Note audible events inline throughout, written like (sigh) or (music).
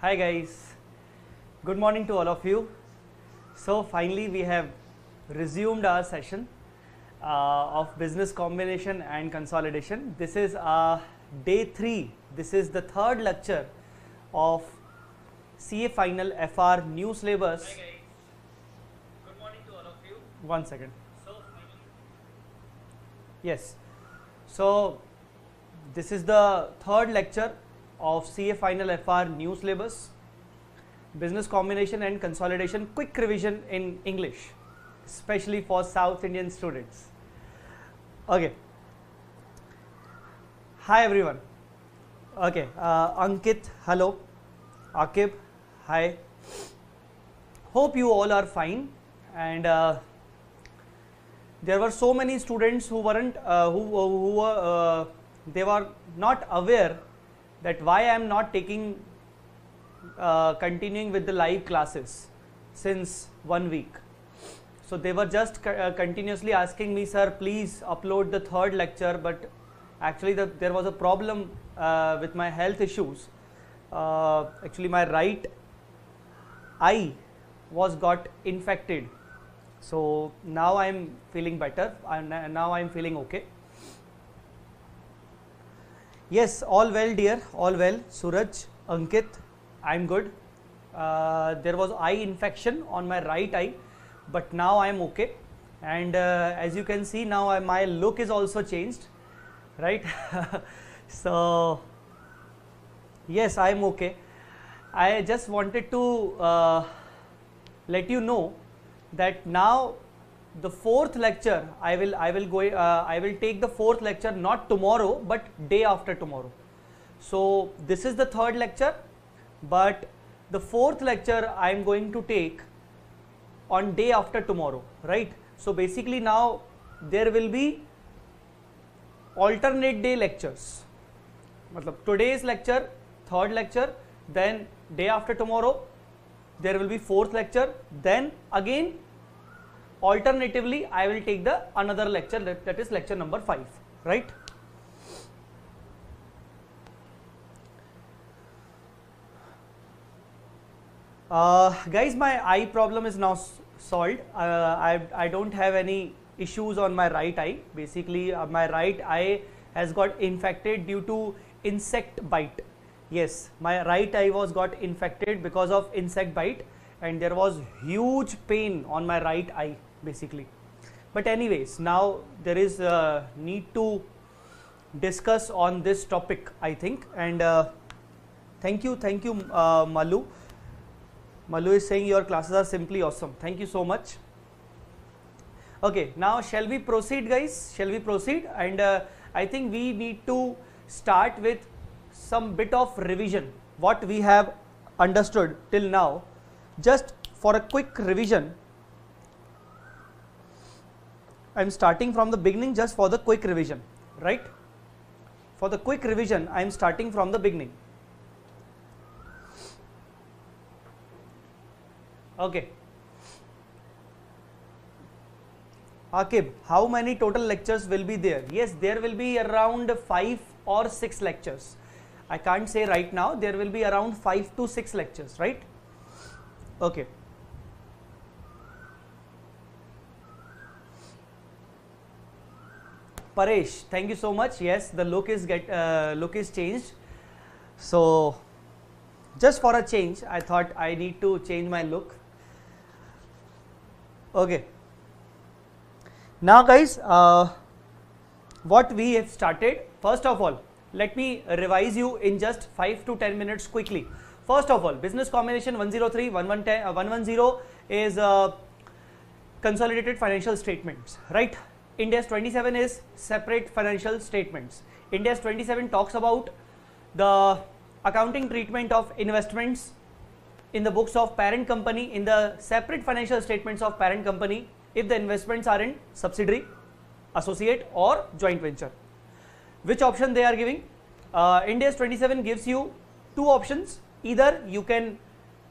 Hi guys. Good morning to all of you. So finally we have resumed our session uh, of business combination and consolidation. This is uh, day 3. This is the third lecture of CA final FR new syllabus. Hi guys. Good morning to all of you. One second. So Yes. So this is the third lecture of CA Final FR new syllabus, business combination and consolidation, quick revision in English, especially for South Indian students. Okay. Hi everyone. Okay, uh, Ankit, hello. Akib, hi. Hope you all are fine and. Uh, there were so many students who weren't uh, who who were uh, they were not aware that why I am not taking uh, continuing with the live classes since one week. So they were just uh, continuously asking me, sir, please upload the third lecture. But actually, the, there was a problem uh, with my health issues. Uh, actually, my right eye was got infected so now i'm feeling better and now i'm feeling okay yes all well dear. All well. Suraj ankit i'm good. Uh, there was eye infection on my right eye but now i'm okay. And uh, as you can see now I, my look is also changed right? (laughs) So yes i'm okay. I just wanted to uh, let you know that now the fourth lecture i will i will go uh, i will take the fourth lecture not tomorrow but day after tomorrow. So this is the third lecture but the fourth lecture i am going to take on day after tomorrow right? So basically now there will be alternate day lectures. matlab today's lecture third lecture then day after tomorrow there will be fourth lecture then again alternatively i will take the another lecture that, that is lecture number 5 right? Uh, guys my eye problem is now solved. Uh, I, I don't have any issues on my right eye. Basically uh, my right eye has got infected due to insect bite. Yes my right eye was got infected because of insect bite and there was huge pain on my right eye basically. But anyways now there is uh, need to discuss on this topic i think. And uh, thank you thank you uh, malu. Malu is saying your classes are simply awesome. Thank you so much. Okay now shall we proceed guys? Shall we proceed? And uh, i think we need to start with some bit of revision what we have understood till now. Just for a quick revision i'm starting from the beginning just for the quick revision right for the quick revision i'm starting from the beginning okay Akib, how many total lectures will be there? Yes, there will be around 5 or 6 lectures. I can't say right now, there will be around 5 to 6 lectures, right? Okay. Paresh, thank you so much. Yes, the look is get uh, look is changed. So, just for a change, I thought I need to change my look. Okay. Now, guys, uh, what we have started, first of all, let me revise you in just 5 to 10 minutes quickly. First of all, business combination 103, 110, uh, 110 is uh, consolidated financial statements, right? Ind AS 27 is separate financial statements. Ind AS 27 talks about the accounting treatment of investments in the books of parent company in the separate financial statements of parent company if the investments are in subsidiary associate or joint venture. Which option they are giving? Uh, Ind AS 27 gives you two options. Either you can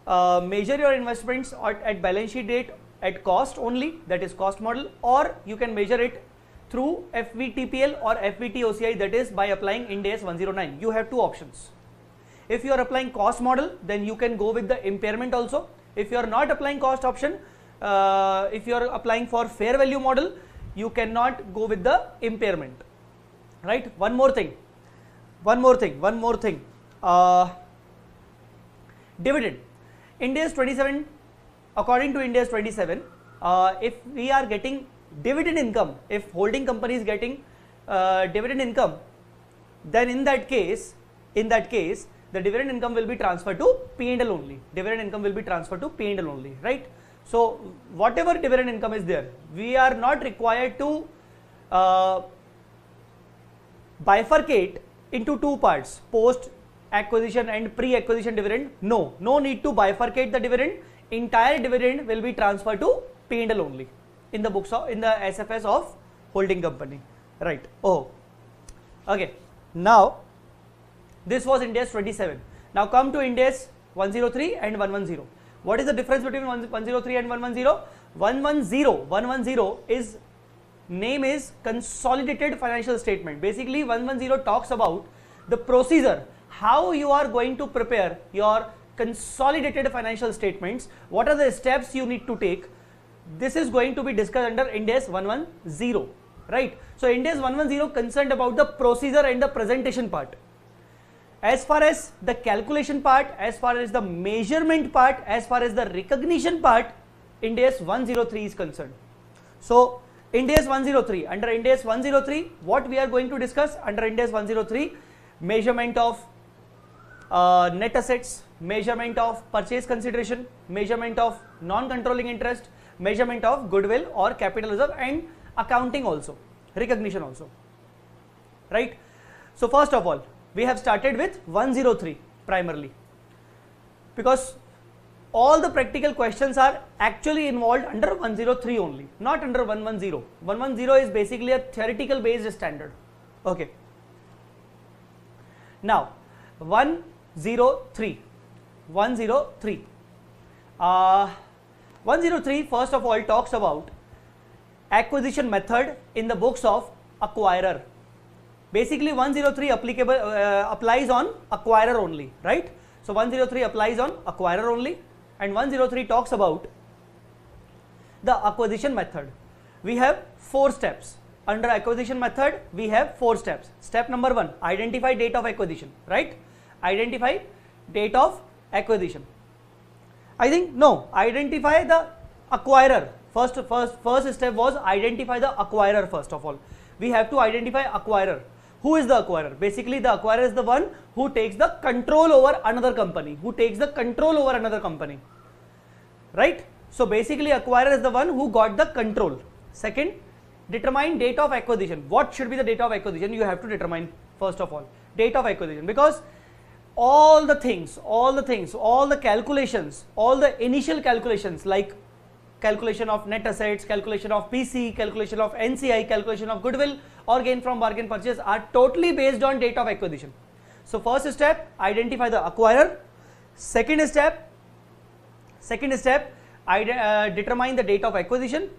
uh, measure your investments at, at balance sheet date at cost only that is cost model or you can measure it through FVTPL or FVTOCI that is by applying Ind AS 109 you have two options. If you are applying cost model then you can go with the impairment also. If you are not applying cost option uh, if you are applying for fair value model you cannot go with the impairment. Right? One more thing. One more thing. One more thing. Uh, dividend. Ind AS 27 according to Ind AS 27 uh, if we are getting dividend income if holding company is getting uh, dividend income then in that case in that case the dividend income will be transferred to P&L only. Dividend income will be transferred to P&L only right? So whatever dividend income is there we are not required to uh, bifurcate into two parts post acquisition and pre acquisition dividend. No no need to bifurcate the dividend entire dividend will be transferred to P&L only in the books of in the SFS of holding company. Right. Oh. Okay. Now this was Ind AS 27 now come to Ind AS 103 and 110 what is the difference between 103 and 110 110 110 is name is consolidated financial statement. Basically 110 talks about the procedure how you are going to prepare your consolidated financial statements what are the steps you need to take? This is going to be discussed under Ind AS 110 right? So Ind AS 110 concerned about the procedure and the presentation part. As far as the calculation part as far as the measurement part as far as the recognition part Ind AS 103 is concerned. So Ind AS 103 under Ind AS 103 what we are going to discuss under Ind AS 103 measurement of uh, net assets measurement of purchase consideration measurement of non-controlling interest measurement of goodwill or capital reserve and accounting also recognition also. Right? So first of all we have started with 103 primarily. Because all the practical questions are actually involved under 103 only not under 110 110 is basically a theoretical based standard. Okay. Now 103 103 uh, 103 first of all talks about acquisition method in the books of acquirer. Basically 103 applicable uh, applies on acquirer only right? So 103 applies on acquirer only and 103 talks about the acquisition method. We have four steps. Under acquisition method we have four steps. Step number 1 identify date of acquisition right? Identify date of acquisition. I think no identify the acquirer. First first first step was identify the acquirer first of all. We have to identify acquirer. Who is the acquirer? Basically the acquirer is the one who takes the control over another company who takes the control over another company. Right? So basically acquirer is the one who got the control. Second determine date of acquisition. What should be the date of acquisition? You have to determine first of all date of acquisition. Because all the things all the things all the calculations all the initial calculations like calculation of net assets calculation of pc calculation of nci calculation of goodwill or gain from bargain purchase are totally based on date of acquisition. So first step identify the acquirer. Second step second step uh, determine the date of acquisition.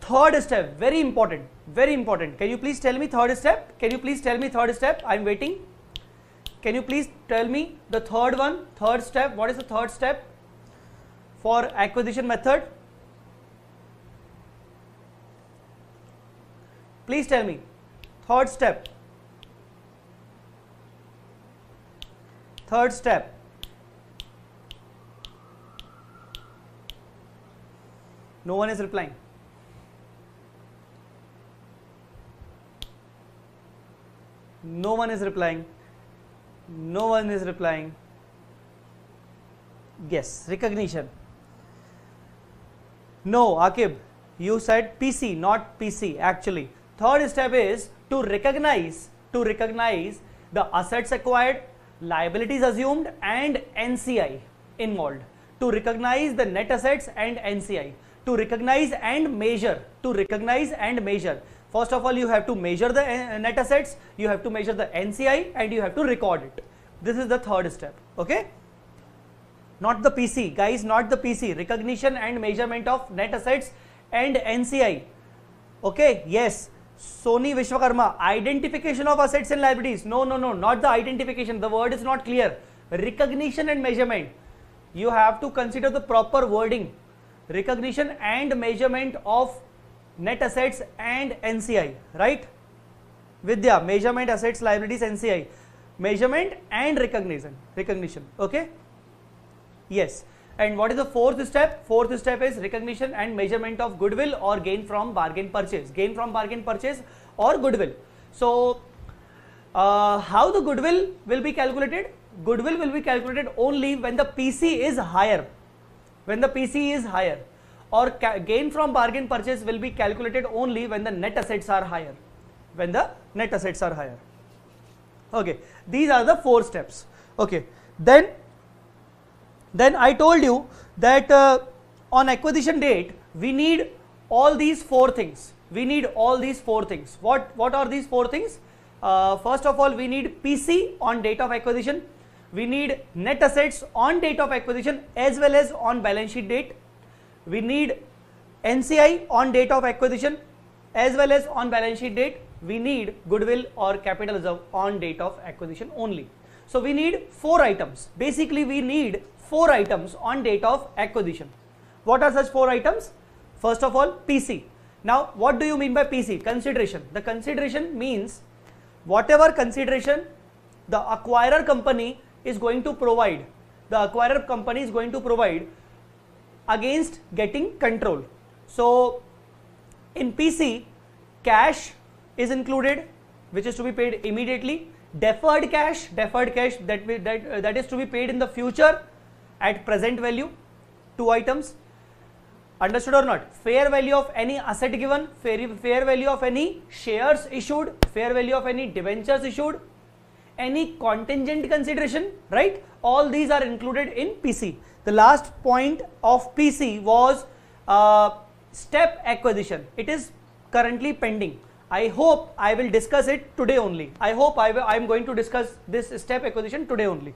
Third step very important very important. Can you please tell me third step? Can you please tell me third step? I'm waiting can you please tell me the third one third step? What is the third step for acquisition method? Please tell me. Third step. Third step. No one is replying. No one is replying no one is replying. Yes recognition. No akib you said pc not pc actually. Third step is to recognize to recognize the assets acquired liabilities assumed and nci involved. To recognize the net assets and nci to recognize and measure. To recognize and measure first of all you have to measure the uh, net assets you have to measure the nci and you have to record it. This is the third step okay? Not the pc guys not the pc recognition and measurement of net assets and nci okay yes. Sony Vishwakarma, identification of assets and liabilities. No, no, no, not the identification. The word is not clear. recognition and measurement. You have to consider the proper wording. Recognition and measurement of net assets and NCI right? Vidya measurement assets liabilities NCI measurement and recognition recognition okay? Yes. And what is the fourth step? Fourth step is recognition and measurement of goodwill or gain from bargain purchase. Gain from bargain purchase or goodwill. So uh, how the goodwill will be calculated? Goodwill will be calculated only when the pc is higher. When the pc is higher or gain from bargain purchase will be calculated only when the net assets are higher. When the net assets are higher. Okay. These are the four steps. Okay. Then then i told you that uh, on acquisition date we need all these four things. We need all these four things. What what are these four things? Uh, first of all we need pc on date of acquisition. We need net assets on date of acquisition as well as on balance sheet date we need nci on date of acquisition as well as on balance sheet date. We need goodwill or capital reserve on date of acquisition only. So we need four items. Basically we need four items on date of acquisition. What are such four items? First of all pc now what do you mean by pc consideration. The consideration means whatever consideration the acquirer company is going to provide the acquirer company is going to provide against getting control. So in pc cash is included which is to be paid immediately. Deferred cash deferred cash that we, that uh, that is to be paid in the future at present value two items. Understood or not? Fair value of any asset given fair, fair value of any shares issued fair value of any debentures issued any contingent consideration right? All these are included in pc the last point of pc was uh, step acquisition it is currently pending I hope I will discuss it today only. I hope I, I am going to discuss this step acquisition today only.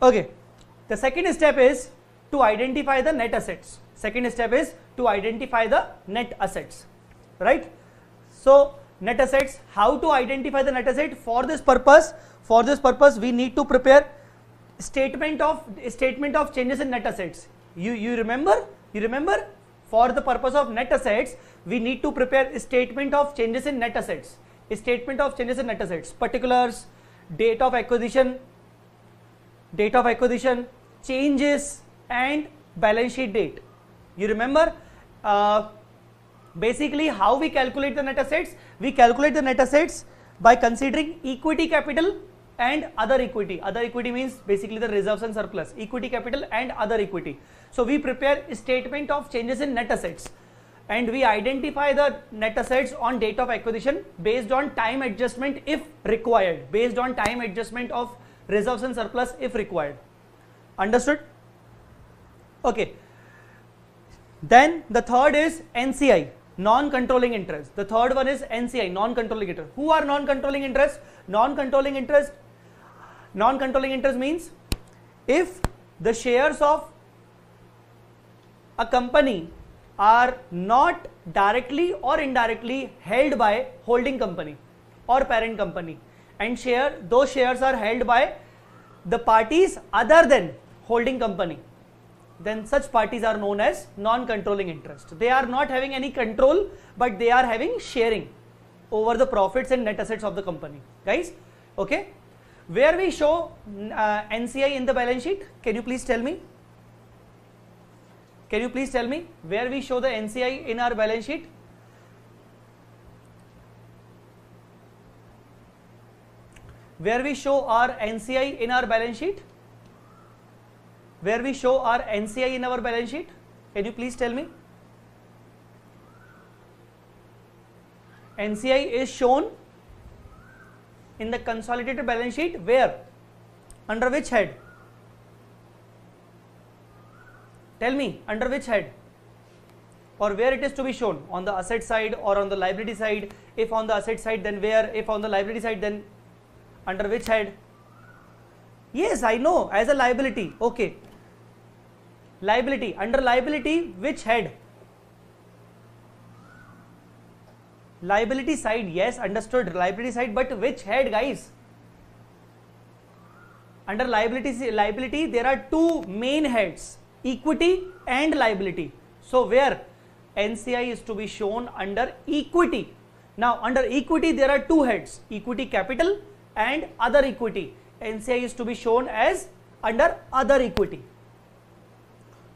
Okay. The second step is to identify the net assets. Second step is to identify the net assets. Right. So net assets, how to identify the net asset for this purpose? For this purpose, we need to prepare statement of statement of changes in net assets. You you remember? You remember for the purpose of net assets, we need to prepare statement of changes in net assets. Statement of changes in net assets, particulars, date of acquisition, date of acquisition, changes and balance sheet date. You remember uh, basically how we calculate the net assets? We calculate the net assets by considering equity capital and other equity. Other equity means basically the reserves and surplus, equity capital and other equity. So we prepare a statement of changes in net assets and we identify the net assets on date of acquisition based on time adjustment if required, based on time adjustment of reserves and surplus if required. Understood? Okay. Then the third is NCI, non-controlling interest. The third one is NCI, non-controlling interest. Who are non-controlling interest? Non-controlling interest, non-controlling interest means if the shares of a company are not directly or indirectly held by holding company or parent company and share those shares are held by the parties other than holding company then such parties are known as non-controlling interest. They are not having any control but they are having sharing over the profits and net assets of the company. Guys okay where we show uh, nci in the balance sheet can you please tell me can you please tell me where we show the NCI in our balance sheet? Where we show our NCI in our balance sheet? Where we show our NCI in our balance sheet? Can you please tell me? NCI is shown in the consolidated balance sheet where? Under which head? Tell me under which head or where it is to be shown on the asset side or on the liability side. If on the asset side, then where? If on the liability side, then under which head? Yes, I know as a liability. Okay. Liability under liability, which head? Liability side yes understood liability side but which head guys? Under liability liability there are two main heads equity and liability. So where? NCI is to be shown under equity. Now under equity there are two heads equity capital and other equity. NCI is to be shown as under other equity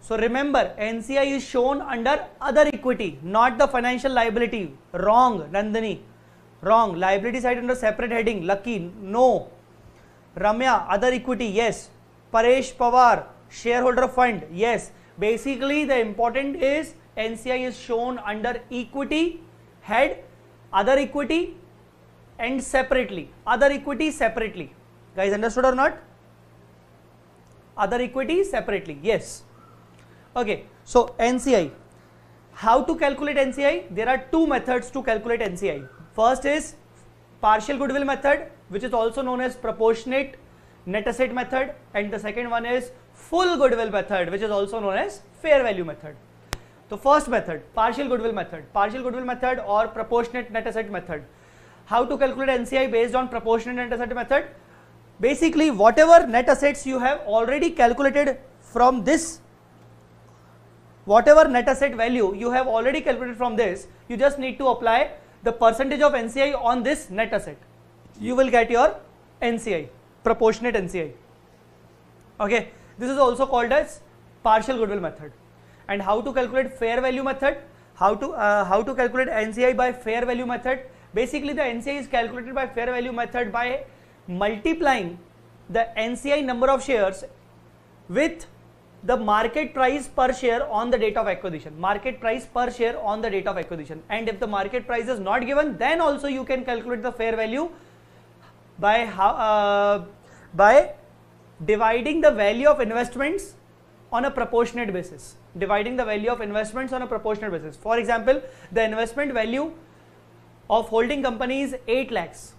so remember NCI is shown under other equity not the financial liability wrong Nandini wrong liability side under separate heading lucky no Ramya, other equity, yes. Paresh Pawar, shareholder fund, yes. Basically, the important is NCI is shown under equity, head, other equity, and separately. Other equity separately. Guys, understood or not? Other equity separately, yes. Okay, so NCI. How to calculate NCI? There are two methods to calculate NCI. First is partial goodwill method which is also known as proportionate net asset method and the second one is full goodwill method which is also known as fair value method. So first method partial goodwill method, partial goodwill method or proportionate net asset method. How to calculate NCI based on proportionate net asset method? Basically whatever net assets you have already calculated from this whatever net asset value you have already calculated from this you just need to apply the percentage of NCI on this net asset you will get your NCI, proportionate NCI. Okay, this is also called as partial goodwill method. And how to calculate fair value method? How to uh, how to calculate NCI by fair value method? Basically, the NCI is calculated by fair value method by multiplying the NCI number of shares with the market price per share on the date of acquisition. Market price per share on the date of acquisition. And if the market price is not given then also you can calculate the fair value by how uh, by dividing the value of investments on a proportionate basis. Dividing the value of investments on a proportionate basis. For example the investment value of holding company is 8 lakhs.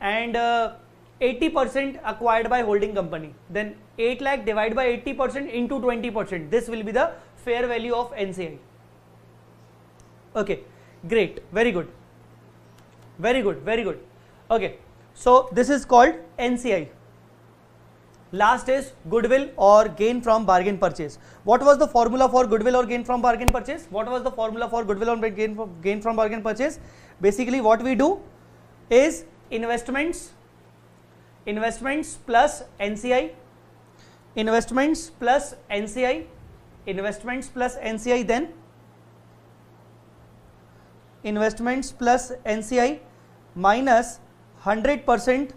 And uh, 80% acquired by holding company then 8 lakh divided by 80% into 20% this will be the fair value of NCI okay great very good very good very good okay so this is called NCI. Last is goodwill or gain from bargain purchase. What was the formula for goodwill or gain from bargain purchase? What was the formula for goodwill or gain from, gain from bargain purchase? Basically what we do is investments, investments plus NCI, investments plus NCI, investments plus NCI then? Investments plus NCI minus 100%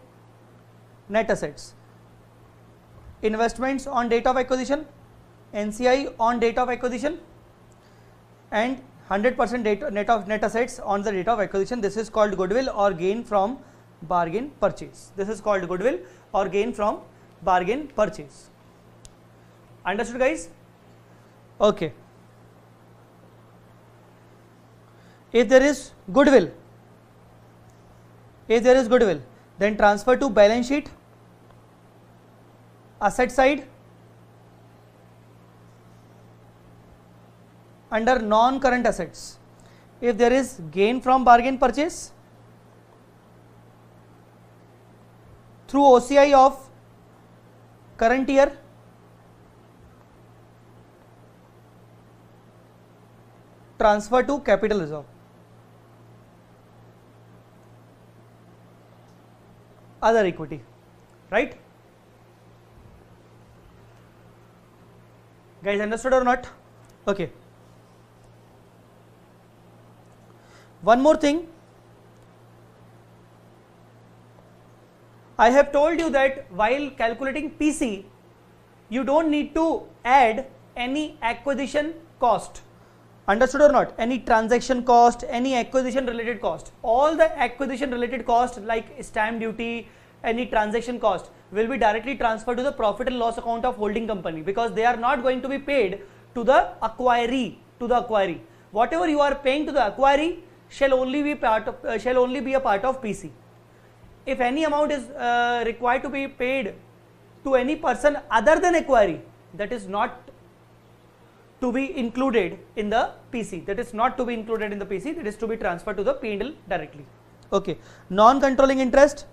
net assets. Investments on date of acquisition, NCI on date of acquisition? And 100% net of net assets on the date of acquisition. This is called goodwill or gain from bargain purchase. This is called goodwill or gain from bargain purchase. Understood guys? Okay. If there is goodwill if there is goodwill then transfer to balance sheet asset side under non current assets if there is gain from bargain purchase through OCI of current year transfer to capital reserve other equity, right? Guys, understood or not? Okay. One more thing. I have told you that while calculating PC, you don't need to add any acquisition cost. Understood or not? Any transaction cost any acquisition related cost. All the acquisition related cost like stamp duty any transaction cost will be directly transferred to the profit and loss account of holding company because they are not going to be paid to the acquiree to the acquiree. Whatever you are paying to the acquiree shall only be part of uh, shall only be a part of pc if any amount is uh, required to be paid to any person other than acquiree that is not to be included in the PC. That is not to be included in the PC. That is to be transferred to the P&L directly. Okay. Non-controlling interest.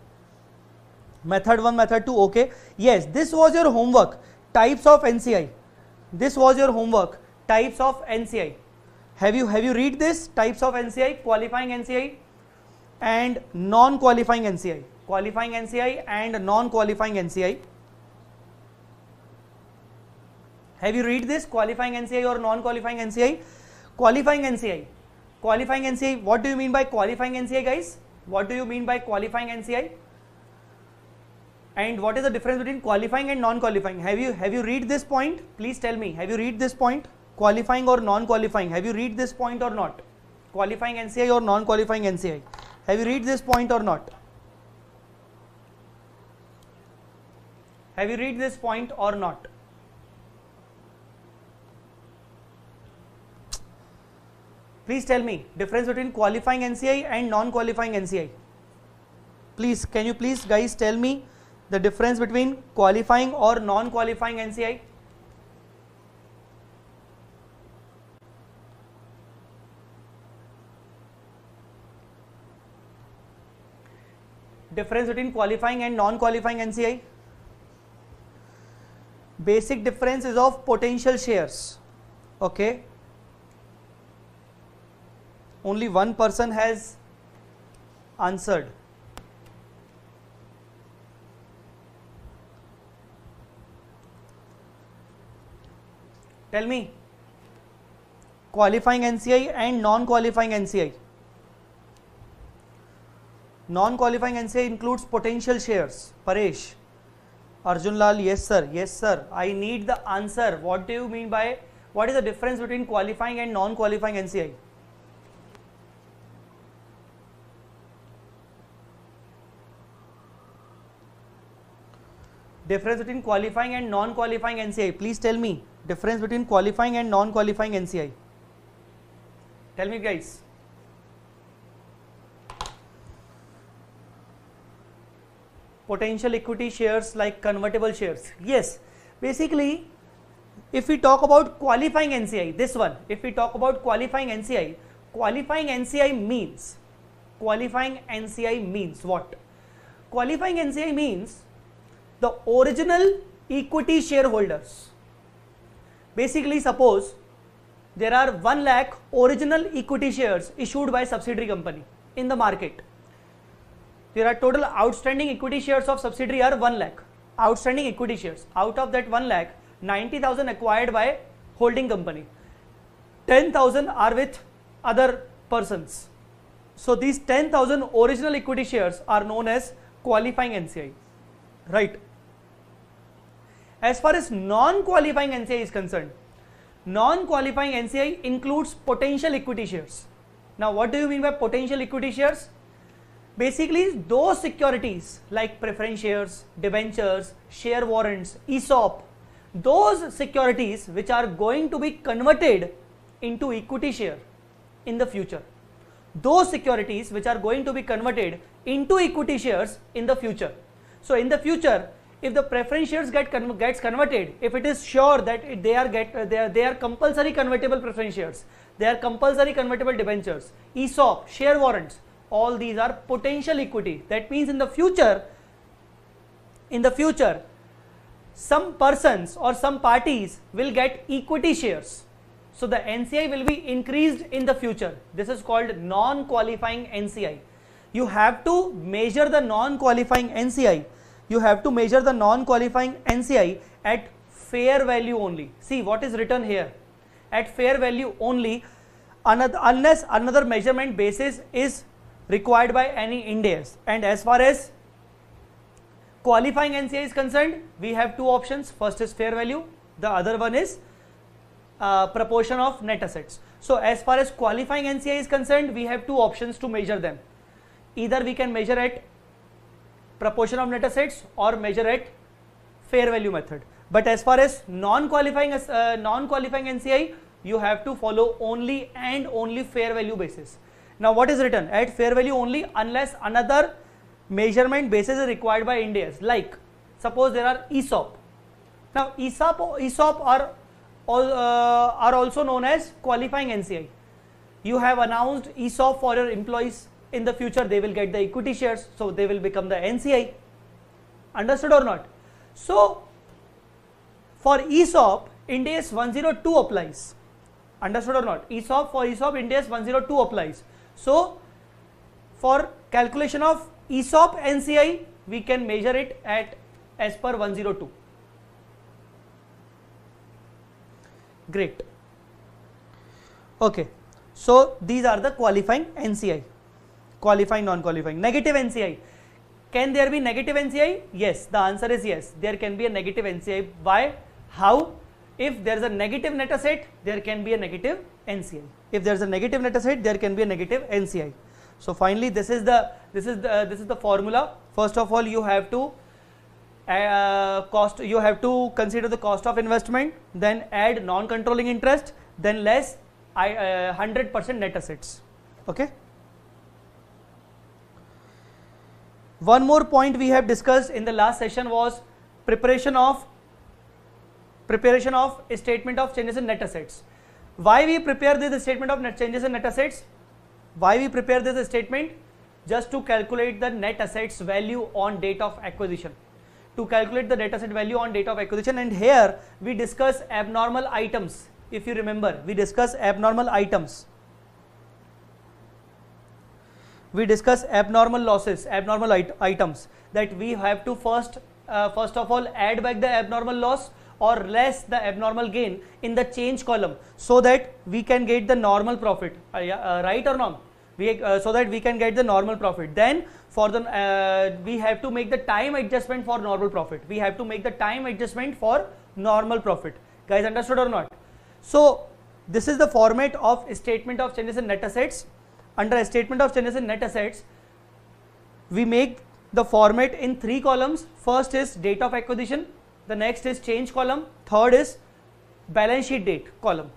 Method 1, method 2. Okay. Yes, this was your homework. Types of NCI. This was your homework. Types of NCI. Have you have you read this? Types of NCI, qualifying NCI and non-qualifying NCI. Qualifying NCI and non-qualifying NCI. Have you read this qualifying NCI or non-qualifying NCI? Qualifying NCI. Qualifying NCI. What do you mean by qualifying NCI, guys? What do you mean by qualifying NCI? And what is the difference between qualifying and non-qualifying? Have you have you read this point? Please tell me. Have you read this point? Qualifying or non-qualifying? Have you read this point or not? Qualifying NCI or non-qualifying NCI? Have you read this point or not? Have you read this point or not? Please tell me difference between qualifying NCI and non-qualifying NCI. Please, can you please guys tell me the difference between qualifying or non-qualifying NCI? Difference between qualifying and non-qualifying NCI? Basic difference is of potential shares. Okay. Only one person has answered. Tell me, qualifying NCI and non-qualifying NCI. Non-qualifying NCI includes potential shares. Paresh, Arjun Lal, yes sir, yes sir. I need the answer. What do you mean by, what is the difference between qualifying and non-qualifying NCI? Difference between qualifying and non-qualifying NCI. Please tell me difference between qualifying and non-qualifying NCI. Tell me guys. Potential equity shares like convertible shares. Yes, basically if we talk about qualifying NCI, this one, if we talk about qualifying NCI, qualifying NCI means, qualifying NCI means what? Qualifying NCI means the original equity shareholders. Basically, suppose there are 1 lakh original equity shares issued by subsidiary company in the market. There are total outstanding equity shares of subsidiary are 1 lakh. Outstanding equity shares. Out of that 1 lakh, 90,000 acquired by holding company. 10,000 are with other persons. So these 10,000 original equity shares are known as qualifying NCI. Right. As far as non-qualifying NCI is concerned, non-qualifying NCI includes potential equity shares. Now, what do you mean by potential equity shares? Basically, those securities like preference shares, debentures, share warrants, ESOP, those securities which are going to be converted into equity share in the future. Those securities which are going to be converted into equity shares in the future. So, in the future, if the preference shares get con gets converted, if it is sure that it, they are get uh, they are they are compulsory convertible preference shares, they are compulsory convertible debentures, ESOP, share warrants, all these are potential equity. That means in the future, in the future, some persons or some parties will get equity shares. So the NCI will be increased in the future. This is called non-qualifying NCI. You have to measure the non-qualifying NCI you have to measure the non-qualifying NCI at fair value only. See what is written here. At fair value only another, unless another measurement basis is required by any Ind AS. And as far as qualifying NCI is concerned, we have two options. First is fair value, the other one is uh, proportion of net assets. So as far as qualifying NCI is concerned, we have two options to measure them. Either we can measure at proportion of net assets or measure at fair value method. But as far as non-qualifying uh, non-qualifying NCI, you have to follow only and only fair value basis. Now what is written at fair value only unless another measurement basis is required by Ind AS like suppose there are ESOP. Now ESOP, ESOP are uh, are also known as qualifying NCI. You have announced ESOP for your employees. In the future, they will get the equity shares, so they will become the NCI. Understood or not? So, for ESOP, Ind AS 102 applies. Understood or not? ESOP for ESOP, Ind AS 102 applies. So, for calculation of ESOP NCI, we can measure it at as per 102. Great. Okay. So these are the qualifying NCI, qualifying, non-qualifying. Negative NCI. Can there be negative NCI? Yes. The answer is yes. There can be a negative NCI. Why? How? If there is a negative net asset, there can be a negative NCI. If there is a negative net asset, there can be a negative NCI. So finally, this is the this is the uh, this is the formula. First of all, you have to uh, cost you have to consider the cost of investment then add non-controlling interest then less I, uh, 100% net assets okay one more point we have discussed in the last session was preparation of preparation of a statement of changes in net assets why we prepare this statement of net changes in net assets? Why we prepare this statement? Just to calculate the net assets value on date of acquisition. To calculate the data set value on date of acquisition and here we discuss abnormal items. If you remember we discuss abnormal items. We discuss abnormal losses abnormal it items that we have to first uh, first of all add back the abnormal loss or less the abnormal gain in the change column so that we can get the normal profit. Uh, uh, right or not we, uh, so that we can get the normal profit. Then for the uh, we have to make the time adjustment for normal profit. We have to make the time adjustment for normal profit. Guys understood or not? So this is the format of statement of changes in net assets. Under a statement of changes in net assets we make the format in three columns. First is date of acquisition the next is change column. Third is balance sheet date column.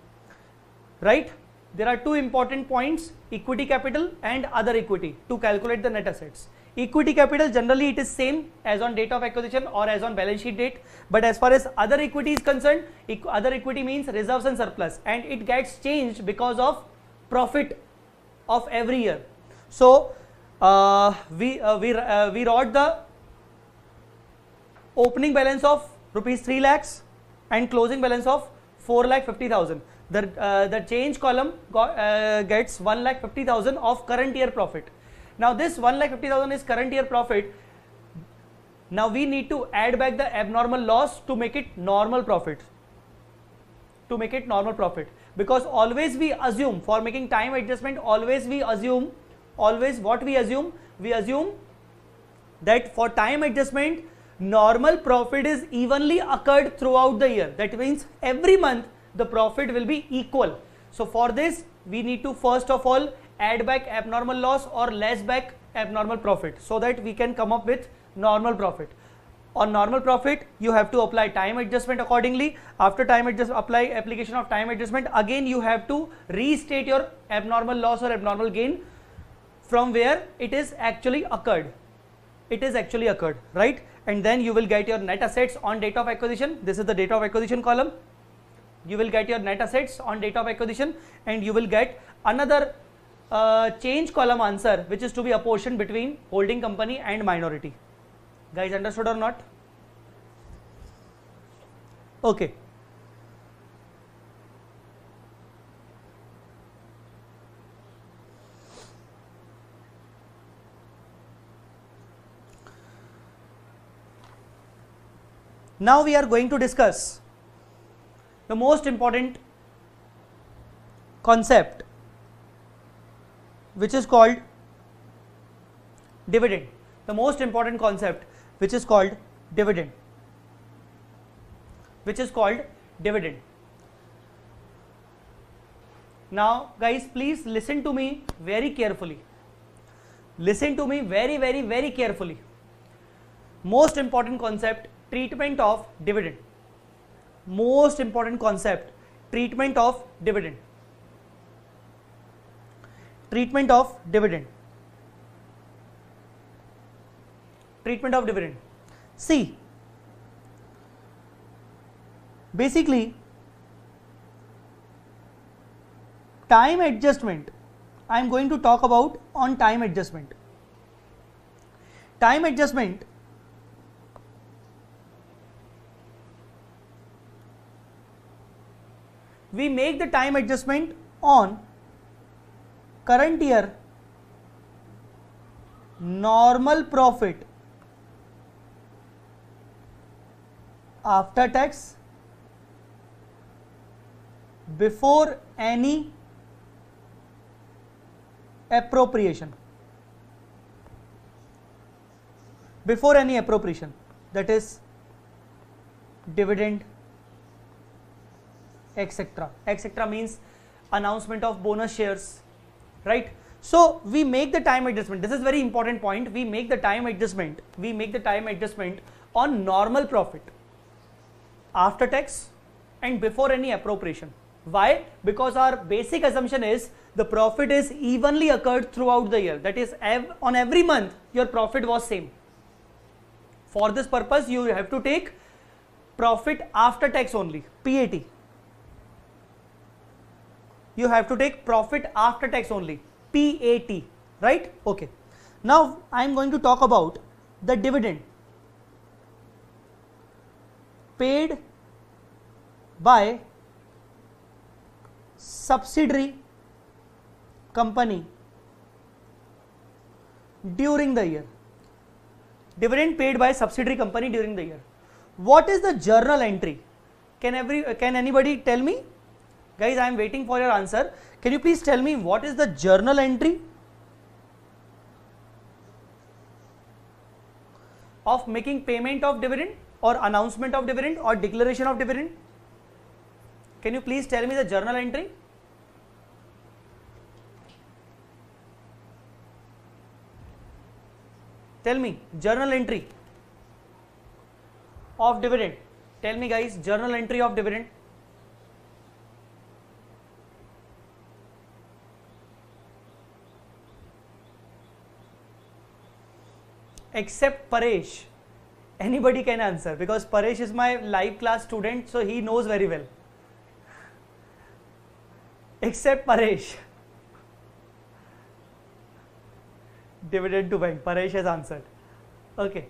Right? There are two important points equity capital and other equity to calculate the net assets. Equity capital generally it is same as on date of acquisition or as on balance sheet date. But as far as other equity is concerned other equity means reserves and surplus. And it gets changed because of profit of every year. So uh, we uh, we uh, we wrote the opening balance of rupees 3 lakhs and closing balance of 4 lakh 50000 the, uh, the change column got, uh, gets 1 lakh 50,000 of current year profit. Now this 1 lakh 50,000 is current year profit. Now we need to add back the abnormal loss to make it normal profit. To make it normal profit. Because always we assume for making time adjustment, always we assume, always what we assume, we assume that for time adjustment, normal profit is evenly occurred throughout the year. That means every month the profit will be equal. So for this we need to first of all add back abnormal loss or less back abnormal profit so that we can come up with normal profit. On normal profit you have to apply time adjustment accordingly. After time adjust apply application of time adjustment again you have to restate your abnormal loss or abnormal gain from where it is actually occurred. It is actually occurred right and then you will get your net assets on date of acquisition. This is the date of acquisition column you will get your net assets on date of acquisition and you will get another uh, change column answer which is to be apportioned between holding company and minority. Guys understood or not? Okay. Now we are going to discuss the most important concept which is called dividend. The most important concept which is called dividend. Which is called dividend. Now guys please listen to me very carefully. Listen to me very very very carefully. Most important concept treatment of dividend. Most important concept treatment of dividend. Treatment of dividend. Treatment of dividend. See basically time adjustment i am going to talk about on time adjustment. Time adjustment we make the time adjustment on current year normal profit after tax before any appropriation. Before any appropriation that is dividend etc etc means announcement of bonus shares right? So we make the time adjustment. This is very important point. We make the time adjustment. We make the time adjustment on normal profit after tax and before any appropriation. Why? Because our basic assumption is the profit is evenly occurred throughout the year. That is ev- on every month your profit was same. For this purpose you have to take profit after tax only pat you have to take profit after tax only. PAT right? Okay. Now I am going to talk about the dividend paid by subsidiary company during the year. Dividend paid by subsidiary company during the year. What is the journal entry? Can every can anybody tell me guys i am waiting for your answer. Can you please tell me what is the journal entry of making payment of dividend or announcement of dividend or declaration of dividend? Can you please tell me the journal entry? Tell me journal entry of dividend. Tell me guys journal entry of dividend except Paresh. Anybody can answer because Paresh is my live class student, so he knows very well. Except Paresh. Dividend to bank. Paresh has answered. Okay.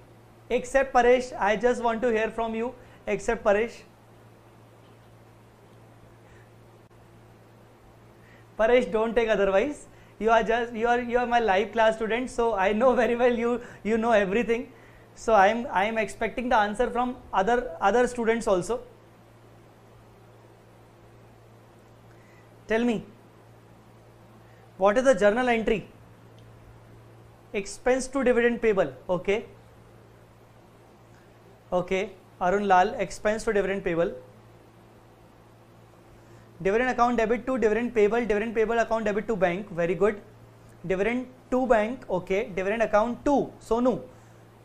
Except Paresh, I just want to hear from you. Except Paresh. Paresh, don't take otherwise you are just you are you are my live class student so i know (laughs) very well you you know everything. So i am i am expecting the answer from other other students also. Tell me what is the journal entry? Expense to dividend payable okay. Okay arun lal expense to dividend payable dividend account debit to dividend payable dividend payable account debit to bank very good. Dividend to bank okay. Dividend account to sonu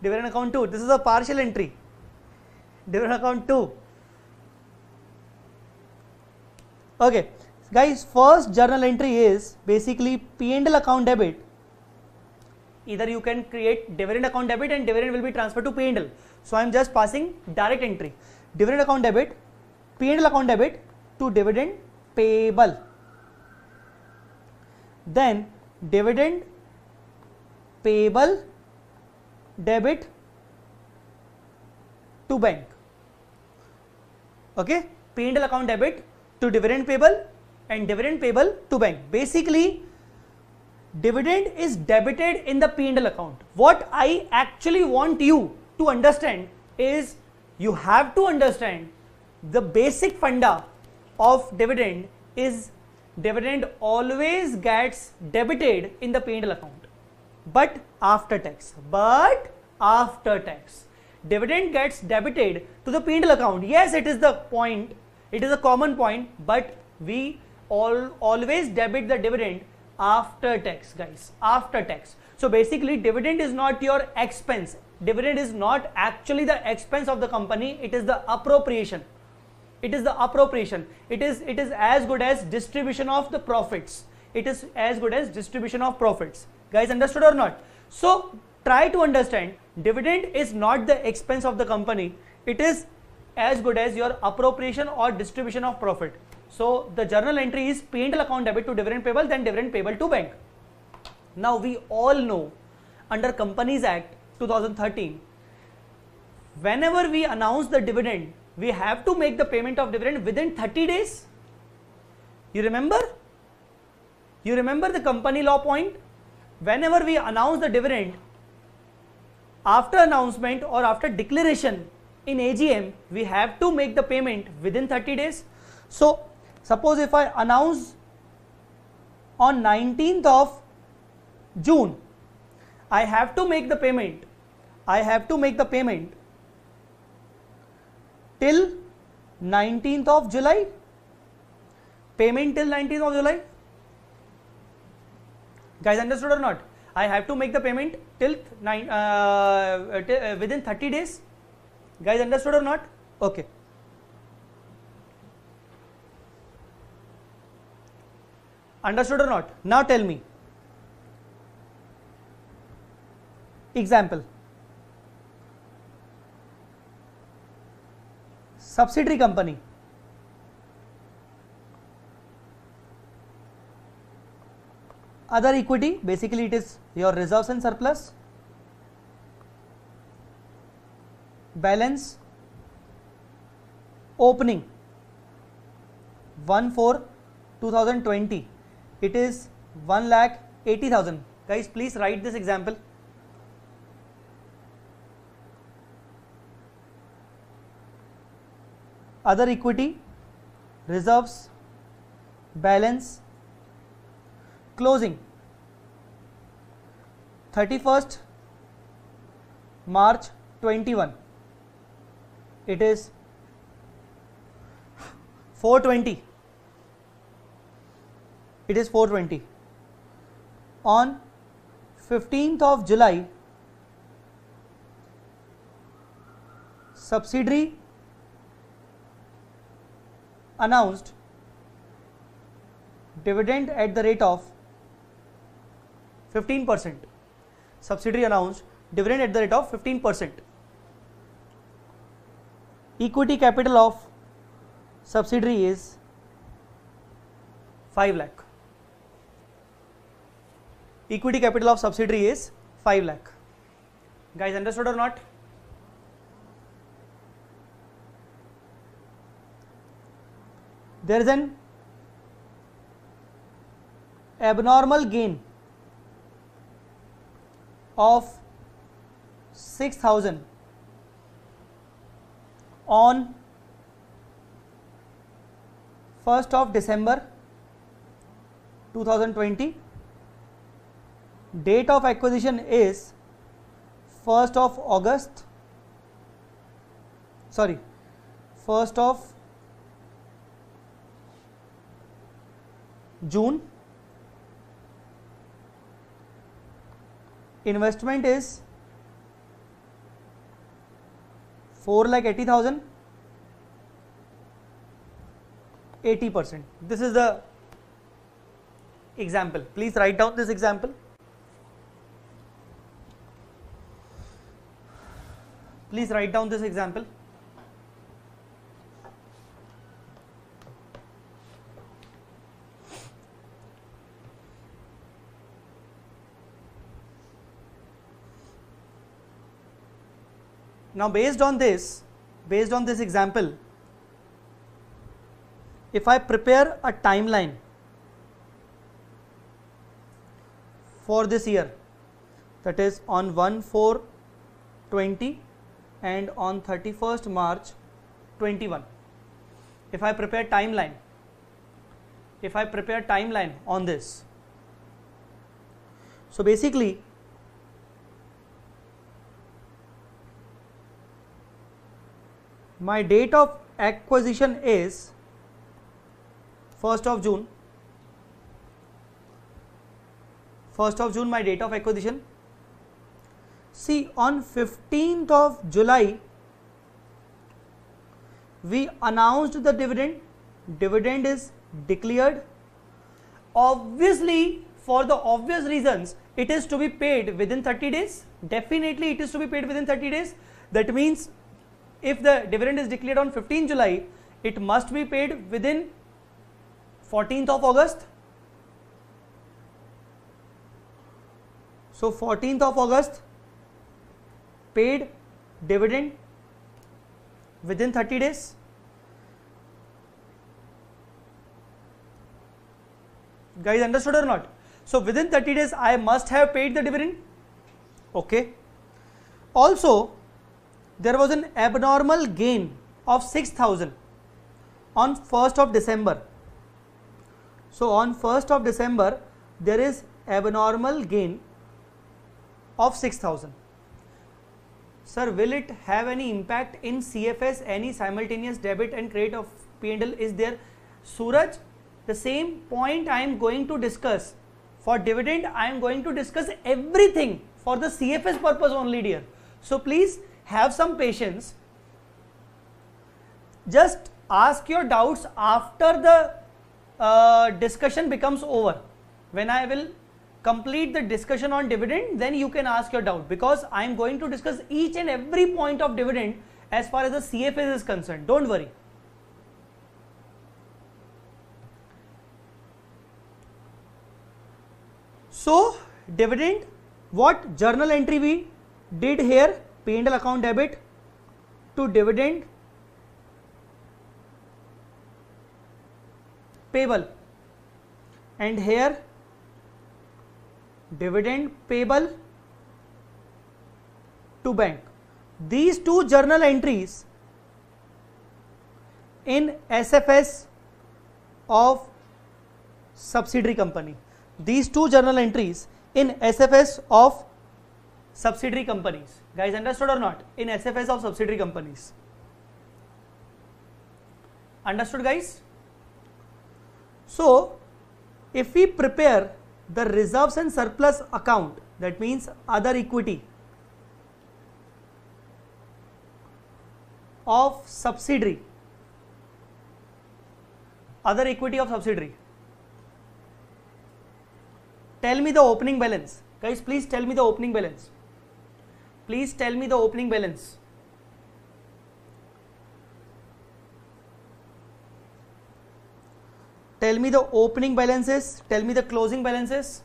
dividend account to this is a partial entry. Dividend account to. Okay guys first journal entry is basically p&l account debit. Either you can create dividend account debit and dividend will be transferred to p&l so i am just passing direct entry. Dividend account debit p&l account debit to dividend payable. Then dividend payable debit to bank. Okay? P&l account debit to dividend payable and dividend payable to bank. Basically dividend is debited in the p&l account. What i actually want you to understand is you have to understand the basic funda of dividend is dividend always gets debited in the P&L account. But after tax but after tax dividend gets debited to the P&L account. Yes it is the point it is a common point but we all always debit the dividend after tax guys after tax. So basically dividend is not your expense. Dividend is not actually the expense of the company. It is the appropriation it is the appropriation. It is it is as good as distribution of the profits. It is as good as distribution of profits. Guys understood or not? So try to understand. Dividend is not the expense of the company. It is as good as your appropriation or distribution of profit. So the journal entry is P&L account debit to dividend payable, then dividend payable to bank. Now we all know under Companies Act 2013, whenever we announce the dividend, we have to make the payment of dividend within 30 days. You remember? You remember the company law point? Whenever we announce the dividend, after announcement or after declaration in AGM, we have to make the payment within 30 days. So, suppose if I announce on 19th of June, I have to make the payment. I have to make the payment till 19th of July. Payment till 19th of July. Guys, understood or not? I have to make the payment till nine uh, uh, within 30 days. Guys, understood or not? Okay. Understood or not? Now tell me. Example. Subsidiary company. Other equity, basically it is your reserves and surplus. Balance opening 1 4 2020 it is 1 lakh 80000 guys please write this example other equity reserves balance closing. 31st March 21 it is 420 it is 420 on 15th of July subsidiary announced dividend at the rate of 15%. Subsidiary announced dividend at the rate of 15%. Equity capital of subsidiary is 5 lakh. Equity capital of subsidiary is 5 lakh. Guys, understood or not? There is an abnormal gain of 6000 on 1st of December 2020 date of acquisition is 1st of August sorry 1st of June. Investment is 4 lakh 80,000 80 percent. This is the example. Please write down this example. Please write down this example Now based on this, based on this example, if I prepare a timeline for this year that is on 1 4 20 and on 31st March 21 if I prepare timeline if I prepare timeline on this so basically my date of acquisition is 1st of June. 1st of June my date of acquisition. See on 15th of July we announced the dividend. Dividend is declared. Obviously for the obvious reasons it is to be paid within 30 days. Definitely it is to be paid within 30 days. That means if the dividend is declared on 15 July, it must be paid within 14th of August. So 14th of August paid dividend within 30 days. Guys, understood or not? So within 30 days, I must have paid the dividend. Okay. Also, there was an abnormal gain of 6000 on 1st of December. So on 1st of December, there is abnormal gain of 6000. Sir, will it have any impact in CFS? Any simultaneous debit and credit of P&L is there? Suraj, the same point I am going to discuss for dividend. I am going to discuss everything for the CFS purpose only, dear. So please have some patience. Just ask your doubts after the uh, discussion becomes over. When I will complete the discussion on dividend, then you can ask your doubt because I am going to discuss each and every point of dividend as far as the CFS is concerned. Don't worry. So, dividend, what journal entry we did here, P&L account debit to dividend payable and here dividend payable to bank. These two journal entries in SFS of subsidiary company. These two journal entries in SFS of subsidiary companies. Guys, understood or not? In SFS of subsidiary companies. Understood, guys? So, if we prepare the reserves and surplus account, that means other equity of subsidiary, other equity of subsidiary. Tell me the opening balance. Guys, please tell me the opening balance. Please tell me the opening balance. Tell me the opening balances. Tell me the closing balances.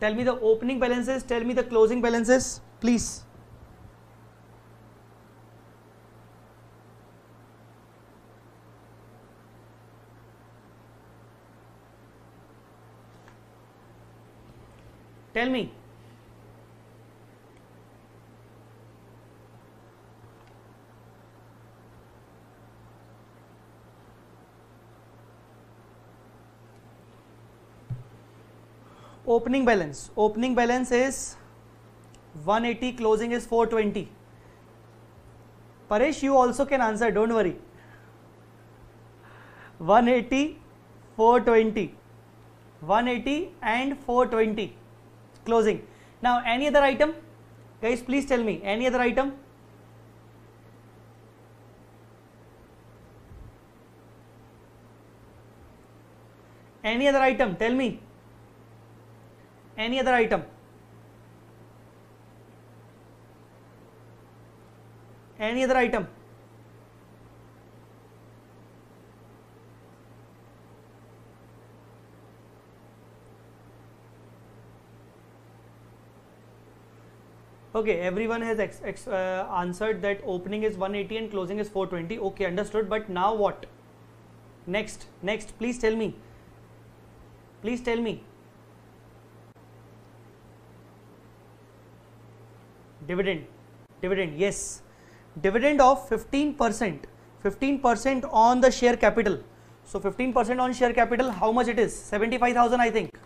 Tell me the opening balances. Tell me the closing balances. Please. Tell me. Opening balance. Opening balance is 180 closing is 420 paresh you also can answer don't worry. 180 420 180 and 420 closing. Now any other item? Guys please tell me any other item? Any other item? Tell me any other item? Any other item? Okay everyone has ex, ex, uh, answered that opening is 180 and closing is 420 okay understood. But now what? Next next please tell me. Please tell me dividend dividend yes. Dividend of 15% 15% on the share capital. So 15% on share capital how much it is? 75000 i think.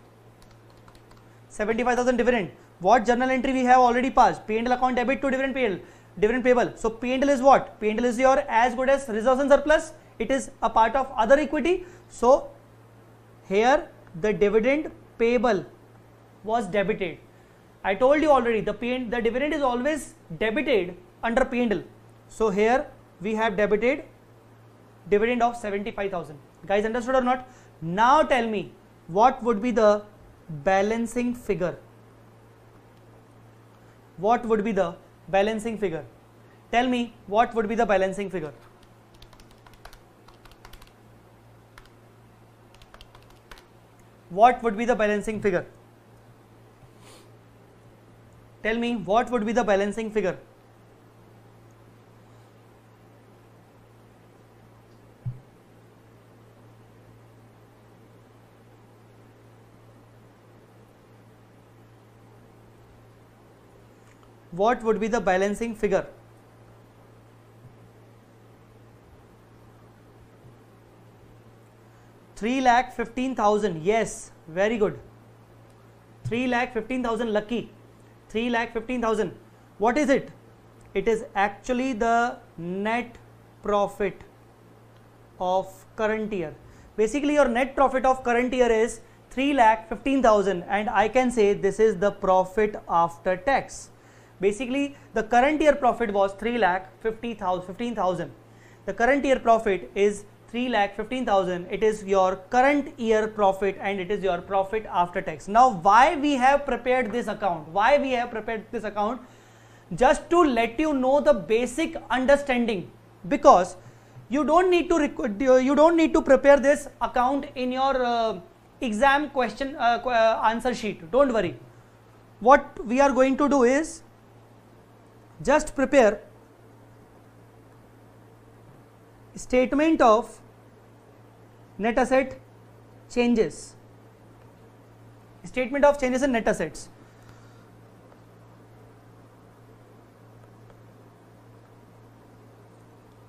75000 dividend. What journal entry we have already passed? P&l account debit to dividend payable dividend payable. So p&l is what? P&l is your as good as reserves and surplus. It is a part of other equity. So here the dividend payable was debited I told you already the P the dividend is always debited under P&L. So here we have debited dividend of 75,000. Guys understood or not? Now tell me what would be the balancing figure? What would be the balancing figure? Tell me what would be the balancing figure? what would be the balancing figure? Tell me what would be the balancing figure what would be the balancing figure three lakh fifteen thousand yes very good three lakh fifteen thousand lucky 3 lakh 15,000. What is it? It is actually the net profit of current year. Basically your net profit of current year is 3 lakh 15,000 and I can say this is the profit after tax. Basically the current year profit was 3 lakh 15,000. The current year profit is 3 lakh 15,000 it is your current year profit and it is your profit after tax. Now why we have prepared this account? Why we have prepared this account? Just to let you know the basic understanding. Because you don't need to you don't need to prepare this account in your uh, exam question uh, uh, answer sheet. Don't worry. What we are going to do is just prepare statement of net asset changes. Statement of changes in net assets.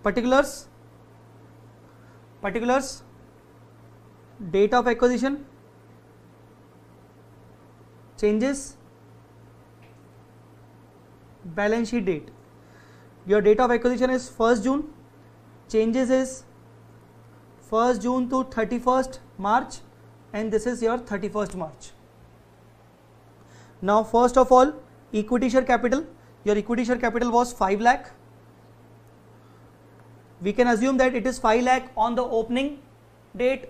Particulars. Particulars. Date of acquisition. Changes. Balance sheet date. Your date of acquisition is 1st june changes is 1st June to 31st March and this is your 31st March. Now first of all equity share capital your equity share capital was 5 lakh we can assume that it is 5 lakh on the opening date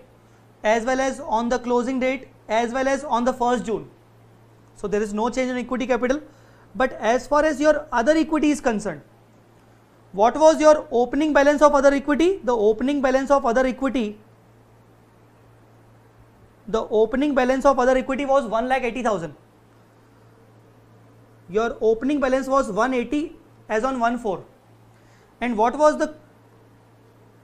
as well as on the closing date as well as on the 1st June. So there is no change in equity capital but as far as your other equity is concerned what was your opening balance of other equity? The opening balance of other equity, the opening balance of other equity was 1 lakh 80,000. Your opening balance was 180 as on 1 4. And what was the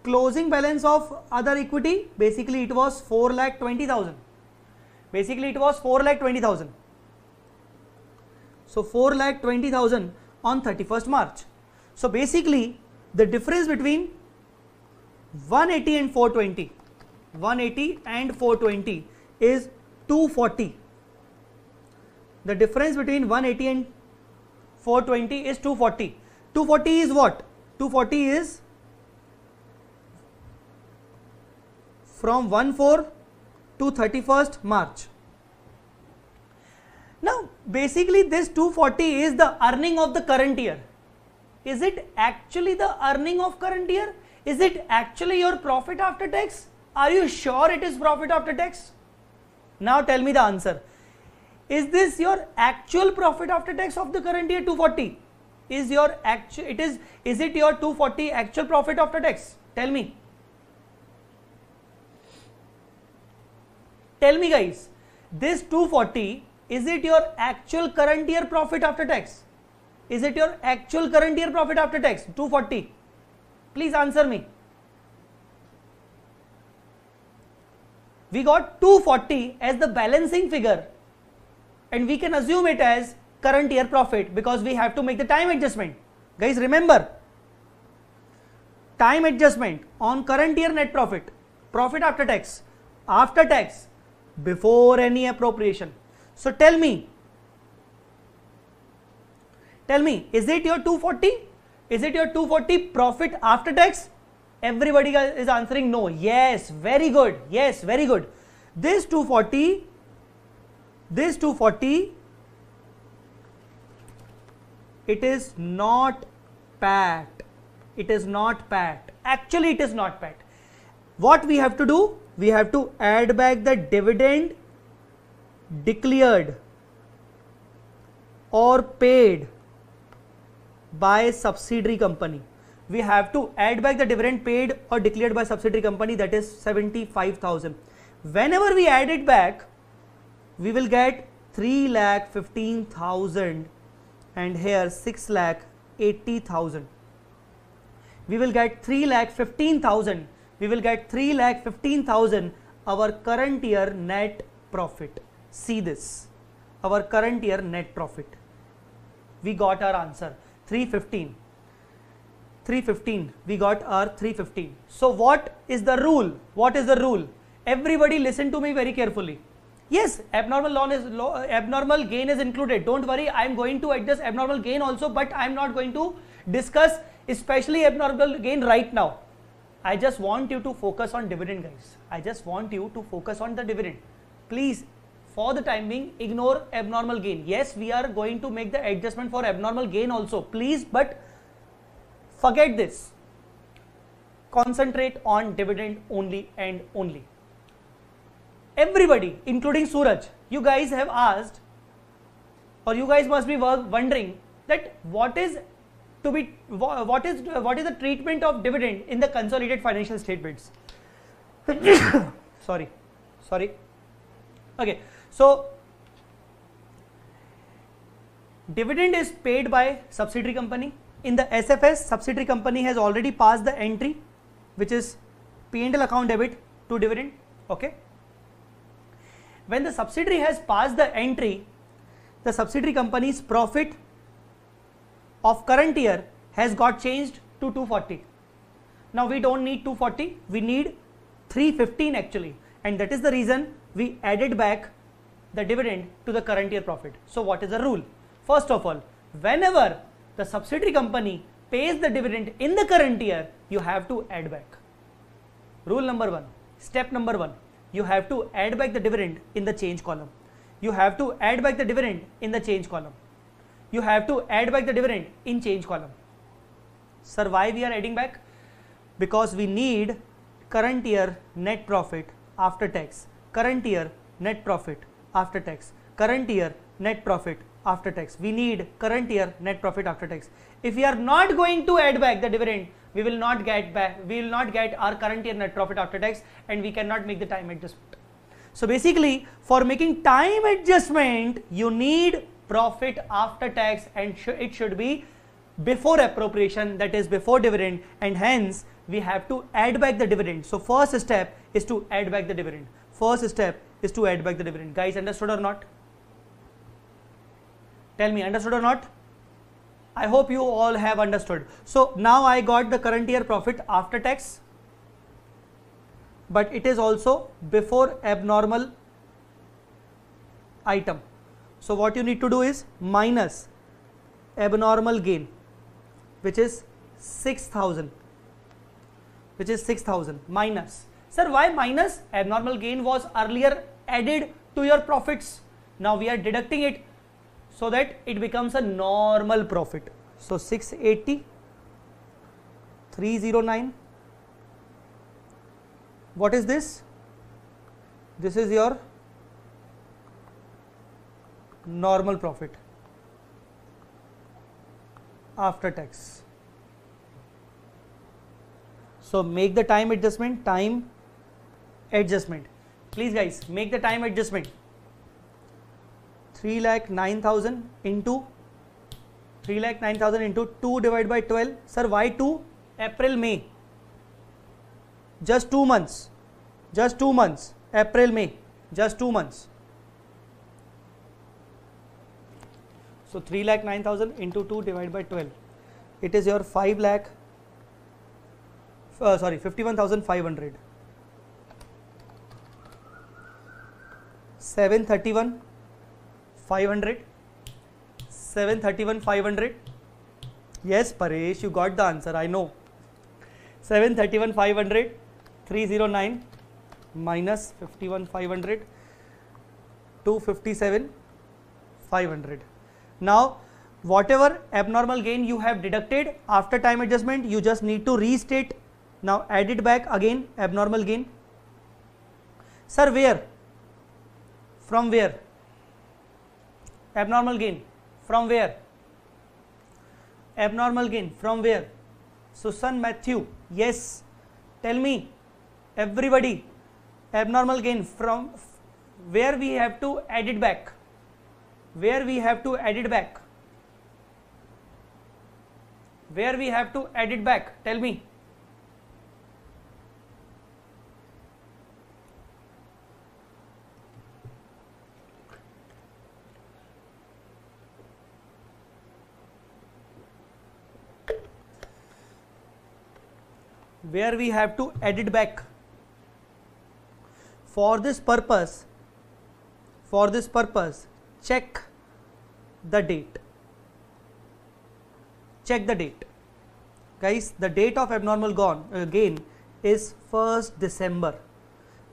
closing balance of other equity? Basically, it was 4 lakh 20,000. Basically, it was 4 lakh 20,000. So 4 lakh 20,000 on 31st March. So basically the difference between 180 and 420, 180 and 420 is 240. The difference between 180 and 420 is 240. 240 is what? 240 is from 1 4 to 31st March. Now basically this 240 is the earning of the current year is it actually the earning of current year? Is it actually your profit after tax? Are you sure it is profit after tax? Now tell me the answer. Is this your actual profit after tax of the current year 240? Is your actual it is is it your 240 actual profit after tax? Tell me. Tell me guys, this 240 is it your actual current year profit after tax? Is it your actual current year profit after tax 240? Please answer me. We got 240 as the balancing figure and we can assume it as current year profit because we have to make the time adjustment. Guys remember time adjustment on current year net profit, profit after tax, after tax, before any appropriation. So tell me Tell me, is it your 240? Is it your 240 profit after tax? Everybody is answering no. Yes, very good. Yes, very good. This 240, this 240, it is not PAT. It is not PAT. Actually, it is not PAT. What we have to do? We have to add back the dividend declared or paid by subsidiary company. We have to add back the dividend paid or declared by subsidiary company that is 75,000. Whenever we add it back, we will get 3 lakh 15,000 and here 6 lakh 80,000 we will get 3 lakh 15,000 we will get 3 lakh 15,000 our current year net profit. See this. Our current year net profit. We got our answer 315 315 we got our 315 so what is the rule? What is the rule? Everybody listen to me very carefully. Yes abnormal loan is abnormal gain is included. Don't worry i am going to adjust abnormal gain also but i am not going to discuss especially abnormal gain right now. I just want you to focus on dividend guys. I just want you to focus on the dividend. Please for the time being ignore abnormal gain. Yes we are going to make the adjustment for abnormal gain also. Please but forget this. Concentrate on dividend only and only. Everybody including suraj you guys have asked or you guys must be wondering that what is to be what is what is the treatment of dividend in the consolidated financial statements? (coughs) Sorry. Sorry. Okay so dividend is paid by subsidiary company. In the sfs subsidiary company has already passed the entry which is p&l account debit to dividend okay? When the subsidiary has passed the entry the subsidiary company's profit of current year has got changed to 240 now we don't need 240 we need 315 actually. And that is the reason we added back the dividend to the current year profit. So what is the rule? First of all whenever the subsidiary company pays the dividend in the current year you have to add back. Rule number 1 step number 1 you have to add back the dividend in the change column. You have to add back the dividend in the change column. You have to add back the dividend in change column. Sir why we are adding back? Because we need current year net profit after tax. Current year net profit after tax. Current year net profit after tax. We need current year net profit after tax. If we are not going to add back the dividend we will not get back we will not get our current year net profit after tax and we cannot make the time adjustment. So basically for making time adjustment you need profit after tax and sh- it should be before appropriation that is before dividend and hence we have to add back the dividend. So first step is to add back the dividend. First step is to add back the dividend. Guys understood or not? Tell me understood or not? I hope you all have understood. So now i got the current year profit after tax but it is also before abnormal item. So what you need to do is minus abnormal gain which is 6000 which is 6000 minus. Sir why minus? Abnormal gain was earlier added to your profits. Now we are deducting it so that it becomes a normal profit. So 680 309 what is this? This is your normal profit after tax. So make the time adjustment time adjustment please guys make the time adjustment. 3 lakh 9000 into 3 lakh 9000 into 2 divided by 12 sir why 2 april may. Just 2 months. Just 2 months. April may. Just 2 months. So 3 lakh 9000 into 2 divided by 12 it is your 5 lakh uh, sorry 51500 731 500 731 500 yes paresh you got the answer i know. 731 500 309 minus 51 500 257 500 now whatever abnormal gain you have deducted after time adjustment you just need to restate. Now add it back again abnormal gain. Sir where from where? Abnormal gain. From where? Abnormal gain. From where? Susan matthew. Yes. Tell me everybody abnormal gain from where we have to add it back? Where we have to add it back? Where we have to add it back? Tell me where we have to add it back. For this purpose for this purpose check the date. Check the date. Guys the date of abnormal gone, uh, gain is 1st december.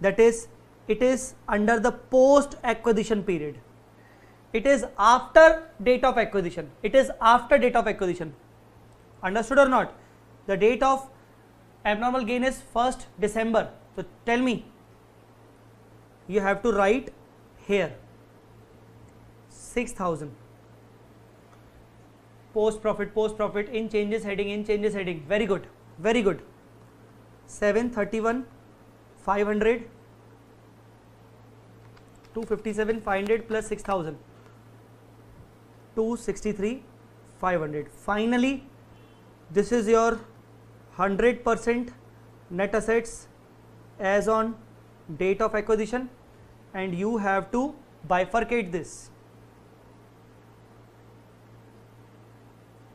That is it is under the post acquisition period. It is after date of acquisition. It is after date of acquisition. Understood or not? The date of abnormal gain is 1st december. So tell me you have to write here 6000 post profit post profit in changes heading in changes heading. Very good very good. 731 500 257 500 plus 6000 263 500 finally this is your 100% net assets as on date of acquisition and you have to bifurcate this.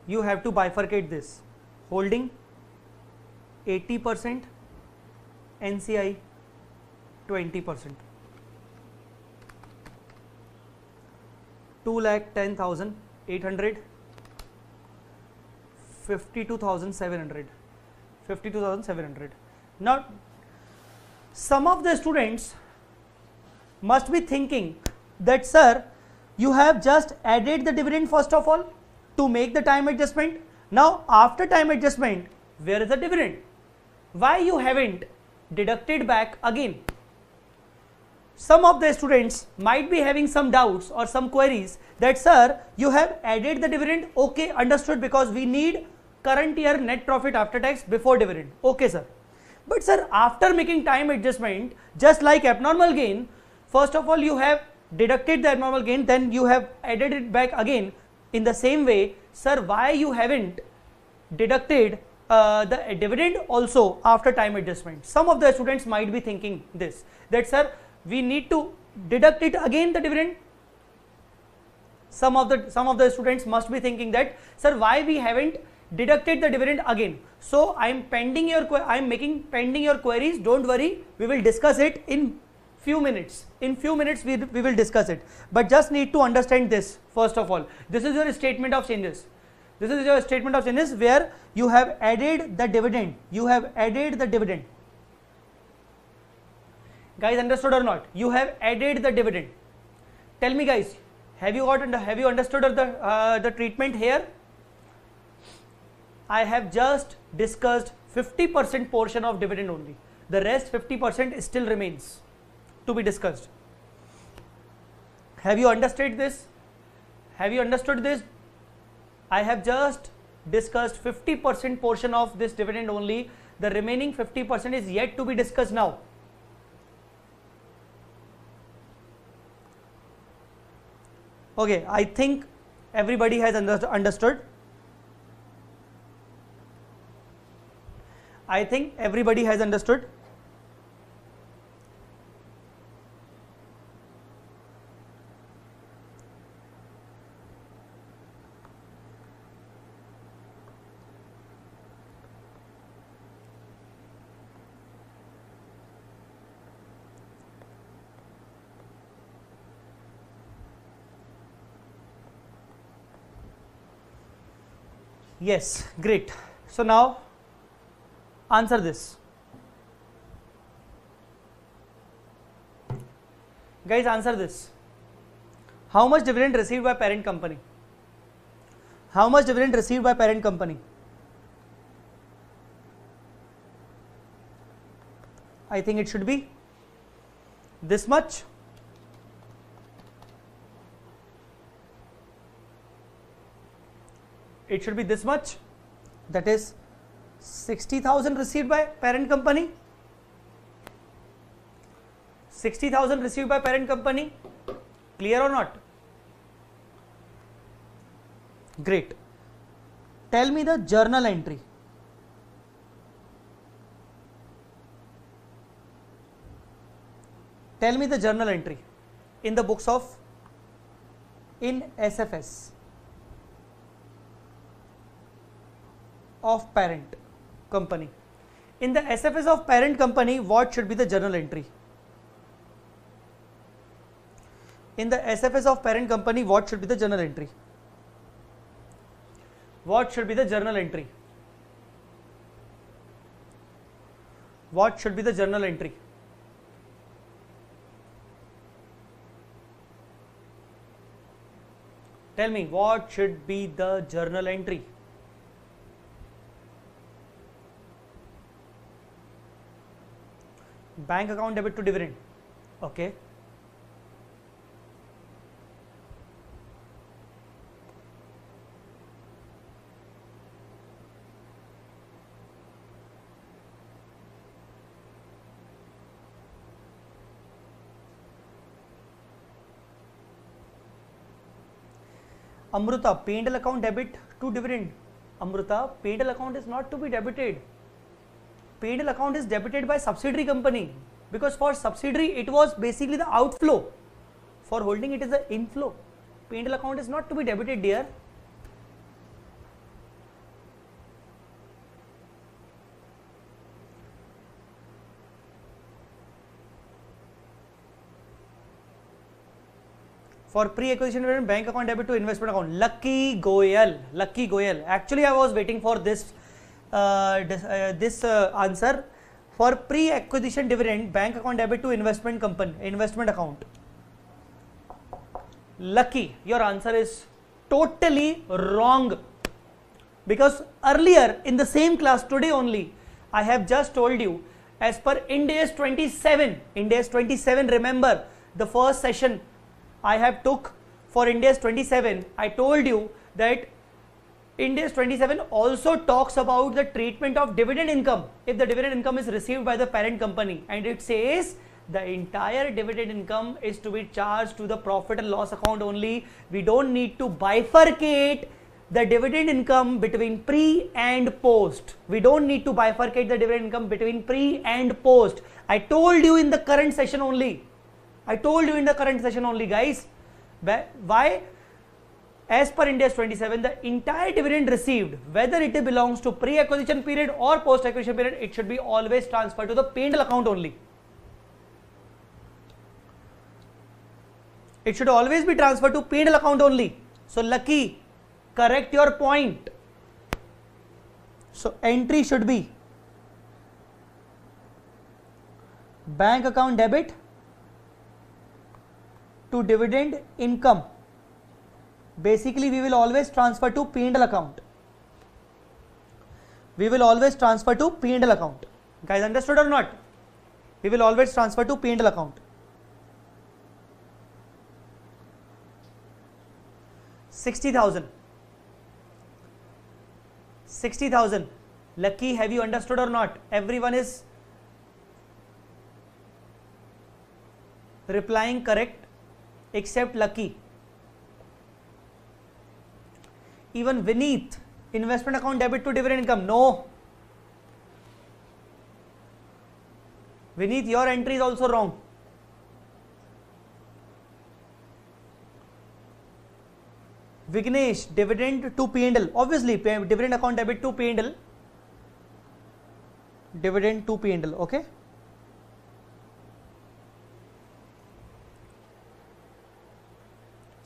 You have to bifurcate this. Holding 80% NCI 20% 2 lakh 10,800 52,700 52,700 now some of the students must be thinking that sir you have just added the dividend first of all to make the time adjustment. Now after time adjustment, where is the dividend? Why you haven't deducted back again? Some of the students might be having some doubts or some queries that sir, you have added the dividend. Okay, understood because we need current year net profit after tax before dividend. Okay, sir. But sir, after making time adjustment, just like abnormal gain, first of all you have deducted the abnormal gain, then you have added it back again in the same way, sir, why you haven't deducted uh, the dividend also after time adjustment? Some of the students might be thinking this, that sir, we need to deduct it again the dividend. Some of the some of the students must be thinking that, sir, why we haven't deducted the dividend again. So I am pending your I am making pending your queries. Don't worry, we will discuss it in few minutes. In few minutes we, we will discuss it. But just need to understand this first of all. This is your statement of changes. This is your statement of changes where you have added the dividend. You have added the dividend. Guys understood or not? You have added the dividend. Tell me guys, have you got have you understood the uh, the treatment here? I have just discussed 50% portion of dividend only. The rest 50% still remains to be discussed. Have you understood this? Have you understood this? I have just discussed 50% portion of this dividend only. The remaining 50% is yet to be discussed now. Okay, I think everybody has understood. I think everybody has understood. Yes, great. So now answer this. Guys, answer this. How much dividend received by parent company? How much dividend received by parent company? I think it should be this much it should be this much that is 60,000 received by parent company 60,000 received by parent company. Clear or not? Great. Tell me the journal entry. Tell me the journal entry in the books of in SFS of parent company. In the SFS of parent company, what should be the journal entry? In the SFS of parent company, what should be the journal entry? What should be the journal entry? What should be the journal entry? Tell me, what should be the journal entry? Bank account debit to dividend okay Amrita पेंडल account debit to dividend Amrita pandal account is not to be debited P&L account is debited by subsidiary company because for subsidiary it was basically the outflow. For holding it is the inflow. P&L account is not to be debited dear. for pre-acquisition bank account debit to investment account lucky goyal lucky goyal actually i was waiting for this this, uh, this uh, answer for pre-acquisition dividend bank account debit to investment company investment account. Lucky your answer is totally wrong. Because earlier in the same class today only i have just told you as per ind AS 27 ind AS 27 remember the first session I have took for Ind AS 27, I told you that Ind AS 27 also talks about the treatment of dividend income if the dividend income is received by the parent company and it says the entire dividend income is to be charged to the profit and loss account only. We don't need to bifurcate the dividend income between pre and post. We don't need to bifurcate the dividend income between pre and post. I told you in the current session only. I told you in the current session only guys. Why? As per Ind AS 27, the entire dividend received, whether it belongs to pre-acquisition period or post-acquisition period, it should be always transferred to the P&L account only. It should always be transferred to P&L account only. So lucky, correct your point. So entry should be bank account debit to dividend income basically we will always transfer to P&L account. We will always transfer to P&L account. Guys understood or not? We will always transfer to P&L account. 60,000 60,000 lucky have you understood or not? Everyone is replying correct except Lucky. Even Vineet, investment account debit to dividend income. No. Vineet, your entry is also wrong. Vignesh, dividend to P&L. Obviously, dividend account debit to P&L. Dividend to P&L. Okay.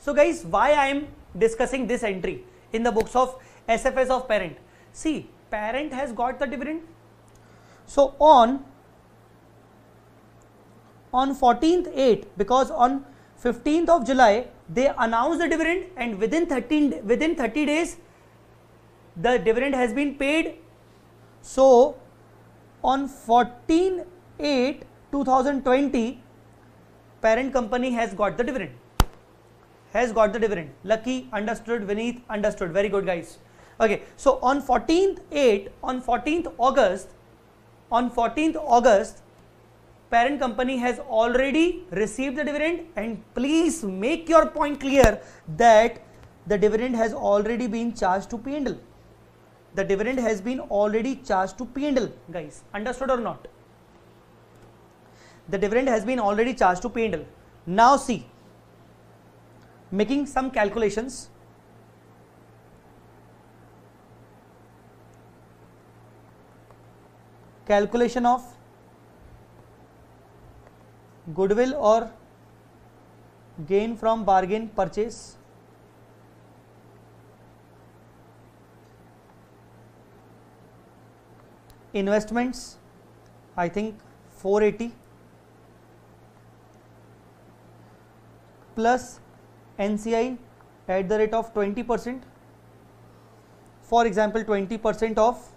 So guys, why I am discussing this entry in the books of SFS of parent? See, parent has got the dividend. So on on 14th 8 because on 15th of July they announced the dividend and within 13 within 30 days the dividend has been paid. So on 14 8 2020 parent company has got the dividend has got the dividend. Lucky understood, Vineet understood. Very good, guys. Okay, so on 14th 8, on 14th August, on 14th August, parent company has already received the dividend and please make your point clear that the dividend has already been charged to P&L. The dividend has been already charged to P&L guys understood or not? The dividend has been already charged to P&L. Now see making some calculations. Calculation of goodwill or gain from bargain purchase. Investments I think 480 plus NCI at the rate of 20 percent. For example 20 percent of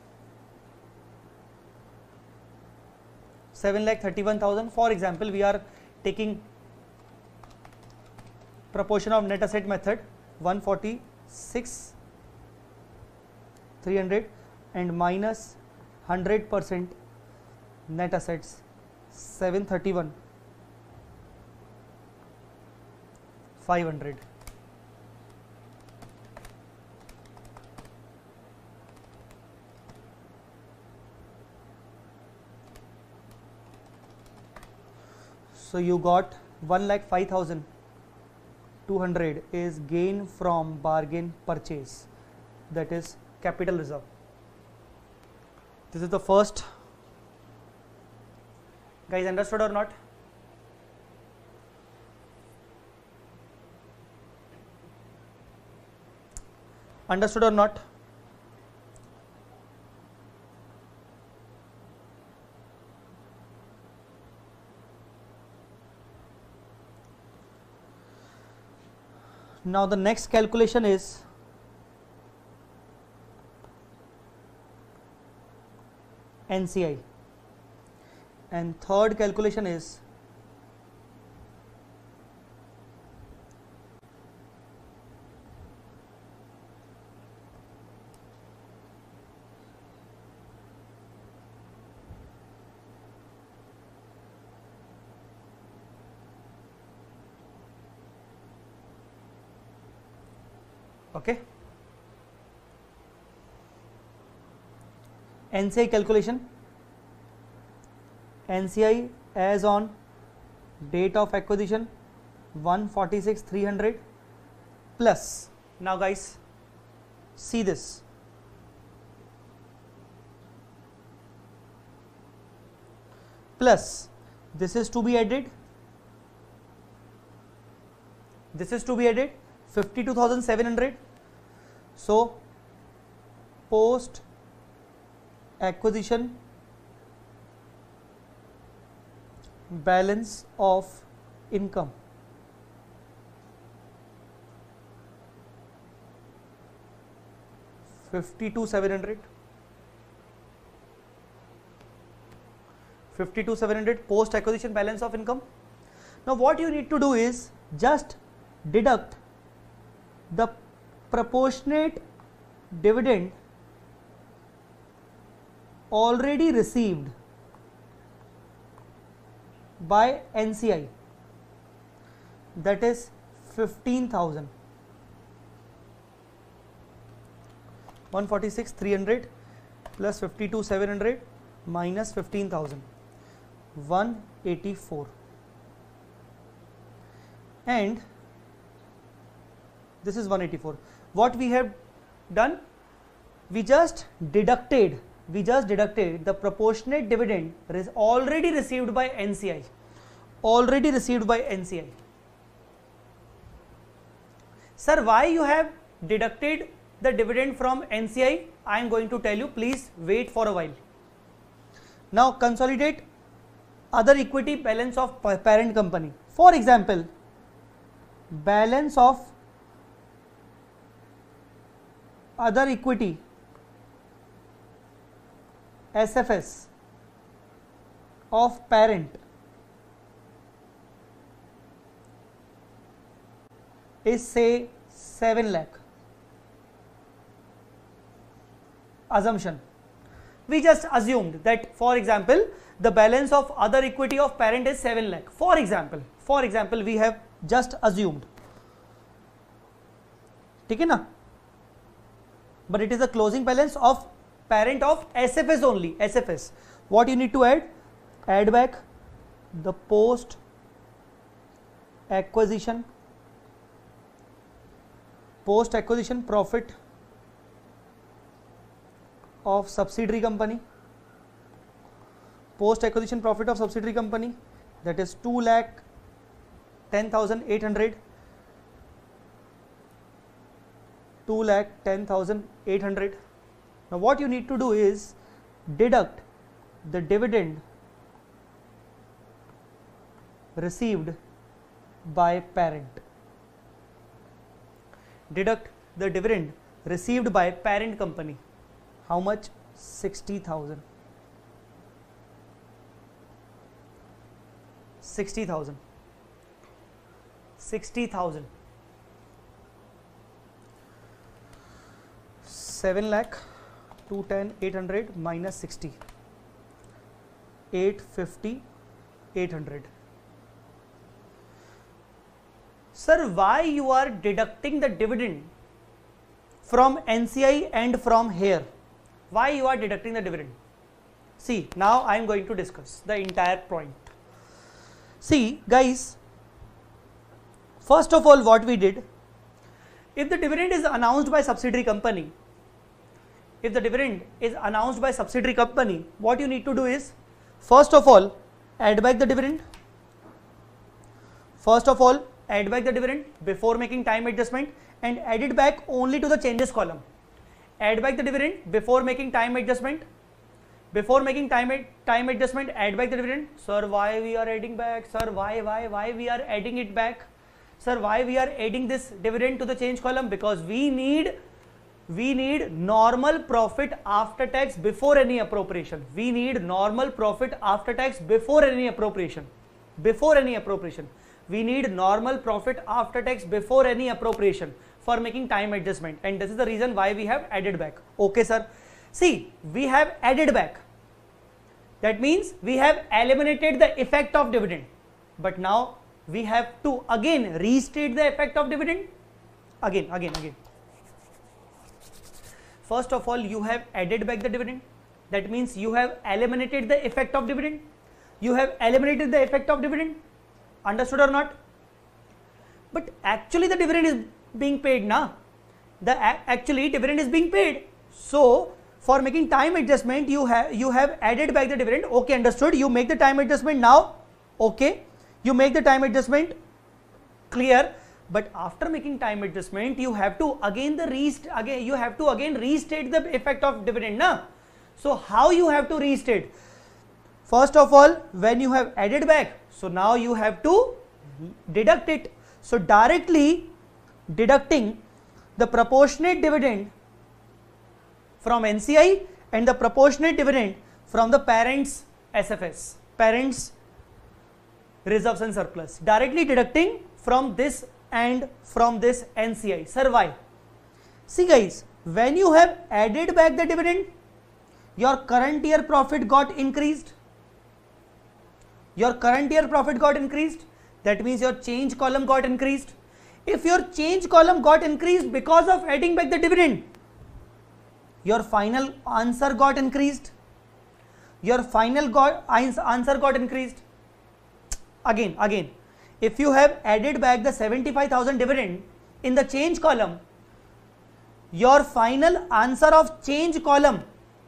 7 lakh 31,000 for example we are taking proportion of net asset method 146 300 and minus 100 percent net assets 731 500 so you got 1 lakh 5200 is gain from bargain purchase. That is capital reserve. This is the first. Guys understood or not understood or not? Now the next calculation is NCI and third calculation is okay NCI calculation. NCI as on date of acquisition 146 300 plus. Now guys see this. Plus this is to be added. This is to be added 52700 so post acquisition balance of income Fifty-two seven hundred. Fifty-two seven hundred post acquisition balance of income. Now what you need to do is just deduct the proportionate dividend already received by NCI that is 15,000 146 300 plus 52 700 minus 15,000 184 and this is 184 what we have done? We just deducted we just deducted the proportionate dividend already received by NCI already received by NCI sir why you have deducted the dividend from NCI I? Am going to tell you. Please wait for a while. Now consolidate other equity balance of parent company. For example balance of other equity SFS of parent is say 7 lakh assumption we just assumed that for example the balance of other equity of parent is 7 lakh for example for example we have just assumed ठीक है ना but it is a closing balance of parent of SFS only SFS what you need to add? Add back the post acquisition. Post acquisition profit of subsidiary company. Post acquisition profit of subsidiary company that is 2 lakh 10800 2 lakh 10800 now what you need to do is deduct the dividend received by parent. Deduct the dividend received by parent company. How much? 60000 60000 60000 7 lakh 210 800 minus 60 850 800 sir why you are deducting the dividend from NCI and from here? Why you are deducting the dividend? See now I am going to discuss the entire point. See guys first of all what we did if the dividend is announced by subsidiary company if the dividend is announced by subsidiary company what you need to do is first of all add back the dividend. First of all add back the dividend before making time adjustment and add it back only to the changes column. Add back the dividend before making time adjustment. Before making time time adjustment add back the dividend. Sir why we are adding back? Sir why why why we are adding it back? Sir why we are adding this dividend to the change column? Because we need we need normal profit after tax before any appropriation. We need normal profit after tax before any appropriation. Before any appropriation. We need normal profit after tax before any appropriation for making time adjustment. And this is the reason why we have added back. Okay sir. See we have added back. That means we have eliminated the effect of dividend. But now we have to again restate the effect of dividend. Again again again first of all you have added back the dividend. That means you have eliminated the effect of dividend. You have eliminated the effect of dividend. Understood or not? But actually the dividend is being paid now the actually dividend is being paid. So for making time adjustment you have you have added back the dividend. Okay understood. You make the time adjustment now. Okay. You make the time adjustment. Clear but after making time adjustment you have to again the rest again you have to again restate the effect of dividend now so how you have to restate? First of all when you have added back so now you have to deduct it. So directly deducting the proportionate dividend from NCI and the proportionate dividend from the parents SFS, parents reserves and surplus, directly deducting from this and from this NCI. Sir, why? See guys, when you have added back the dividend, your current year profit got increased. Your current year profit got increased. That means your change column got increased. If your change column got increased because of adding back the dividend, your final answer got increased your final got answer got increased again again if you have added back the 75000 dividend in the change column your final answer of change column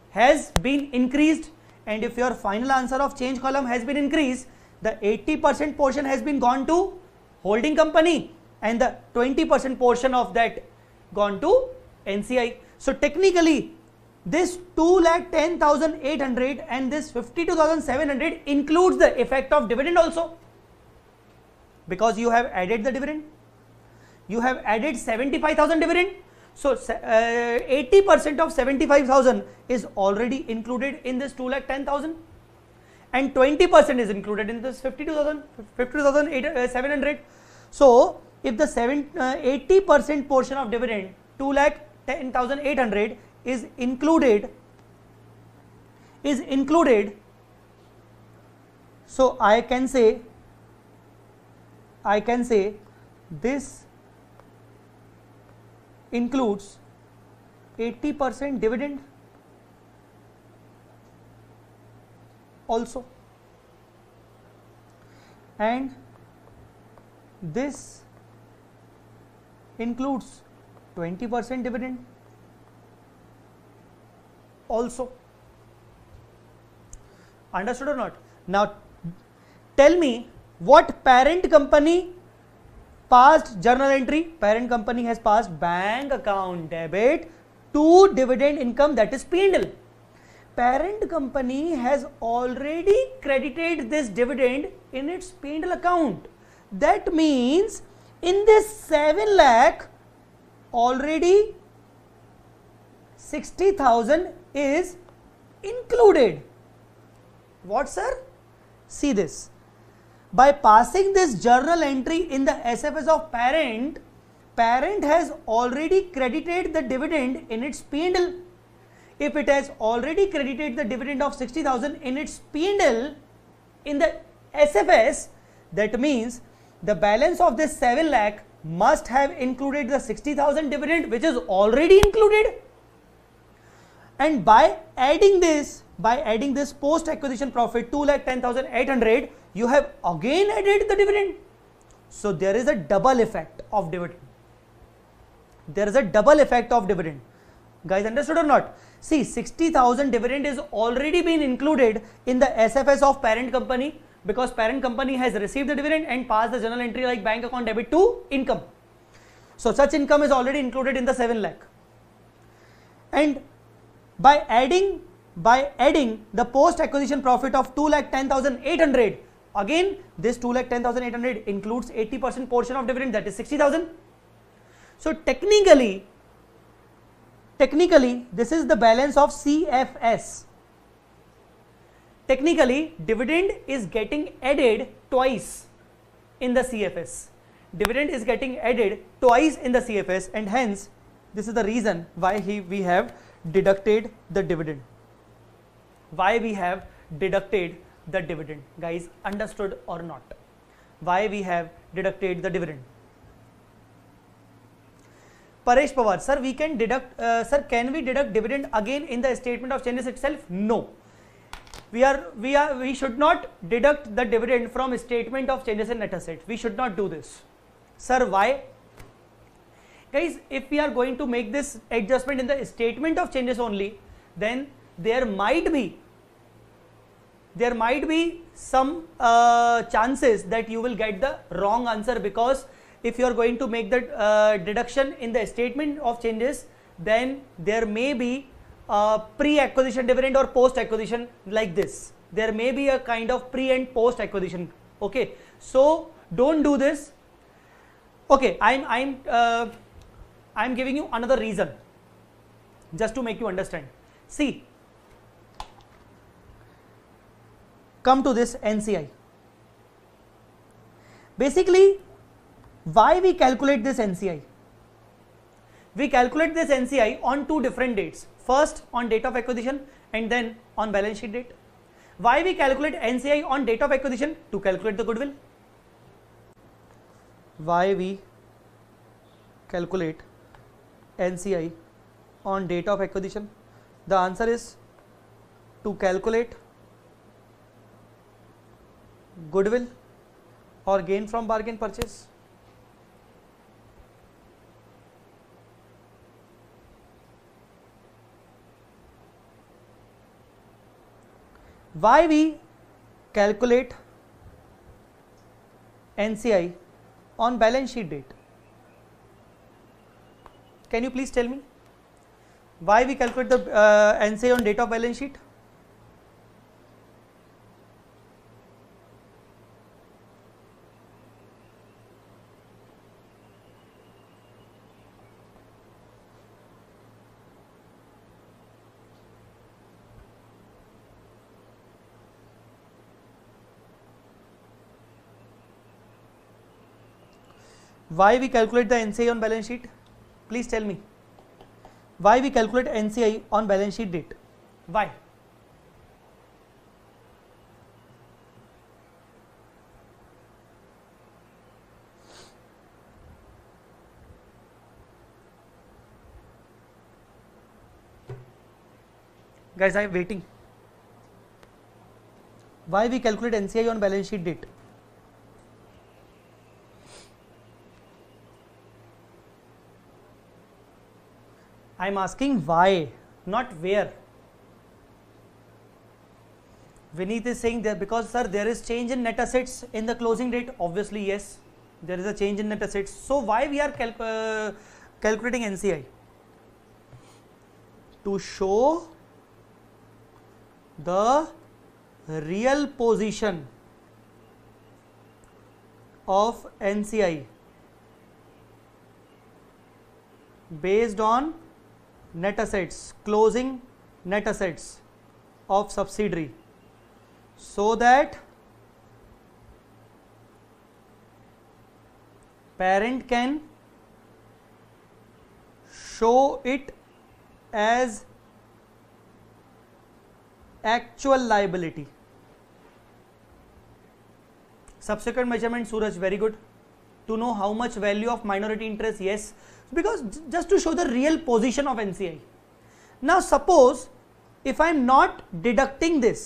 has been increased. And if your final answer of change column has been increased the 80% portion has been gone to holding company and the 20% portion of that gone to NCI so technically, this 2,10,800 and this 52,700 includes the effect of dividend also because you have added the dividend. You have added 75,000 dividend. So 80% uh, of 75,000 is already included in this 2,10,000 and 20% is included in this 52,000, 52,700. Uh, so if the 7, uh, 80% portion of dividend 2 lakh 10,800 is included is included so I can say I can say this includes 80% dividend also. And this includes 20% dividend also. Understood or not? Now tell me what parent company passed journal entry? Parent company has passed bank account debit to dividend income that is P&L parent company has already credited this dividend in its P&L account. That means in this 7 lakh already 60000 is included. What sir? See this by passing this journal entry in the SFS of parent, parent has already credited the dividend in its P&L. If it has already credited the dividend of 60,000 in its P&L in the SFS, that means the balance of this 7 lakh must have included the 60,000 dividend which is already included. And by adding this, by adding this post acquisition profit 2 lakh 10,800 you have again added the dividend. So there is a double effect of dividend. There is a double effect of dividend. Guys, understood or not? See, 60,000 dividend is already been included in the SFS of parent company because parent company has received the dividend and passed the journal entry like bank account debit to income. So such income is already included in the 7 lakh. And by adding by adding the post acquisition profit of 2 lakh 10,800 Again, this 2 lakh 10,800 includes 80% portion of dividend that is 60,000. So technically, technically this is the balance of CFS. Technically, dividend is getting added twice in the CFS. Dividend is getting added twice in the CFS and hence this is the reason why he, we have deducted the dividend. Why we have deducted the dividend? Guys understood or not? Why we have deducted the dividend? Paresh Pawar sir we can deduct uh, sir can we deduct dividend again in the statement of changes itself? No. We are we are we should not deduct the dividend from statement of changes in net asset we should not do this. Sir why guys if we are going to make this adjustment in the statement of changes only then there might be there might be some uh, chances that you will get the wrong answer because if you are going to make the uh, deduction in the statement of changes then there may be a pre-acquisition dividend or post-acquisition like this. There may be a kind of pre and post-acquisition. Okay. So don't do this. Okay. I'm i'm uh, i'm giving you another reason just to make you understand see come to this NCI. Basically, why we calculate this NCI? We calculate this NCI on two different dates. First on date of acquisition and then on balance sheet date. Why we calculate NCI on date of acquisition? To calculate the goodwill. Why we calculate NCI on date of acquisition? The answer is to calculate goodwill or gain from bargain purchase? Why we calculate NCI on balance sheet date? Can you please tell me why we calculate the uh, NCI on date of balance sheet? Why we calculate the NCI on balance sheet? Please tell me why we calculate NCI on balance sheet date why guys I waiting why we calculate NCI on balance sheet date i'm asking why not where. Vineet is saying that because sir there is change in net assets in the closing date obviously yes. There is a change in net assets. So why we are uh, calculating NCI to show the real position of NCI based on net assets closing net assets of subsidiary. So that parent can show it as actual liability. Subsequent measurement suraj very good. To know how much value of minority interest yes because just to show the real position of nci now suppose if i am not deducting this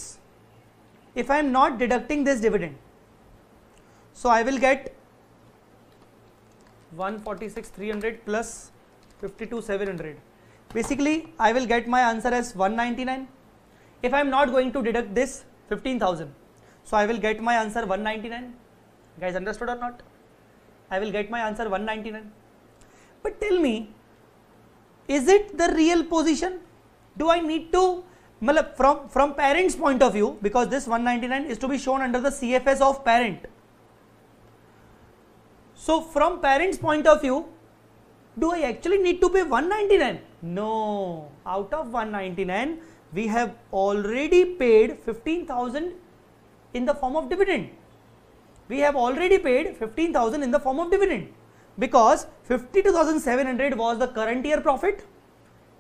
if I am not deducting this dividend. So I will get 146 300 plus 52 700. Basically, I will get my answer as 199. If I am not going to deduct this 15,000, so I will get my answer 199. Guys, understood or not? I will get my answer 199. But tell me, is it the real position? Do I need to from from parent's point of view because this 199 is to be shown under the cfs of parent. So from parent's point of view do i actually need to pay 199 no. Out of 199 we have already paid 15000 in the form of dividend. We have already paid 15000 in the form of dividend because 52700 was the current year profit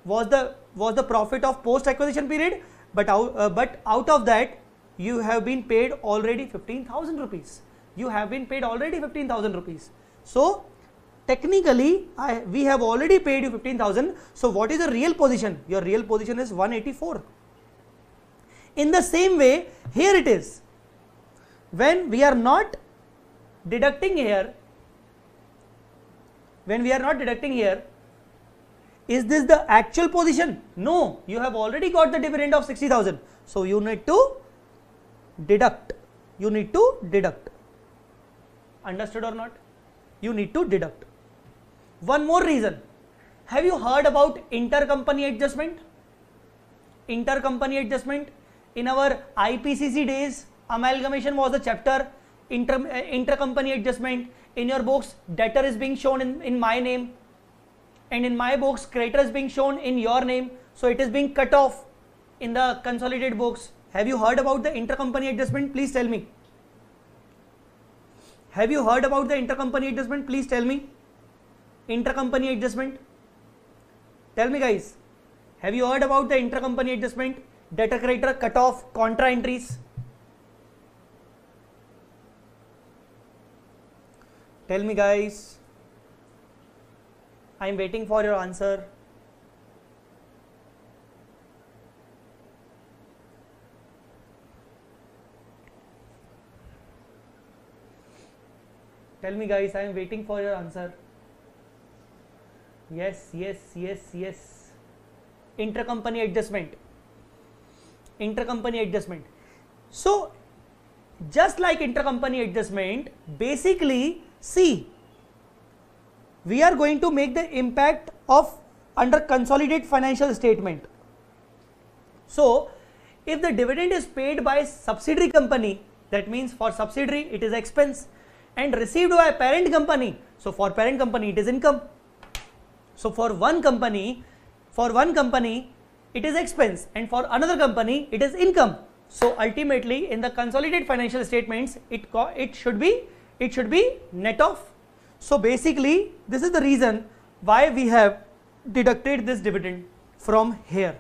was the was the profit of post acquisition period but out, uh, but out of that you have been paid already 15000 rupees. You have been paid already 15000 rupees. So technically I, we have already paid you 15000 so what is the real position? Your real position is 184 in the same way here it is. When we are not deducting here when we are not deducting here is this the actual position? No, you have already got the dividend of 60,000. So you need to deduct. You need to deduct. Understood or not? You need to deduct. One more reason. Have you heard about intercompany adjustment? Intercompany adjustment. In our IPCC days, amalgamation was a chapter. Inter, uh, intercompany adjustment. In your books, debtor is being shown in, in my name. And in my books creditor is being shown in your name. So it is being cut off in the consolidated books. Have you heard about the intercompany adjustment? Please tell me. Have you heard about the intercompany adjustment? Please tell me. Intercompany adjustment. Tell me guys. Have you heard about the intercompany adjustment? Debtor creditor cut off contra entries tell me guys I am waiting for your answer. Tell me, guys, I am waiting for your answer. Yes, yes, yes, yes. Intercompany adjustment. Intercompany adjustment. So, just like intercompany adjustment, basically, see, we are going to make the impact of under consolidated financial statement. So, if the dividend is paid by subsidiary company, that means for subsidiary it is expense and received by parent company. So, for parent company it is income. So, for one company, for one company it is expense and for another company it is income. So, ultimately in the consolidated financial statements it it should be it should be net off. So basically this is the reason why we have deducted this dividend from here.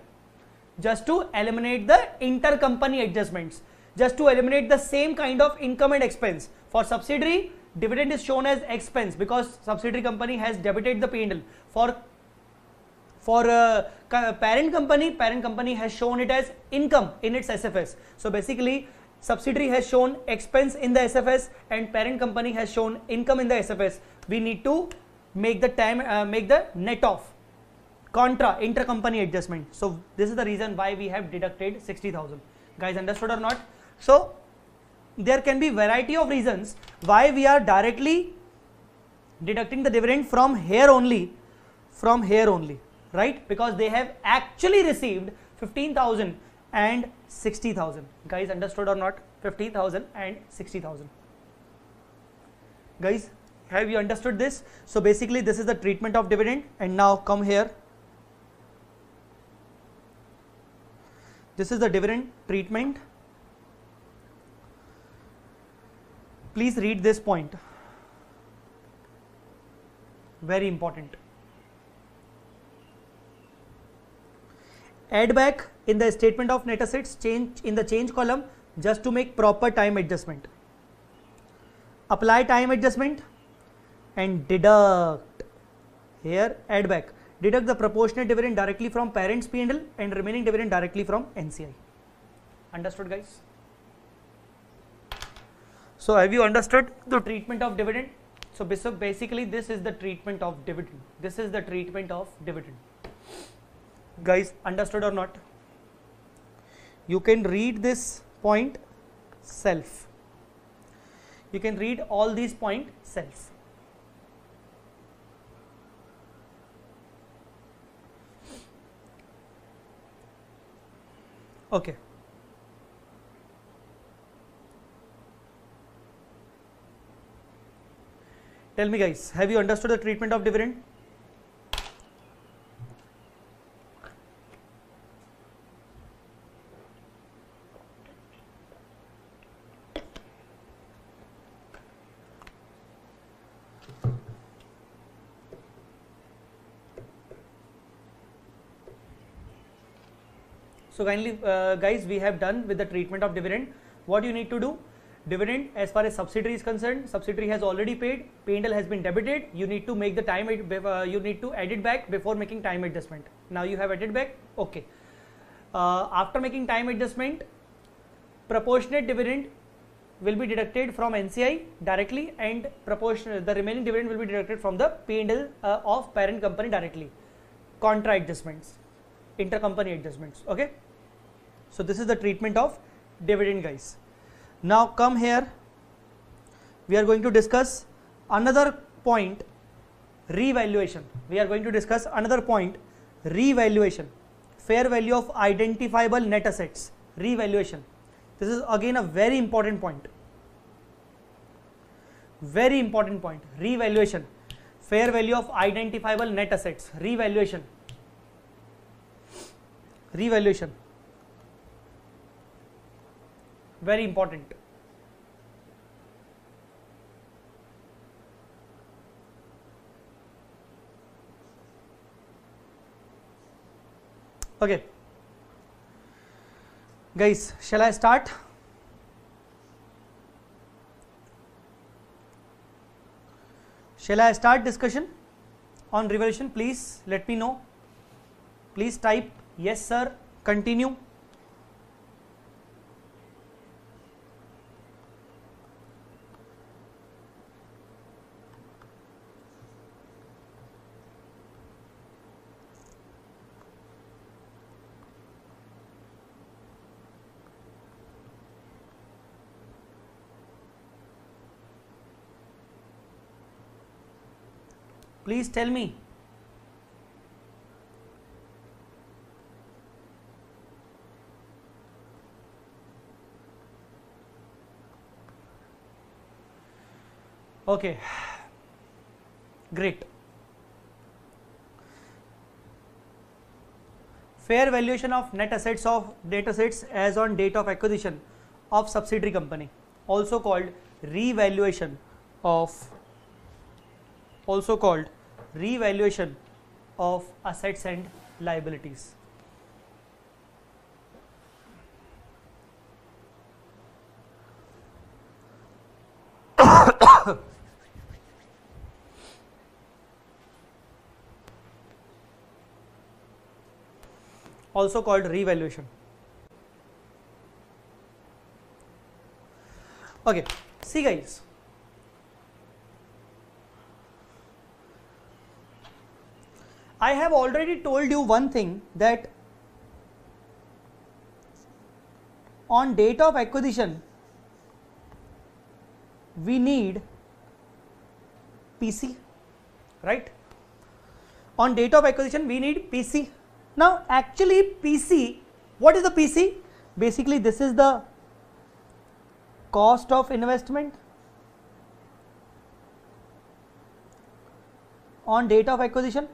Just to eliminate the intercompany adjustments. Just to eliminate the same kind of income and expense. For subsidiary dividend is shown as expense because subsidiary company has debited the P&L for For uh, parent company, parent company has shown it as income in its SFS. So basically, subsidiary has shown expense in the SFS and parent company has shown income in the SFS. We need to make the time uh, make the net off contra intercompany adjustment. So this is the reason why we have deducted 60,000. Guys, understood or not? So there can be variety of reasons why we are directly deducting the dividend from here only, from here only, right? Because they have actually received 15,000 and 60,000. Guys, understood or not? 15,000 and 60,000. Guys, have you understood this? So basically, this is the treatment of dividend, and now come here. This is the dividend treatment. Please read this point. Very important. Add back in the statement of net assets change in the change column just to make proper time adjustment. Apply time adjustment and deduct here add back deduct the proportionate dividend directly from parents P&L and remaining dividend directly from NCI. Understood, guys? So, have you understood the treatment of dividend? So, so basically, this is the treatment of dividend. This is the treatment of dividend. Guys, understood or not? You can read this point self. You can read all these point self. Okay. Tell me guys, have you understood the treatment of dividend? So kindly, uh, guys, we have done with the treatment of dividend. What you need to do? Dividend, as far as subsidiary is concerned, subsidiary has already paid. P&L has been debited. You need to make the time. Uh, you need to add it back before making time adjustment. Now you have added back. Okay. Uh, after making time adjustment, proportionate dividend will be deducted from NCI directly, and proportion the remaining dividend will be deducted from the P&L uh, of parent company directly. Contra adjustments, intercompany adjustments. Okay. So this is the treatment of dividend, guys. Now come here. We are going to discuss another point, revaluation. We are going to discuss another point, revaluation, fair value of identifiable net assets, revaluation. This is again a very important point. Very important point, revaluation, fair value of identifiable net assets, revaluation, revaluation. Very important. Okay. Guys shall i start? Shall i start discussion on revaluation please let me know. Please type yes sir. Continue please tell me. Okay. Great. Fair valuation of net assets of net assets as on date of acquisition of subsidiary company also called revaluation of also called revaluation of assets and liabilities. (coughs) also called revaluation. Okay, see guys. I have already told you one thing that on date of acquisition we need PC, right? On date of acquisition we need PC. Now actually PC, what is the PC? Basically this is the cost of investment on date of acquisition.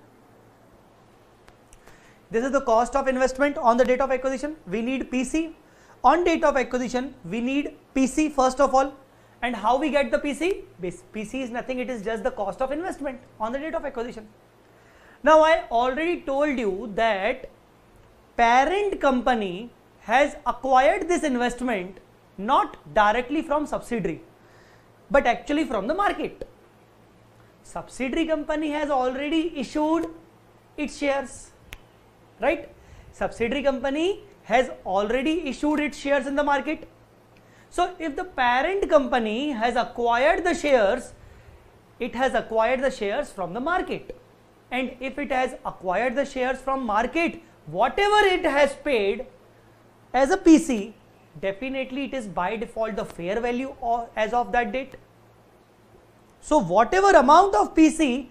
This is the cost of investment on the date of acquisition. We need PC. On date of acquisition, we need PC first of all. And how we get the PC? PC is nothing, it is just the cost of investment on the date of acquisition. Now, I already told you that parent company has acquired this investment not directly from subsidiary, but actually from the market. Subsidiary company has already issued its shares, right? Subsidiary company has already issued its shares in the market. So, if the parent company has acquired the shares, it has acquired the shares from the market. And if it has acquired the shares from market, whatever it has paid as a PC, definitely it is by default the fair value or as of that date. So whatever amount of PC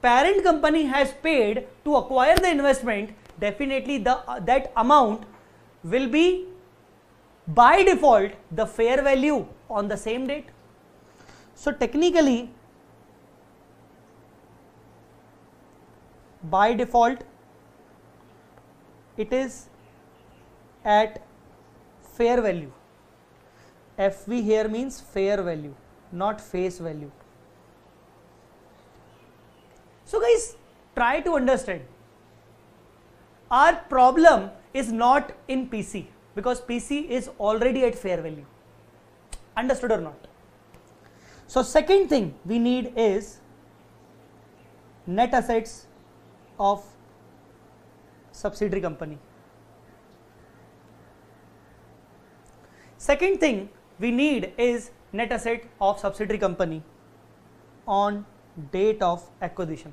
parent company has paid to acquire the investment, definitely the uh, that amount will be by default the fair value on the same date. So technically by default it is at fair value. FV here means fair value, not face value. So, guys, try to understand. Our problem is not in PC because PC is already at fair value. Understood or not? So, second thing we need is net assets of subsidiary company. Second thing we need is net asset of subsidiary company on date of acquisition.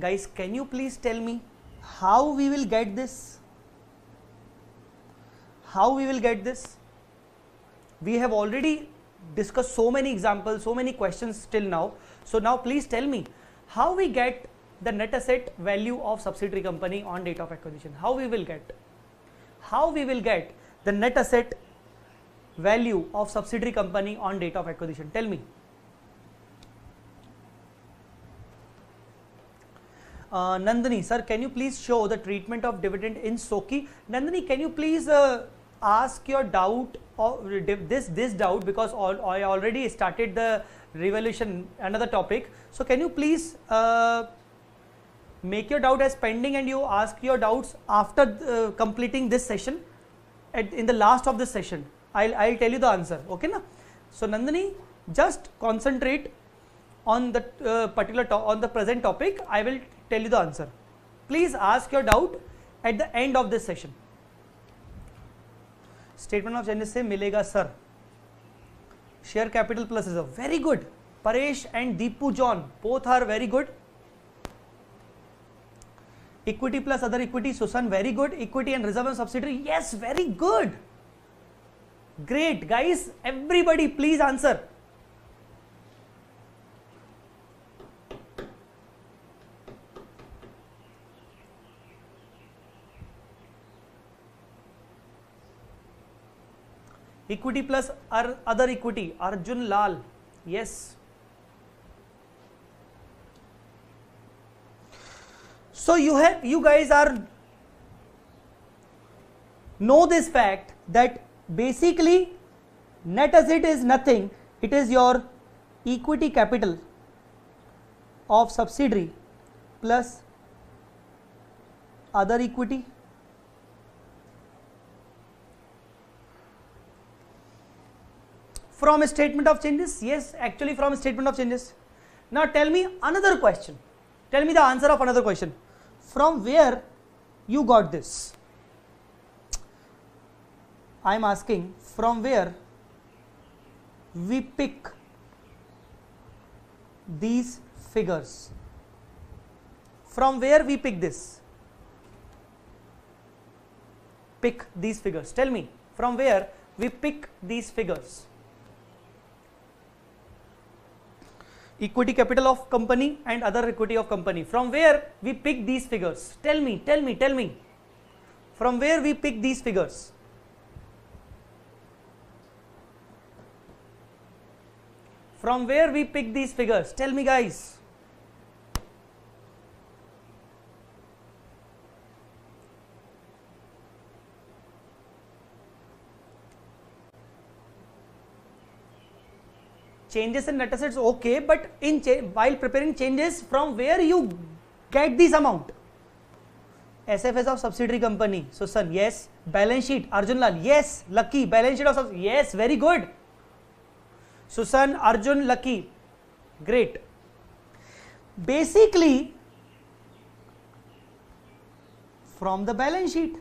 Guys, can you please tell me how we will get this? How we will get this? We have already discussed so many examples, so many questions till now. So now please tell me how we get the net asset value of subsidiary company on date of acquisition. How we will get? How we will get the net asset value of subsidiary company on date of acquisition? Tell me. Uh, Nandini, sir, can you please show the treatment of dividend in SOKI? Nandini, can you please uh, ask your doubt or this this doubt because all, I already started the revolution another topic. So can you please uh, make your doubt as pending and you ask your doubts after uh, completing this session at, in the last of this session. I'll, I'll tell you the answer. Okay, na? So Nandini, just concentrate on the uh, particular on the present topic. I will tell you the answer. Please ask your doubt at the end of this session. Statement of changes से मिलेगा sir. Share capital plus is a very good. Paresh and Deepu John both are very good. Equity plus other equity, Susan very good. Equity and reserve and subsidiary, yes, very good. Great, guys. Everybody, please answer. Equity plus other equity, Arjun Lal yes so you have you guys are know this fact that basically net as it is nothing it is your equity capital of subsidiary plus other equity from a statement of changes yes actually from a statement of changes now tell me another question tell me the answer of another question from where you got this I am asking from where we pick these figures. From where we pick this? Pick these figures. Tell me from where we pick these figures. Equity capital of company and other equity of company. From where we pick these figures? Tell me, tell me, tell me. From where we pick these figures? From where we pick these figures? Tell me, guys. Changes in net assets, okay, but in while preparing changes, from where you get this amount? SFS of subsidiary company. So, son, yes. Balance sheet, Arjun Lal, yes. Lucky, balance sheet of yes, very good. Susan, Arjun, Lucky. Great. Basically, from the balance sheet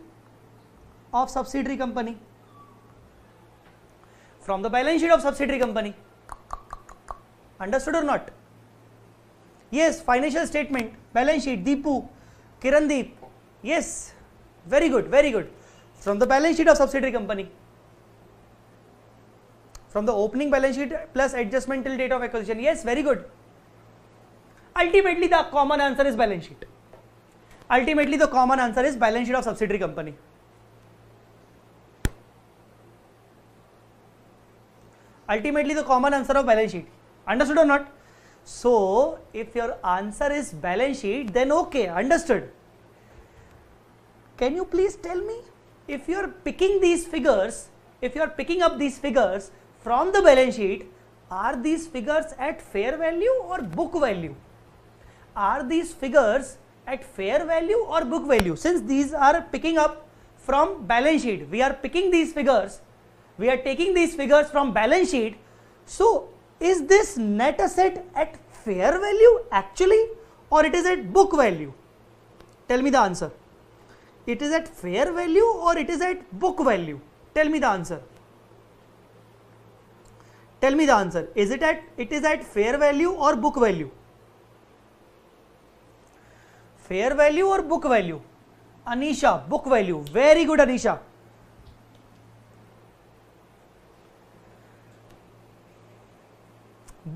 of subsidiary company. From the balance sheet of subsidiary company. Understood or not yes financial statement balance sheet Deepu Kirandeep yes very good very good from the balance sheet of subsidiary company from the opening balance sheet plus adjustmental date of acquisition yes very good ultimately the common answer is balance sheet ultimately the common answer is balance sheet of subsidiary company ultimately the common answer of balance sheet Understood or not? So, if your answer is balance sheet, then okay, understood. Can you please tell me if you are picking these figures, if you are picking up these figures from the balance sheet, are these figures at fair value or book value? Are these figures at fair value or book value? Since these are picking up from balance sheet, we are picking these figures, we are taking these figures from balance sheet. So, is this net asset at fair value actually or it is at book value? Tell me the answer. It is at fair value or it is at book value? Tell me the answer. Tell me the answer. Is it at it is at fair value or book value? Fair value or book value? Anisha, book value. Very good, Anisha.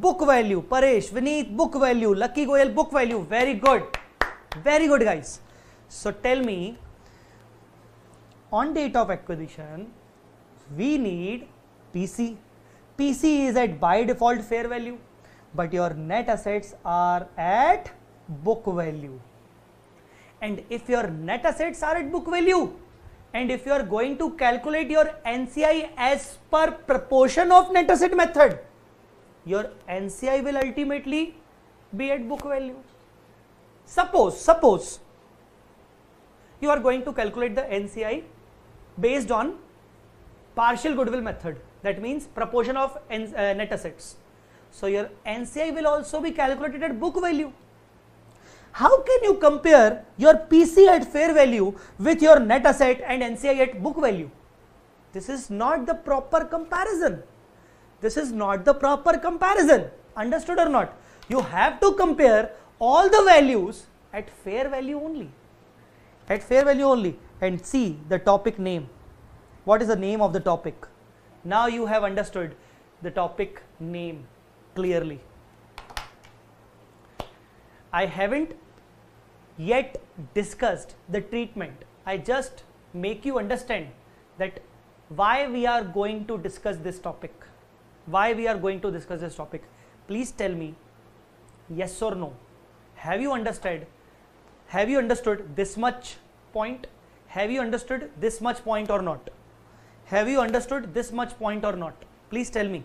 Book value. Paresh, Vineet, book value. Lucky Goyal, book value. Very good. Very good, guys. So tell me, on date of acquisition, we need PC. PC is at by default fair value, but your net assets are at book value. And if your net assets are at book value, and if you are going to calculate your NCI as per proportion of net asset method, your NCI will ultimately be at book value. Suppose, suppose you are going to calculate the NCI based on partial goodwill method. That means proportion of uh, net assets. So your NCI will also be calculated at book value. How can you compare your PC at fair value with your net asset and NCI at book value? This is not the proper comparison. This is not the proper comparison. Understood or not? You have to compare all the values at fair value only. At fair value only and see the topic name. What is the name of the topic? Now you have understood the topic name clearly. I haven't yet discussed the treatment. I just make you understand that why we are going to discuss this topic. Why we are going to discuss this topic. Please tell me yes or no. Have you understood? Have you understood this much point? Have you understood this much point or not? Have you understood this much point or not? Please tell me.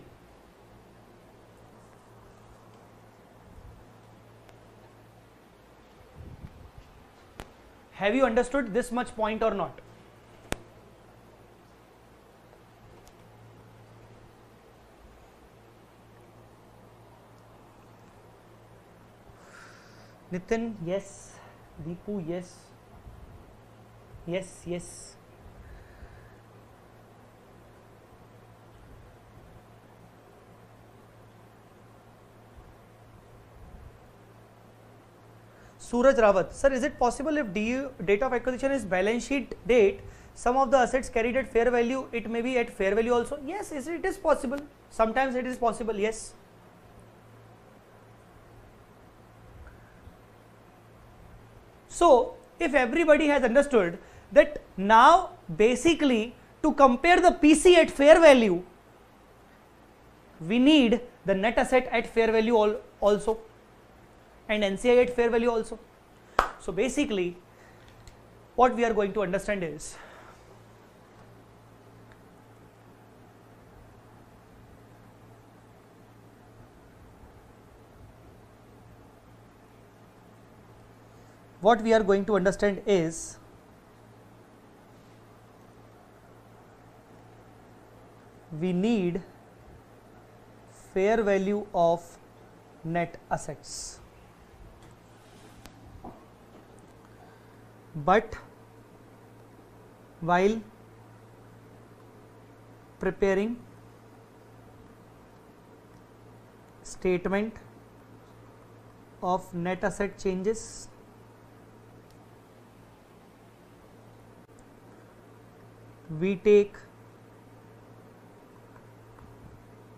Have you understood this much point or not? Nitin, yes. Deepu, yes. Yes, yes. Suraj Rawat, sir, is it possible if DU, date of acquisition is balance sheet date, some of the assets carried at fair value, it may be at fair value also? Yes, it is possible. Sometimes it is possible, yes. So, if everybody has understood that now basically to compare the PC at fair value, we need the net asset at fair value al- also and NCI at fair value also. So basically, what we are going to understand is what we are going to understand is we need fair value of net assets. But while preparing statement of net asset changes we take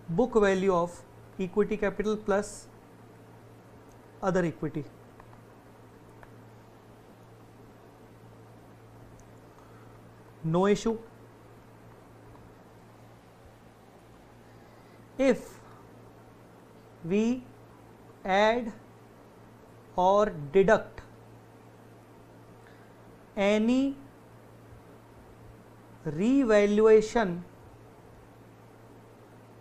book value of equity capital plus other equity. No issue. If we add or deduct any revaluation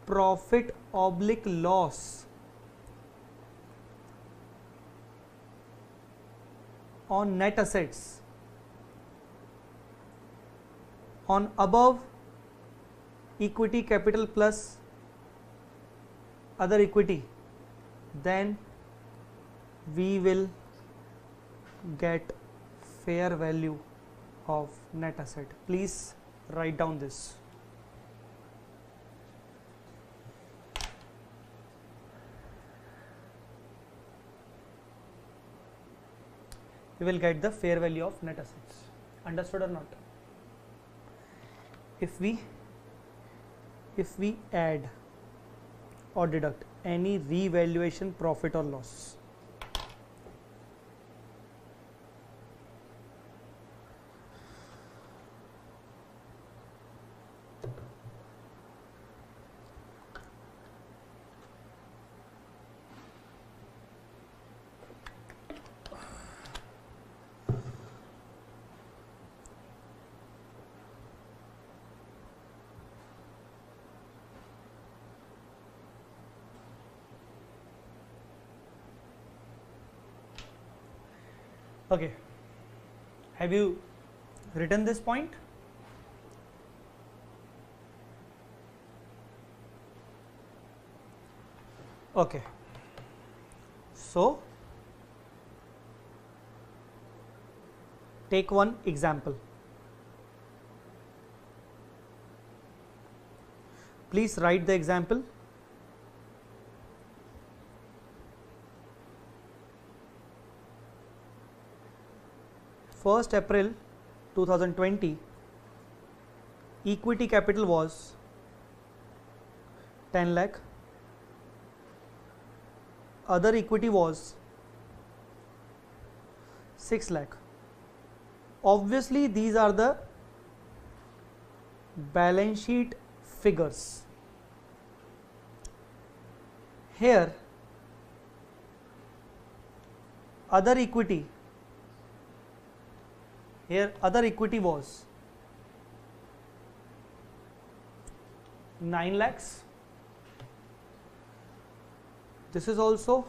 profit oblique loss. On net assets. On above equity capital plus other equity. Then we will get fair value of net asset. Please write down this. We will get the fair value of net assets. Understood or not? If we if we add or deduct any revaluation profit or loss okay have you written this point? Okay. So take one example. Please write the example first April 2020 equity capital was 10 lakh. Other equity was 6 lakh. Obviously these are the balance sheet figures. Here other equity here other equity was 9 lakhs. This is also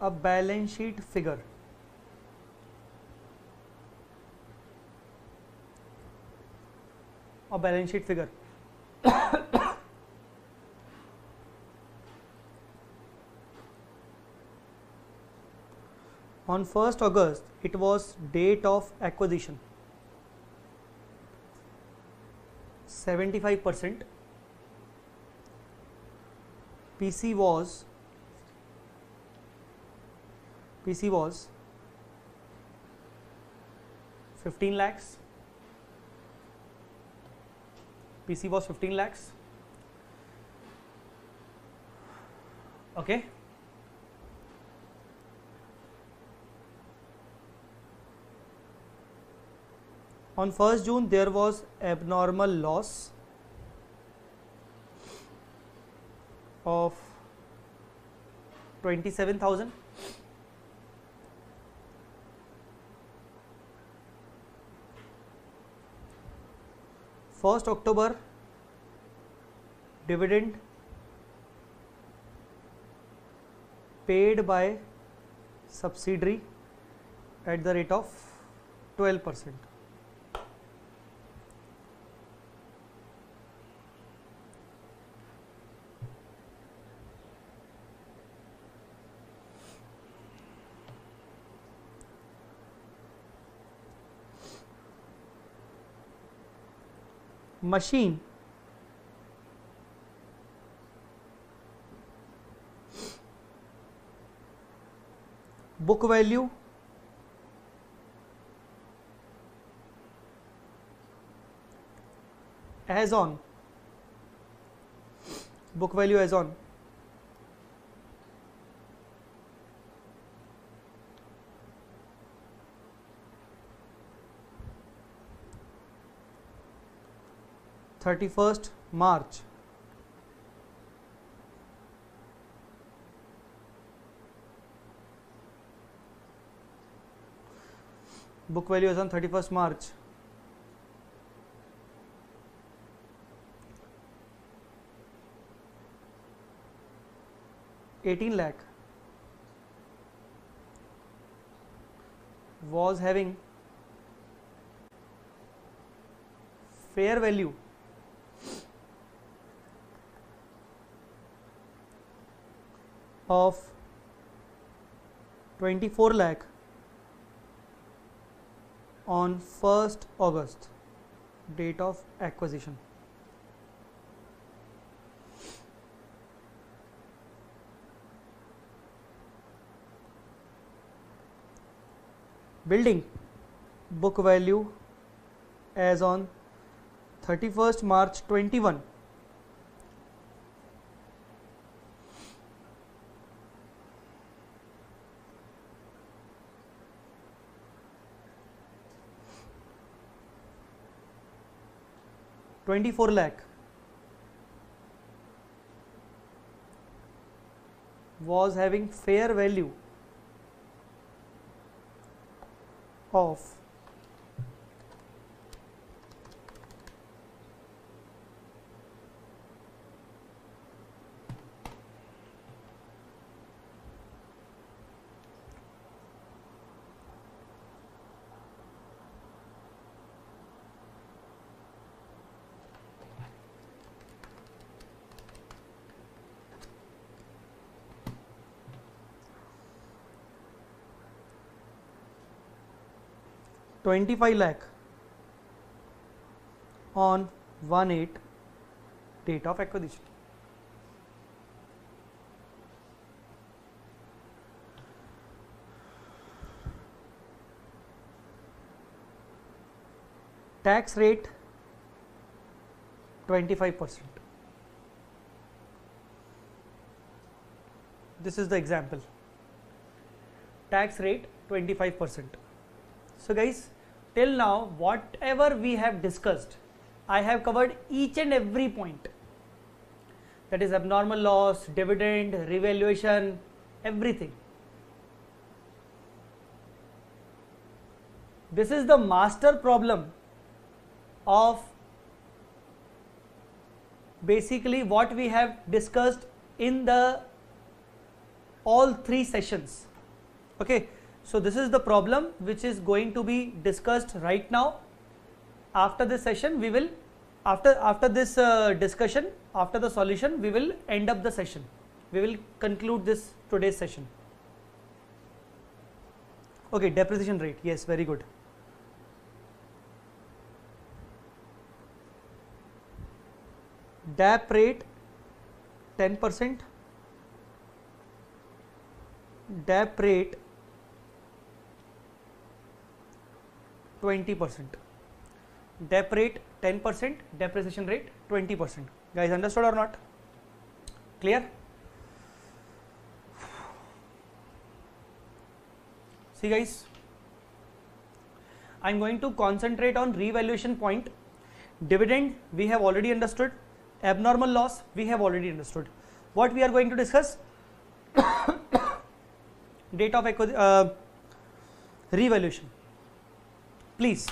a balance sheet figure. A balance sheet figure (coughs) (coughs) on 1st August it was date of acquisition 75 percent PC was PC was 15 lakhs. PC was 15 lakhs. Okay. On 1st June, there was abnormal loss of 27,000. First October dividend paid by subsidiary at the rate of 12 percent. Machine. Book value. As on. Book value as on thirty first March. Book value is on 31st March. Eighteen lakh was having fair value of 24 lakh on 1st August date of acquisition. Building book value as on 31st March 21 24 lakh. Was having fair value of twenty five lakh on one eight date of acquisition. Tax rate twenty five percent. This is the example. Tax rate 25%. So guys, till now whatever we have discussed, I have covered each and every point. That is abnormal loss, dividend, revaluation, everything. This is the master problem of basically what we have discussed in the all three sessions okay so this is the problem which is going to be discussed right now. After this session we will after after this uh, discussion after the solution we will end up the session. We will conclude this today's session. Okay depreciation rate. Yes very good. Dep rate 10 percent. Dep rate 20%. Dep rate 10%, depreciation rate 20%. Guys, understood or not? Clear? See, guys, I'm going to concentrate on revaluation point. Dividend, we have already understood. Abnormal loss, we have already understood. What we are going to discuss? (coughs) Date of. Uh, revaluation. Please,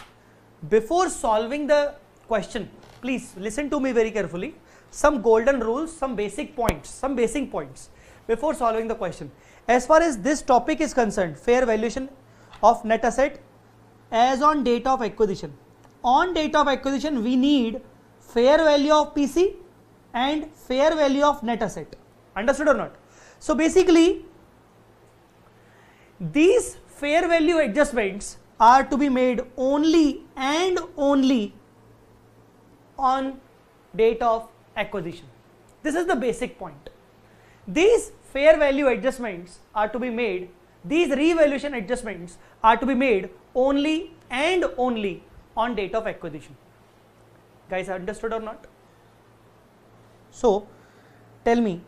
before solving the question, please listen to me very carefully. Some golden rules, some basic points, some basic points before solving the question. As far as this topic is concerned, fair valuation of net asset as on date of acquisition. On date of acquisition, we need fair value of PC and fair value of net asset. Understood or not? So basically, these fair value adjustments are to be made only and only on date of acquisition. This is the basic point. These fair value adjustments are to be made, these revaluation adjustments are to be made only and only on date of acquisition. Guys, understood or not? So, tell me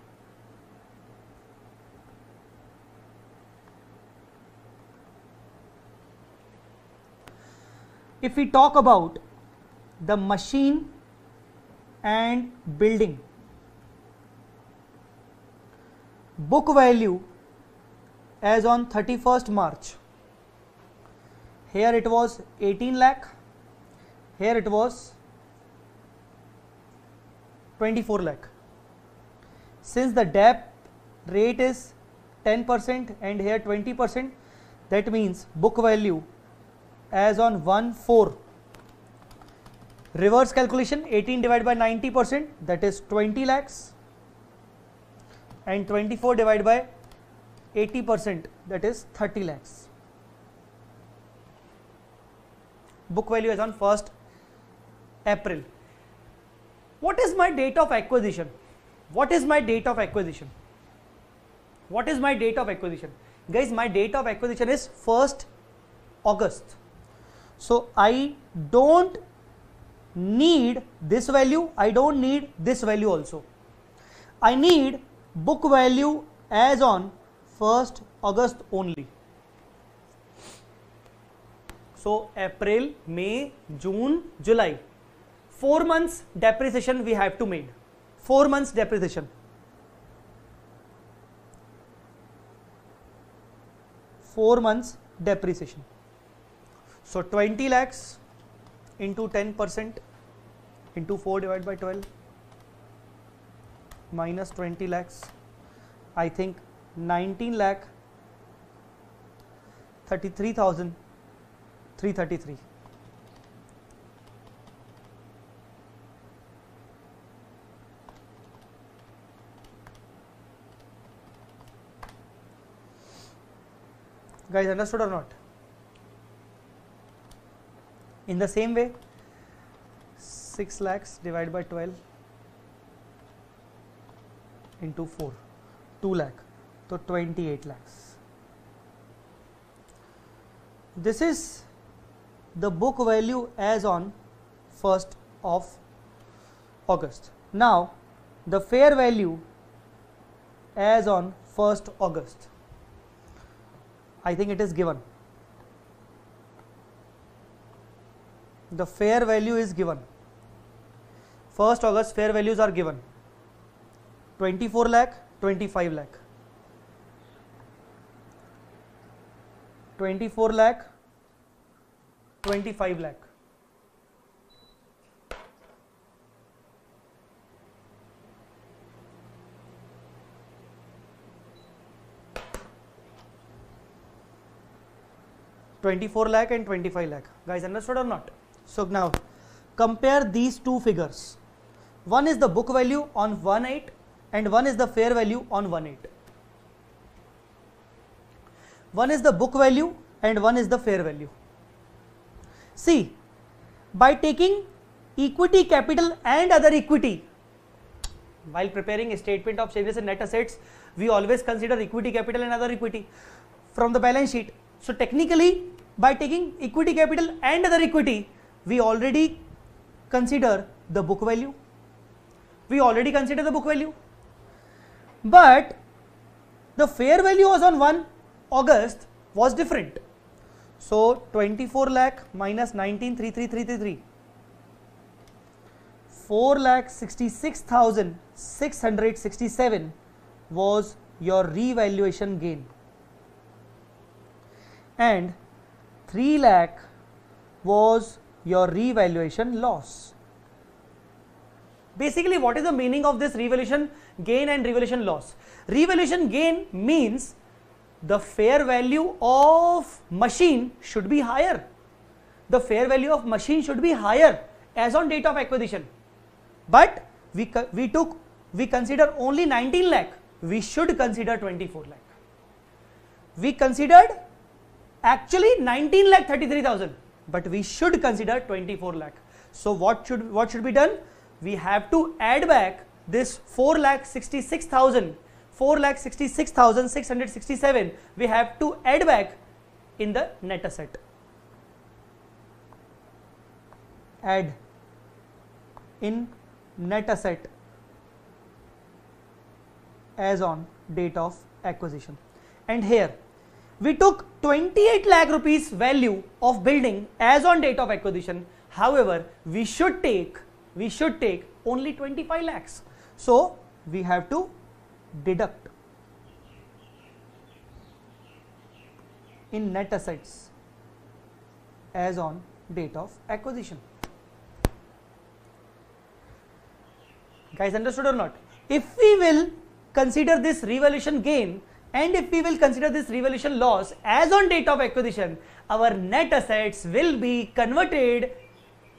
if we talk about the machine and building book value as on 31st March here it was 18 lakh here it was 24 lakh. Since the Dep rate is 10% and here 20% that means book value as on 1 4 reverse calculation 18 divided by 90 percent that is 20 lakhs and 24 divided by 80 percent that is 30 lakhs. Book value is on 1st April. What is my date of acquisition? What is my date of acquisition? What is my date of acquisition? Guys my date of acquisition is 1st August so I don't need this value, I don't need this value also. I need book value as on 1st August only. So April, May, June, July. 4 months depreciation we have to make. 4 months depreciation. 4 months depreciation. So 20 lakhs into 10 percent into 4 divided by 12 minus 20 lakhs I think 19 lakh 33,333 guys understood or not in the same way, 6 lakhs divided by 12 into 4, 2 lakh, so 28 lakhs. This is the book value as on 1st of August. Now, the fair value as on 1st August. I think it is given. The fair value is given 1st August fair values are given 24 lakh 25 lakh 24 lakh 25 lakh Twenty-four lakh and twenty-five lakh. Guys, understood or not? So now compare these two figures. One is the book value on 1.8 and one is the fair value on 1.8. One is the book value and one is the fair value. See, by taking equity capital and other equity, while preparing a statement of changes in net assets, we always consider equity capital and other equity from the balance sheet. So technically, by taking equity capital and other equity, we already consider the book value. We already consider the book value. But the fair value was on 1 August was different. So 24 lakh minus 19,33333. 4 lakh 66,667 was your revaluation gain and 3 lakh was your revaluation loss. Basically, what is the meaning of this revaluation gain and revaluation loss? Revaluation gain means the fair value of machine should be higher. The fair value of machine should be higher as on date of acquisition. But we, we took, we consider only 19 lakh, we should consider 24 lakh. We considered actually 19 lakh 33,000, but we should consider 24 lakh. So what should, what should be done? We have to add back this 4 lakh 66,000 4 lakh 66,667 we have to add back in the net asset. Add in net asset as on date of acquisition. And here we took 28 lakh rupees value of building as on date of acquisition. However, we should take we should take only 25 lakhs. So we have to deduct in net assets as on date of acquisition. Guys, understood or not? If we will consider this revaluation gain and if we will consider this revaluation loss as on date of acquisition, our net assets will be converted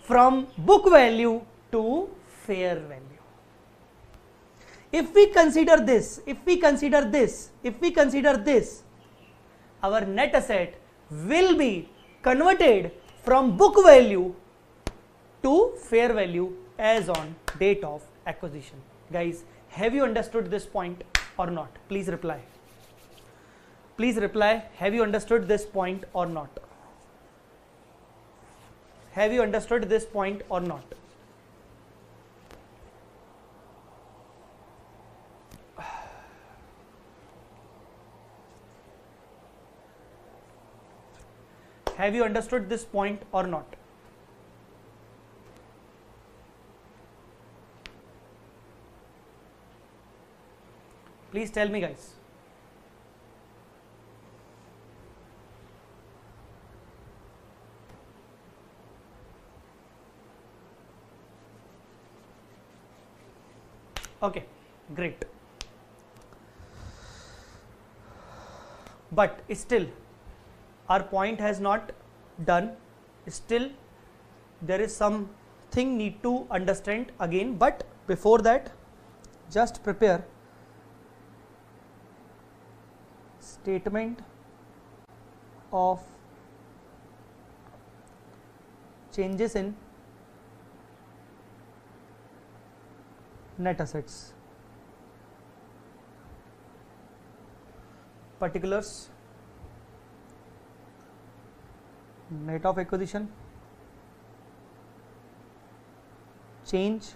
from book value to fair value if we consider this, if we consider this, if we consider this, our net asset will be converted from book value to fair value as on date of acquisition. Guys, have you understood this point or not? Please reply. Please reply, have you understood this point or not? Have you understood this point or not? Have you understood this point or not? Please tell me guys. Okay, great. But still, our point has not done. Still there is some thing need to understand again. But before that just prepare. Statement of changes in net assets particulars net of acquisition change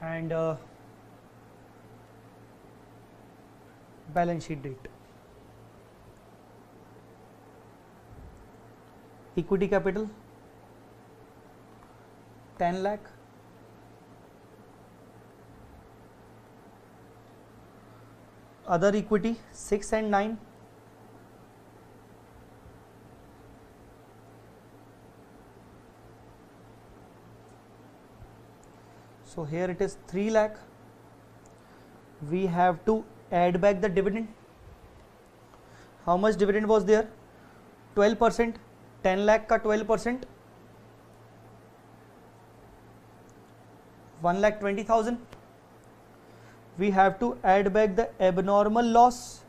and uh, balance sheet date. Equity capital 10 lakh other equity 6 and 9 So here it is 3 lakh. We have to add back the dividend. How much dividend was there? 12 percent. 10 lakh ka 12 percent. 1 lakh 20,000. We have to add back the abnormal loss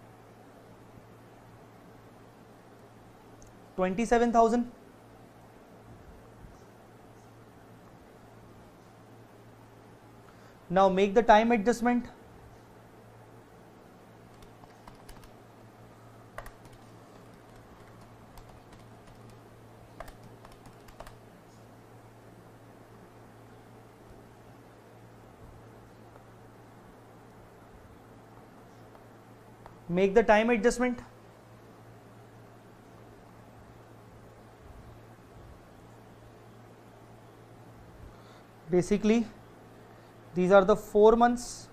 27,000. Now make the time adjustment. Make the time adjustment. Basically these are the four months.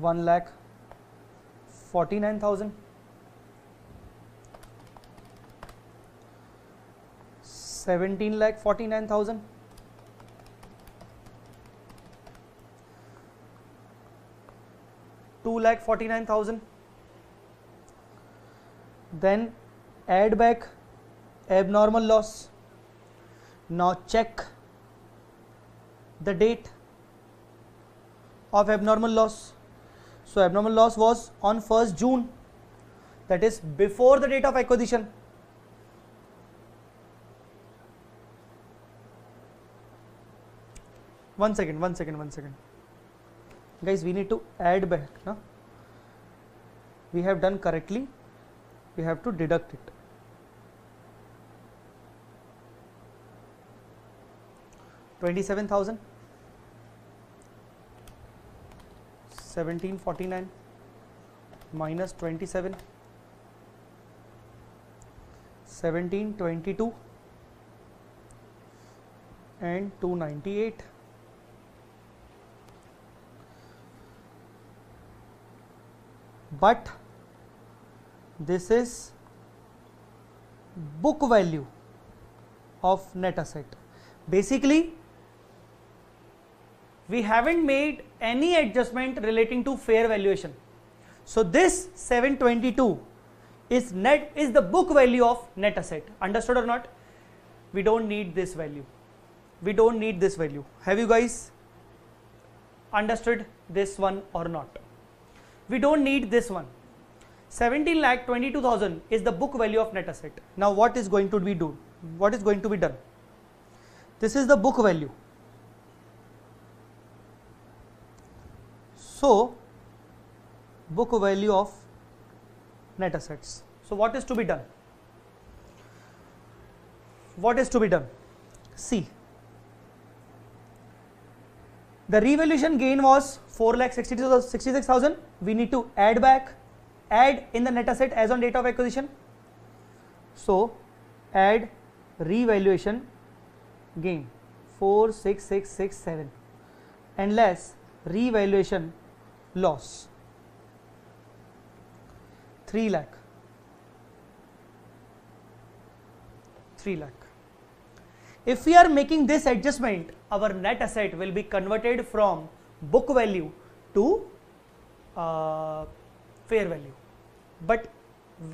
One lakh forty nine thousand seventeen lakh forty nine thousand. Two lakh forty nine thousand. Then add back abnormal loss. Now check the date of abnormal loss. So abnormal loss was on 1st June. That is before the date of acquisition one second one second one second. Guys we need to add back no? we have done correctly. We have to deduct it. Twenty-seven thousand, seventeen forty-nine. Minus twenty-seven, seventeen twenty-two, and two ninety-eight. But this is book value of net asset. Basically we haven't made any adjustment relating to fair valuation. So this 722 is net is the book value of net asset. Understood or not? We don't need this value. We don't need this value. Have you guys understood this one or not we don't need this one. 17 lakh 22000 is the book value of net asset. Now what is going to be done what is going to be done? This is the book value. So book value of net assets. So what is to be done? What is to be done? See. The revaluation gain was 4 lakh 66,000 we need to add back add in the net asset as on date of acquisition. So add revaluation gain 46667 and less revaluation loss 3 lakh. 3 lakh. If we are making this adjustment our net asset will be converted from book value to uh, fair value. But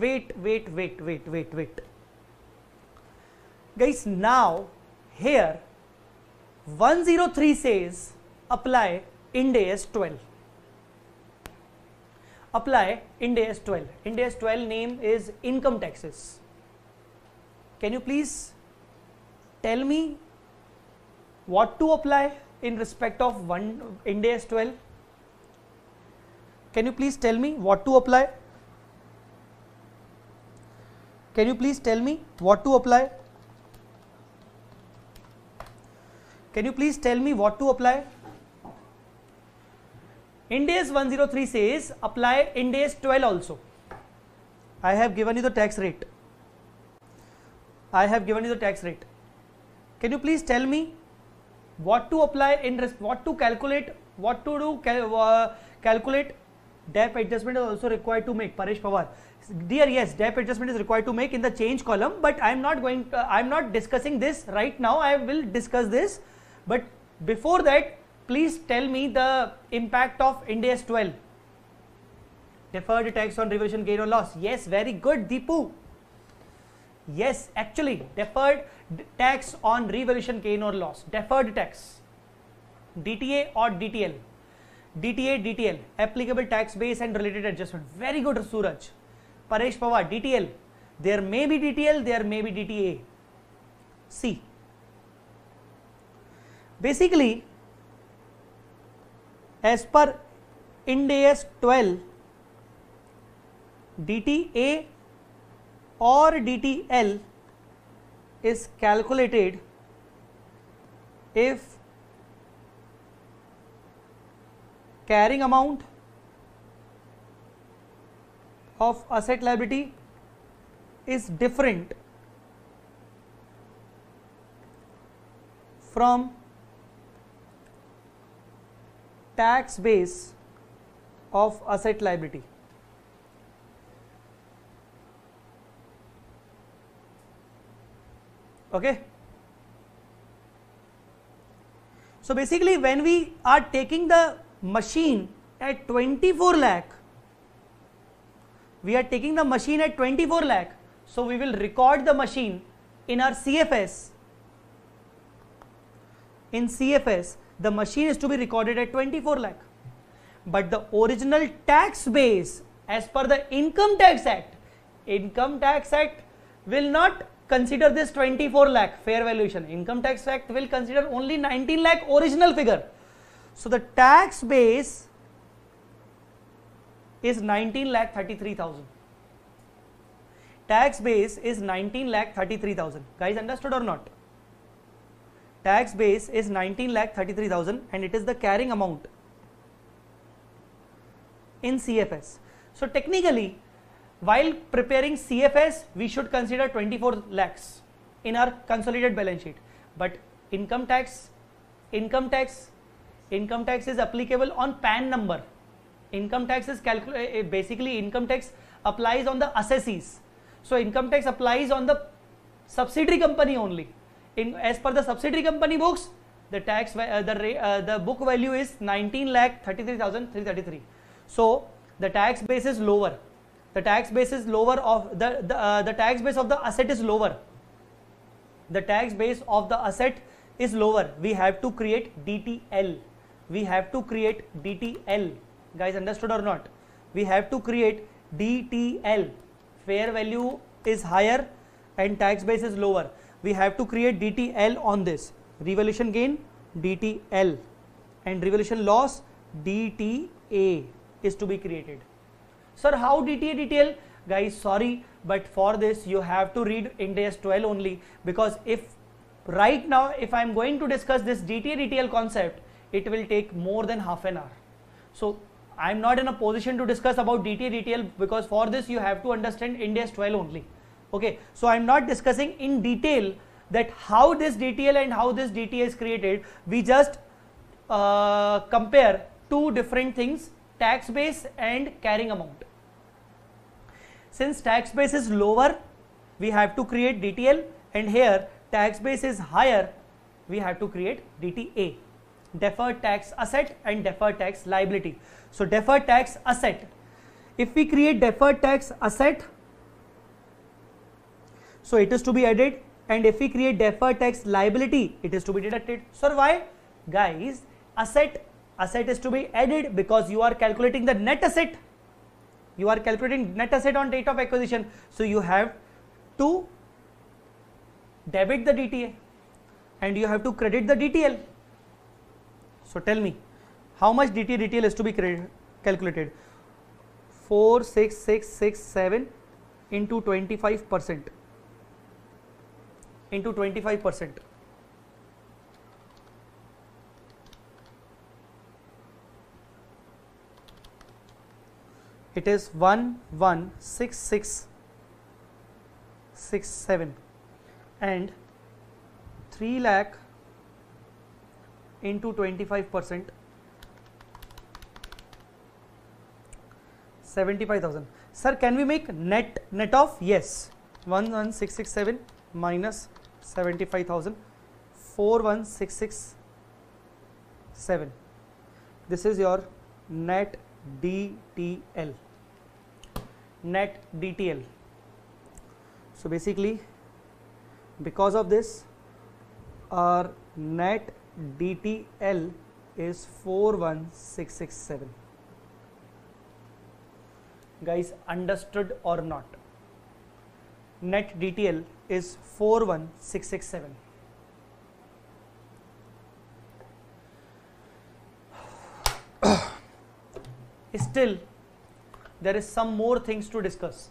wait wait wait wait wait wait. Guys now here 103 says apply ind AS 12 apply ind AS 12 ind AS 12 name is income taxes. Can you please tell me what to apply in respect of one ind AS 12 can you please tell me what to apply? Can you please tell me what to apply? Can you please tell me what to apply? Ind AS 103 says apply ind AS 12 also. I have given you the tax rate. I have given you the tax rate. Can you please tell me what to apply in what to calculate what to do cal uh, calculate Dep adjustment is also required to make. Paresh Pawar. Dear yes Dep adjustment is required to make in the change column but I am not going to, I am not discussing this right now. I will discuss this. But before that please tell me the impact of Ind AS 12 deferred tax on revision gain or loss. Yes very good Deepu yes actually deferred tax on revaluation gain or loss deferred tax DTA or DTL DTA DTL applicable tax base and related adjustment very good Suraj Paresh Pawar DTL there may be DTL there may be DTA see basically as per Ind AS 12 DTA or DTL is calculated if carrying amount of asset liability is different from tax base of asset liability. Okay. So basically when we are taking the machine at 24 lakh, we are taking the machine at 24 lakh, so we will record the machine in our CFS. In CFS, the machine is to be recorded at 24 lakh. But the original tax base as per the Income Tax Act, Income Tax Act will not consider this 24 lakh fair valuation. Income Tax Act will consider only 19 lakh original figure. So the tax base is 19 lakh 33,000. Tax base is 19 lakh 33,000. Guys understood or not? Tax base is 19 lakh 33,000 and it is the carrying amount in CFS. So technically while preparing CFS, we should consider 24 lakhs in our consolidated balance sheet. But income tax, income tax, income tax is applicable on PAN number. Income tax is basically income tax applies on the assessees. So income tax applies on the subsidiary company only. In as per the subsidiary company books, the tax uh, the uh, the book value is 19 lakh 33,333. So the tax base is lower the tax base is lower of the the, uh, the tax base of the asset is lower. The tax base of the asset is lower. We have to create dtl we have to create dtl guys understood or not? We have to create dtl fair value is higher and tax base is lower. We have to create dtl on this. Revaluation gain dtl and revaluation loss dta is to be created Sir, how DTA DTL? Guys, sorry, but for this you have to read Ind AS 12 only because if right now if I am going to discuss this DTA DTL concept, it will take more than half an hour. So I am not in a position to discuss about DTA DTL because for this you have to understand Ind AS 12 only. Okay, so I am not discussing in detail that how this DTL and how this DTA is created. We just uh, compare two different things tax base and carrying amount. Since tax base is lower, we have to create DTL and here tax base is higher, we have to create DTA, deferred tax asset and deferred tax liability. So deferred tax asset, if we create deferred tax asset, so it is to be added and if we create deferred tax liability, it is to be deducted. So why? Guys, asset asset is to be added because you are calculating the net asset you are calculating net asset on date of acquisition. So you have to debit the DTA and you have to credit the DTL. So tell me how much DTA DTL is to be calculated 46667 into 25 percent into 25 percent it is 116667 and 3 lakh into 25 percent 75000 sir can we make net net of? Yes. 11667 minus 75000 41667 this is your net DTL net DTL. So basically because of this our net DTL is 41667 guys understood or not? Net DTL is 41667 (sighs) still there is some more things to discuss.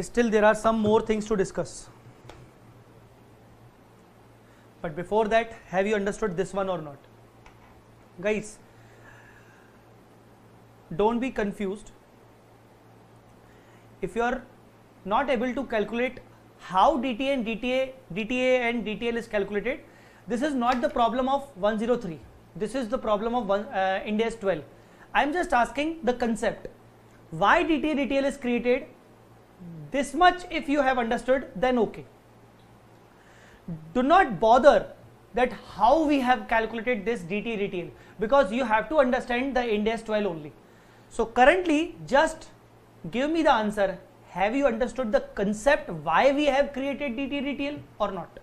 Still, there are some more things to discuss. But before that, have you understood this one or not? Guys, don't be confused. If you are not able to calculate how DTA and DTA, DTA and DTL is calculated, this is not the problem of 103. This is the problem of one, uh, Ind AS 12. I am just asking the concept. Why DTA DTL is created? This much if you have understood, then okay. Do not bother that how we have calculated this DTA DTL because you have to understand the Ind AS 12 only. So currently just give me the answer. Have you understood the concept why we have created DTA DTL or not?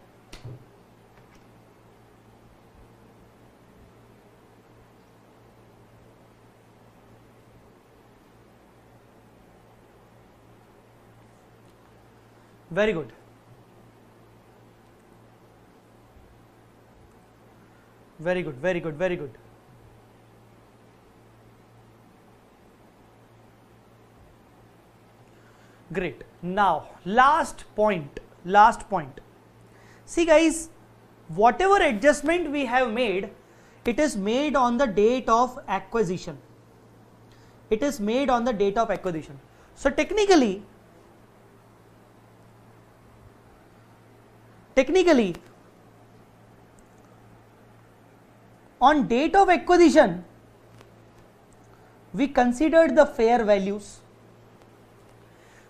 Very good. Very good, very good, very good. Great. Now, last point, last point. See guys, whatever adjustment we have made, it is made on the date of acquisition. It is made on the date of acquisition. So technically, technically on date of acquisition we considered the fair values.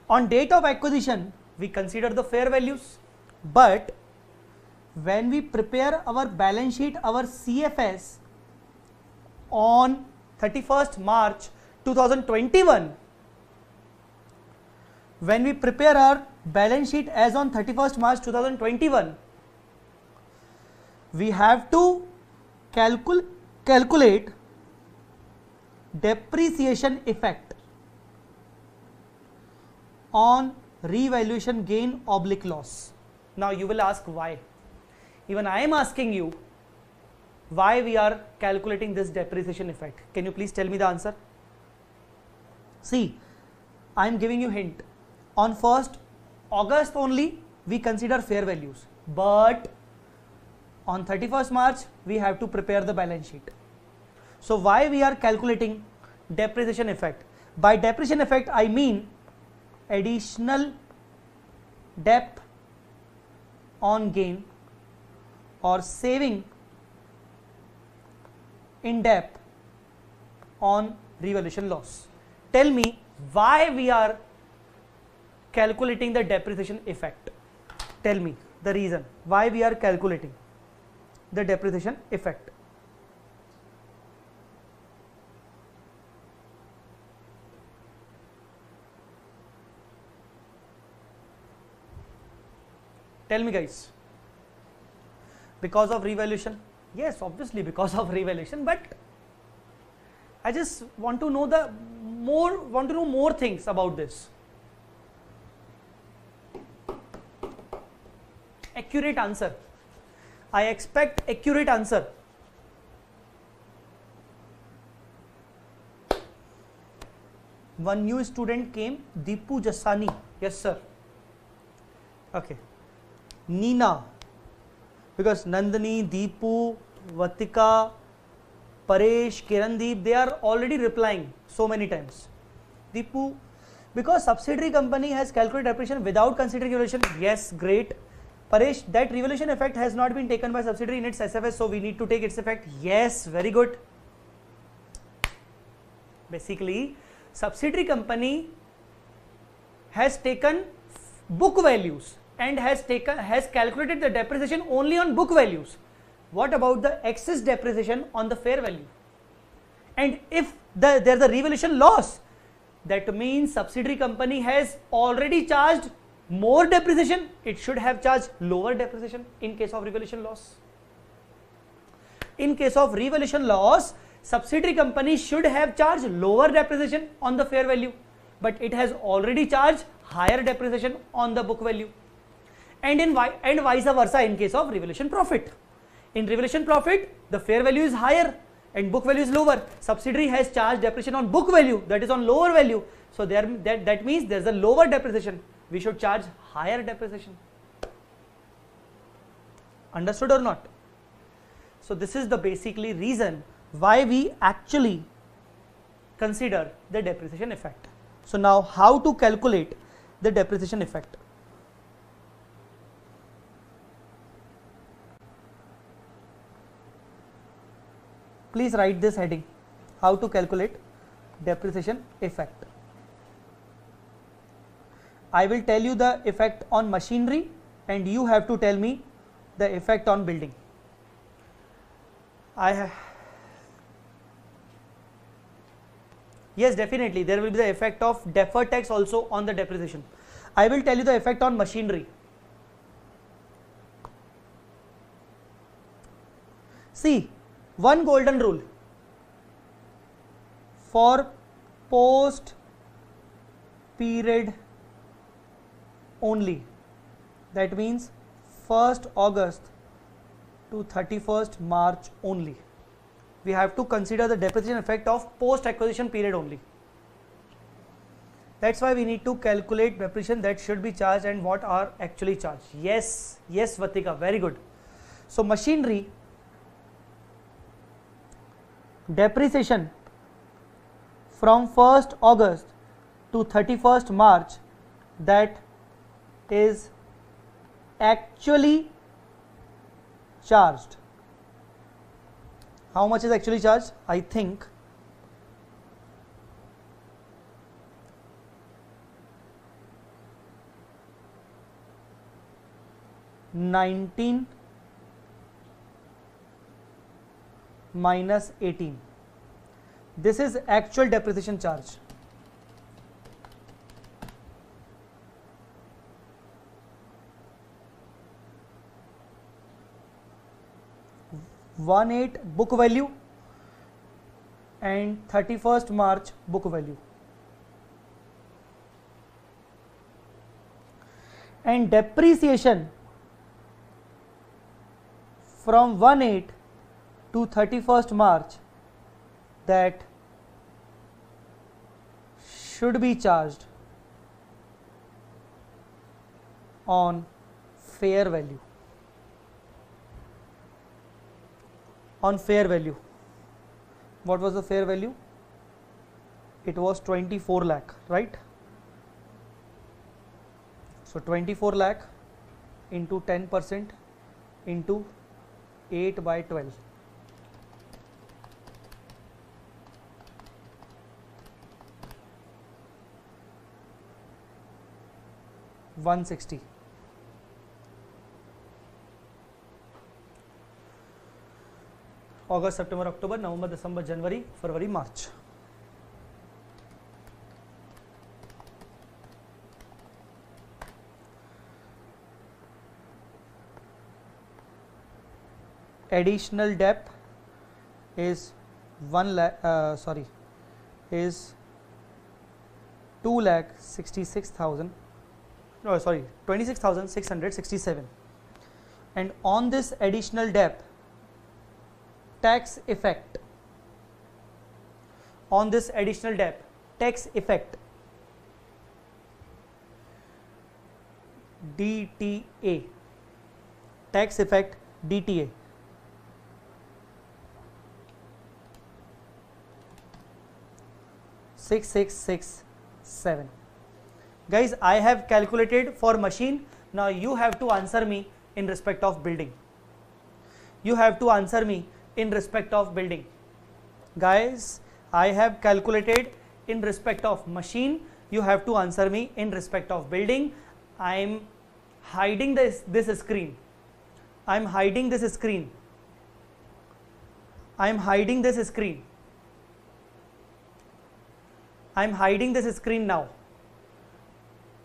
On date of acquisition we consider the fair values. But when we prepare our balance sheet our cfs on 31st march 2021 when we prepare our balance sheet as on 31st march 2021 we have to calcul calculate depreciation effect on revaluation gain oblique loss. Now you will ask why. Even I am asking you why we are calculating this depreciation effect. Can you please tell me the answer? See, I am giving you hint. On 1st August only we consider fair values, but on 31st March we have to prepare the balance sheet. So why we are calculating depreciation effect? By depreciation effect I mean additional dep on gain or saving in dep on revaluation loss. Tell me why we are calculating the depreciation effect. Tell me the reason why we are calculating the depreciation effect. Tell me guys. Because of revaluation? Yes, obviously because of revaluation, but I just want to know the more want to know more things about this. Accurate answer. I expect accurate answer. One new student came, Deepu Jassani. Yes, sir. Okay. Nina. Because Nandini, Deepu, Vatika, Paresh, Kirandeep, they are already replying so many times. Deepu, because subsidiary company has calculated depreciation without considering revaluation. Yes, great. Paresh, that revaluation effect has not been taken by subsidiary in its SFS, so we need to take its effect. Yes, very good. Basically, subsidiary company has taken book values and has taken has calculated the depreciation only on book values. What about the excess depreciation on the fair value? And if the, there's a revaluation loss, that means subsidiary company has already charged more depreciation, it should have charged lower depreciation in case of revaluation loss. In case of revaluation loss, subsidiary company should have charged lower depreciation on the fair value, but it has already charged higher depreciation on the book value. And in and vice versa in case of revaluation profit. In revaluation profit, the fair value is higher and book value is lower. Subsidiary has charged depreciation on book value, that is on lower value. So there that, that means there is a lower depreciation we should charge higher depreciation. Understood or not? So this is the basically reason why we actually consider the depreciation effect. So now how to calculate the depreciation effect? Please write this heading how to calculate depreciation effect. I will tell you the effect on machinery and you have to tell me the effect on building. I yes definitely there will be the effect of deferred tax also on the depreciation. I will tell you the effect on machinery. See one golden rule for post period only. That means 1st August to 31st March only. We have to consider the depreciation effect of post acquisition period only. That's why we need to calculate depreciation that should be charged and what are actually charged. Yes yes Vatika very good. So machinery depreciation from 1st August to 31st March that is actually charged. How much is actually charged? I think nineteen minus eighteen. This is actual depreciation charge. One eight book value and 31st March book value. And depreciation from 1 8 to 31st March that should be charged on fair value on fair value. What was the fair value? It was 24 lakh right? So 24 lakh into 10 percent into 8 by 12 160 August, September, October, November, December, January, February, March. Additional dep is one lakh. Uh, sorry, is two lakh sixty six thousand. No, sorry, twenty six thousand six hundred sixty seven. And on this additional dep, tax effect. On this additional dep tax effect. DTA tax effect DTA six six six seven. Guys I have calculated for machine. Now you have to answer me in respect of building. You have to answer me in respect of building. Guys, I have calculated in respect of machine. You have to answer me in respect of building. I am hiding this, this screen. I am hiding this screen. I am hiding this screen. I am hiding this screen now.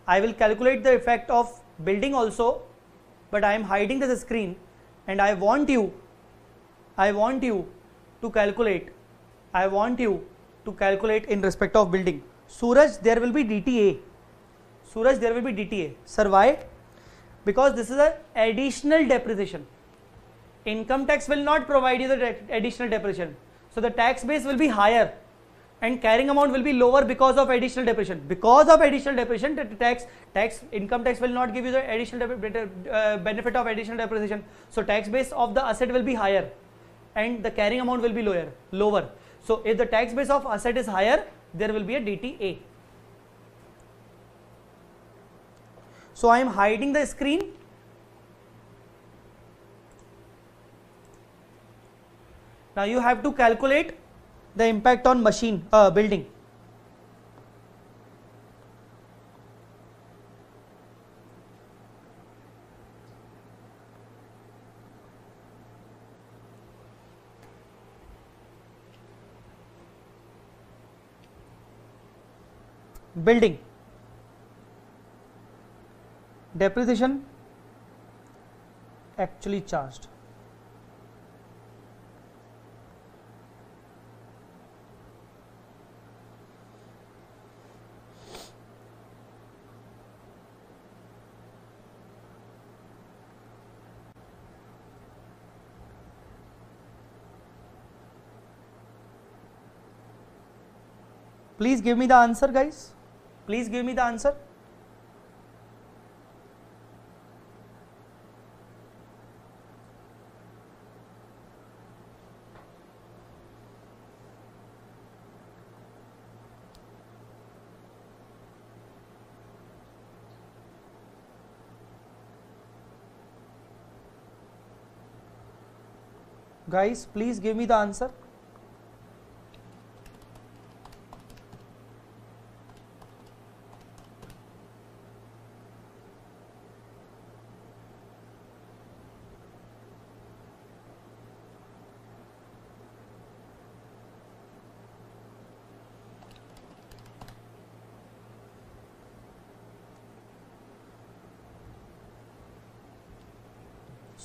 I will calculate the effect of building also, but I am hiding this screen and I want you I want you to calculate, I want you to calculate in respect of building. Suraj, there will be DTA. Suraj, there will be DTA. Sir, why? Because this is an additional depreciation. Income tax will not provide you the additional depreciation. So the tax base will be higher and carrying amount will be lower because of additional depreciation because of additional depreciation the tax tax income tax will not give you the additional uh, benefit of additional depreciation so tax base of the asset will be higher and the carrying amount will be lower lower. So if the tax base of asset is higher there will be a dta so i am hiding the screen. Now you have to calculate the impact on machine uh, building. Building depreciation actually charged Please give me the answer, guys. Please give me the answer. Guys, please give me the answer.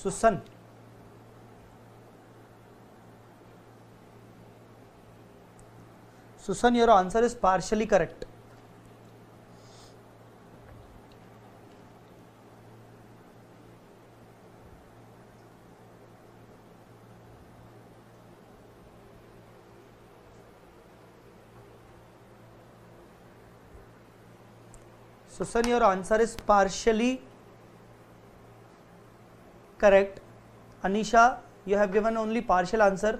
Susan. Susan your answer is partially correct Susan your answer is partially correct. Anisha, you have given only partial answer.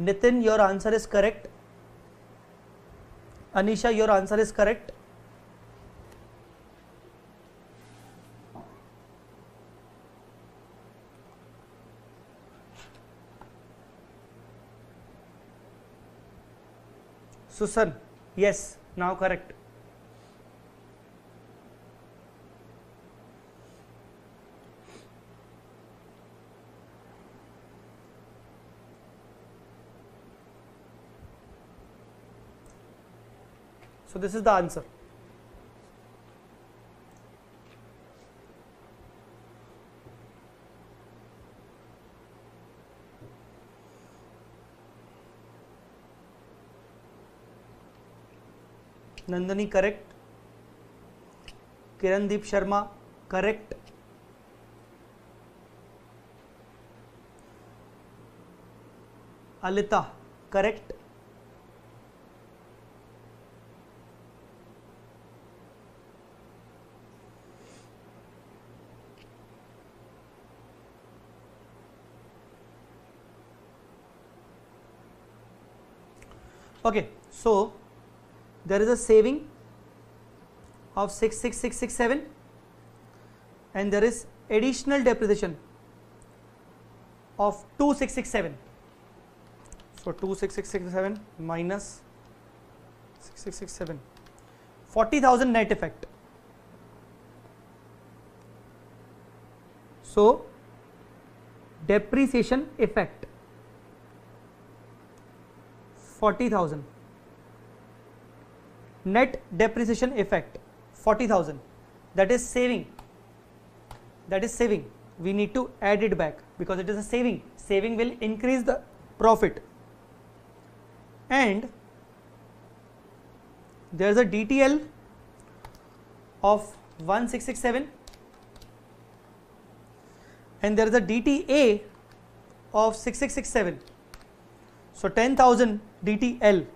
Nitin, your answer is correct. Anisha, your answer is correct. Susan, yes, now correct. So this is the answer. Nandani correct. Kirandeep Sharma correct. Alita correct. Okay, so there is a saving of 66667 and there is additional depreciation of 2667. So 26667 minus 6667 40,000 net effect. So depreciation effect 40,000 net depreciation effect 40,000 that is saving. That is saving. We need to add it back because it is a saving. Saving will increase the profit. And there is a DTL of 1667 and there is a DTA of 6667 So 10,000 DTL.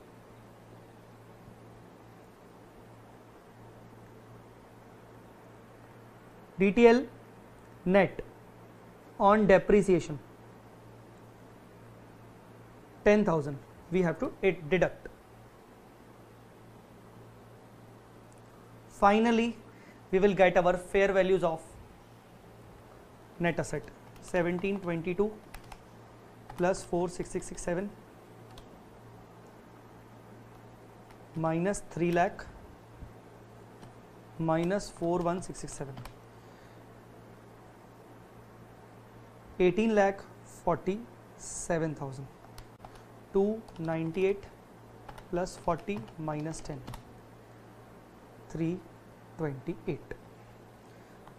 DTL net on depreciation 10,000 we have to it deduct. Finally, we will get our fair values of net asset 1722 plus 46667 minus 3 lakh minus 41667 18 lakh 47,000 298 plus 40 minus 10 328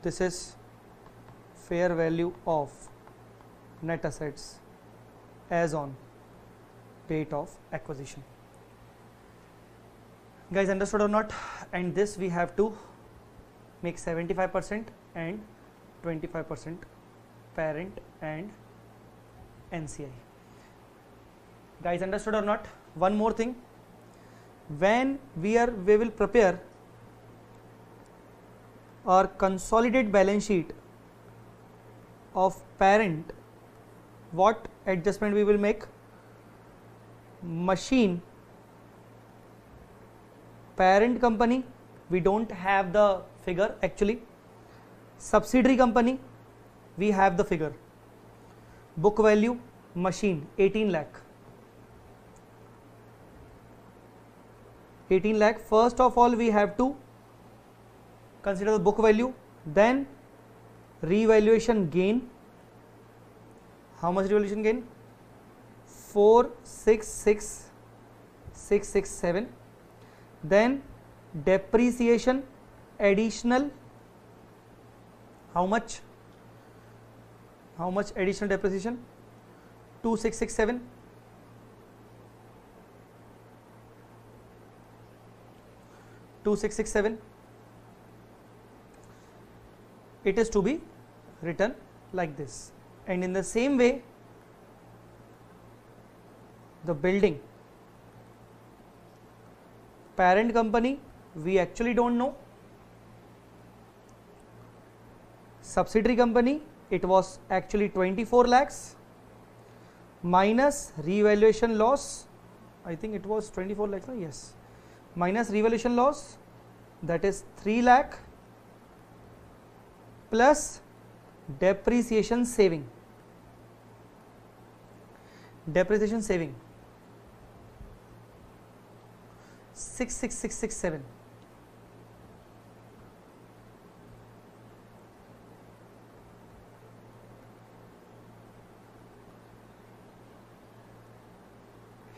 this is fair value of net assets as on date of acquisition guys understood or not and this we have to make 75% and 25% parent and NCI guys understood or not one more thing. When we are we will prepare our consolidated balance sheet of parent what adjustment we will make? Machine parent company we don't have the figure actually. Subsidiary company we have the figure. Book value machine 18 lakh. 18 lakh first of all we have to consider the book value then revaluation gain. How much revaluation gain? 466667 then depreciation additional how much? How much additional depreciation? 2667 2667 it is to be written like this. And in the same way the building parent company we actually don't know. Subsidiary company it was actually 24 lakhs. Minus revaluation loss i think it was 24 lakhs no? yes. Minus revaluation loss that is 3 lakh plus depreciation saving. Depreciation saving 66667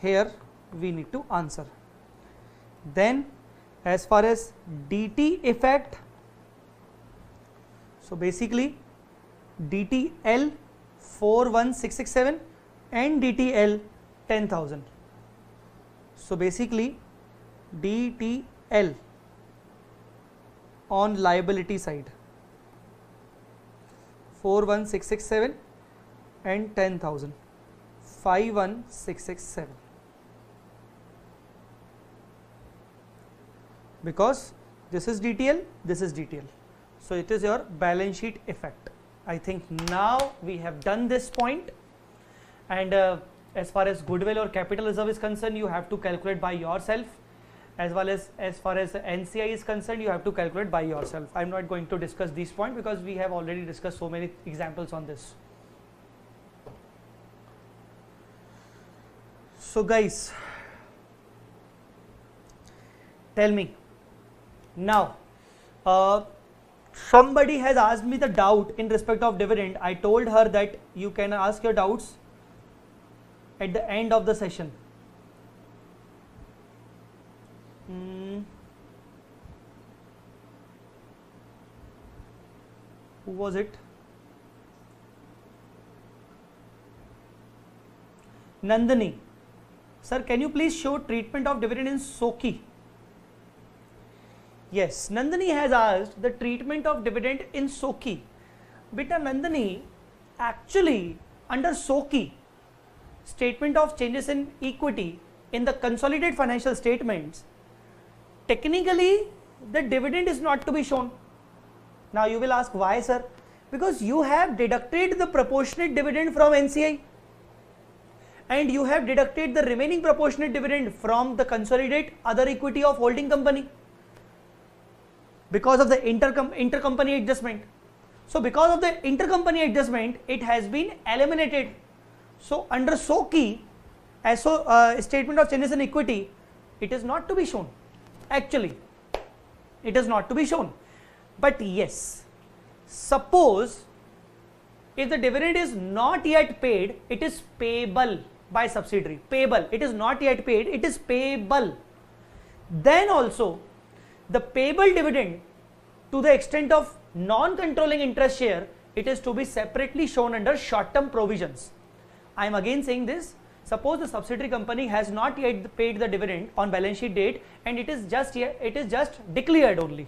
here we need to answer. Then as far as dt effect so basically DTL 41667 and DTL 10000 so basically DTL on liability side. 41667 and 10000 51667 because this is DTL this is DTL so it is your balance sheet effect. I think now we have done this point. And uh, as far as goodwill or capital reserve is concerned you have to calculate by yourself as well as as far as NCI is concerned you have to calculate by yourself. I am not going to discuss this point because we have already discussed so many examples on this. So guys tell me now uh, somebody has asked me the doubt in respect of dividend i told her that you can ask your doubts at the end of the session Hmm. who was it nandini sir can you please show treatment of dividend in SOCIE Yes, Nandini has asked the treatment of dividend in SOCIE. Beta Nandini, actually under SOCIE, statement of changes in equity in the consolidated financial statements, technically the dividend is not to be shown. Now you will ask why sir? Because you have deducted the proportionate dividend from NCI and you have deducted the remaining proportionate dividend from the consolidated other equity of holding company because of the intercom intercompany adjustment. So because of the intercompany adjustment, it has been eliminated. So under SOCIE, as so uh, statement of changes in equity, it is not to be shown. Actually, it is not to be shown. But yes, suppose if the dividend is not yet paid, it is payable by subsidiary. Payable. It is not yet paid, it is payable. Then also, the payable dividend to the extent of non-controlling interest share, it is to be separately shown under short-term provisions. I am again saying this. Suppose the subsidiary company has not yet paid the dividend on balance sheet date and it is just it is just declared only.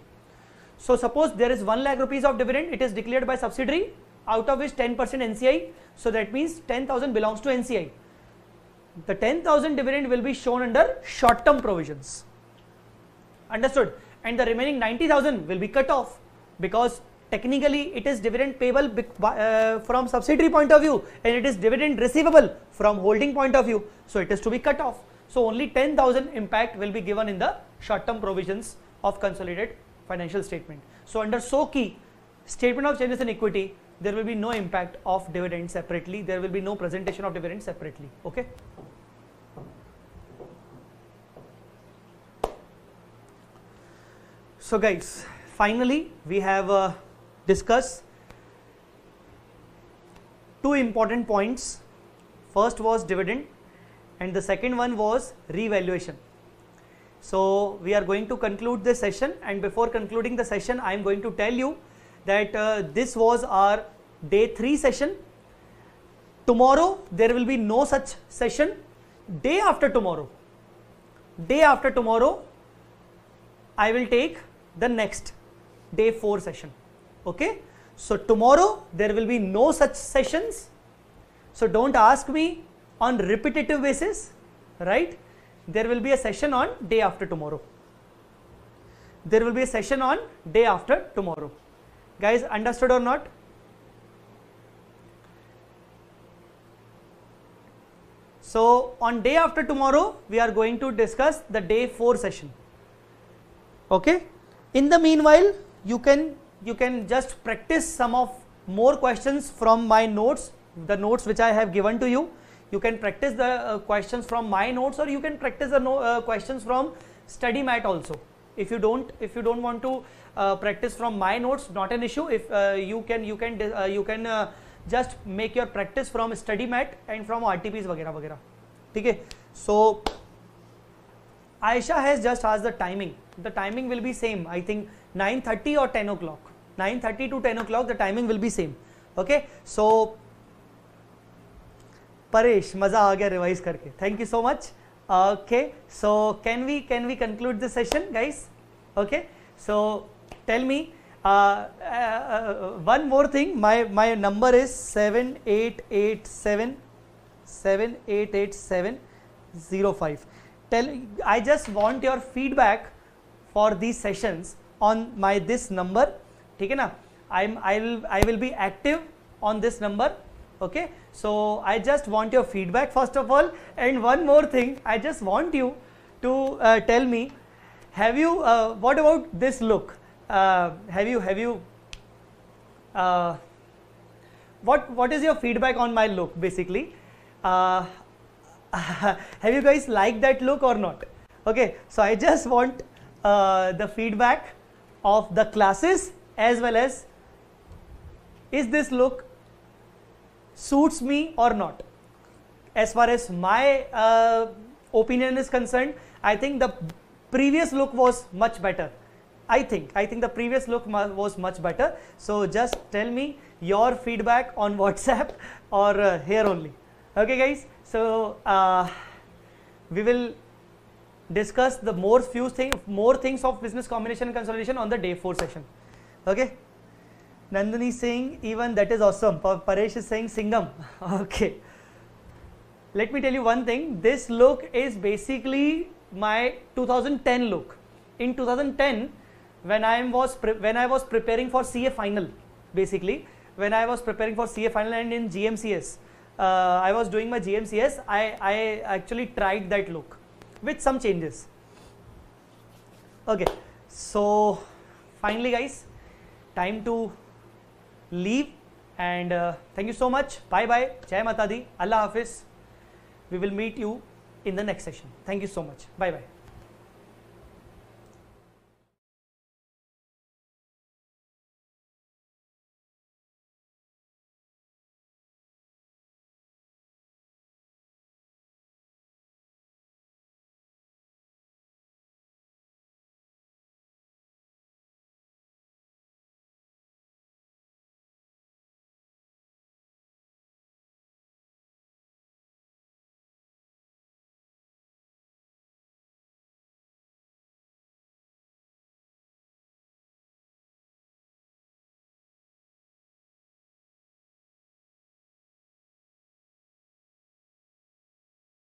So suppose there is 1 lakh rupees of dividend, it is declared by subsidiary out of which 10% NCI. So that means 10,000 belongs to NCI. The 10,000 dividend will be shown under short term provisions. Understood? And the remaining 90,000 will be cut off because technically it is dividend payable uh, from subsidiary point of view and it is dividend receivable from holding point of view. So it is to be cut off. So only 10,000 impact will be given in the short term provisions of consolidated financial statement. So under SOCIE, statement of changes in equity, there will be no impact of dividend separately. There will be no presentation of dividend separately. Okay. So guys, finally we have uh, discussed two important points. First was dividend and the second one was revaluation. So we are going to conclude this session and before concluding the session I am going to tell you that uh, this was our day 3 session. Tomorrow there will be no such session. Day after tomorrow, day after tomorrow I will take the next day 4 session. Okay. So tomorrow there will be no such sessions. So don't ask me on repetitive basis, right? There will be a session on day after tomorrow. There will be a session on day after tomorrow. Guys, understood or not? So on day after tomorrow, we are going to discuss the day 4 session. Okay. In the meanwhile, you can you can just practice some of more questions from my notes the notes which I have given to you. You can practice the uh, questions from my notes or you can practice the no, uh, questions from study mat also. If you don't if you don't want to uh, practice from my notes not an issue. If uh, you can you can uh, you can uh, just make your practice from study mat and from rtps vagera vagera okay so aisha has just asked the timing. The timing will be same i think 9:30 or 10 o'clock. 9.30 to 10 o'clock the timing will be same. Okay? So paresh maza aa revise karke. Thank you so much. Okay so can we can we conclude the session guys? Okay? So tell me uh, uh, uh, one more thing. My my number is seven eight eight seven seven eight eight seven zero five. tell i just want your feedback for these sessions on my this number. ठीक है ना i'm i will i will be active on this number okay so i just want your feedback first of all and one more thing i just want you to uh, tell me have you uh, what about this look uh, have you have you uh, what what is your feedback on my look basically (laughs) uh, have you guys liked that look or not okay so i just want uh, the feedback of the classes as well as is this look suits me or not? As far as my uh, opinion is concerned i think the previous look was much better. I think i think the previous look was much better. So just tell me your feedback on (laughs) whatsapp or uh, here only. Okay guys? So uh, we will discuss the more few thing more things of business combination and consolidation on the day 4 session okay? Nandini is saying even that is awesome. Pa- paresh is saying singham (laughs) okay. Let me tell you one thing. This look is basically my 2010 look. In 2010 when i was when i was preparing for ca final basically when i was preparing for ca final and in gmcs uh, i was doing my gmcs i i actually tried that look with some changes. Okay. So finally guys time to leave and uh, thank you so much. Bye bye. Jai mata di. Allah hafiz. We will meet you in the next session. Thank you so much. Bye bye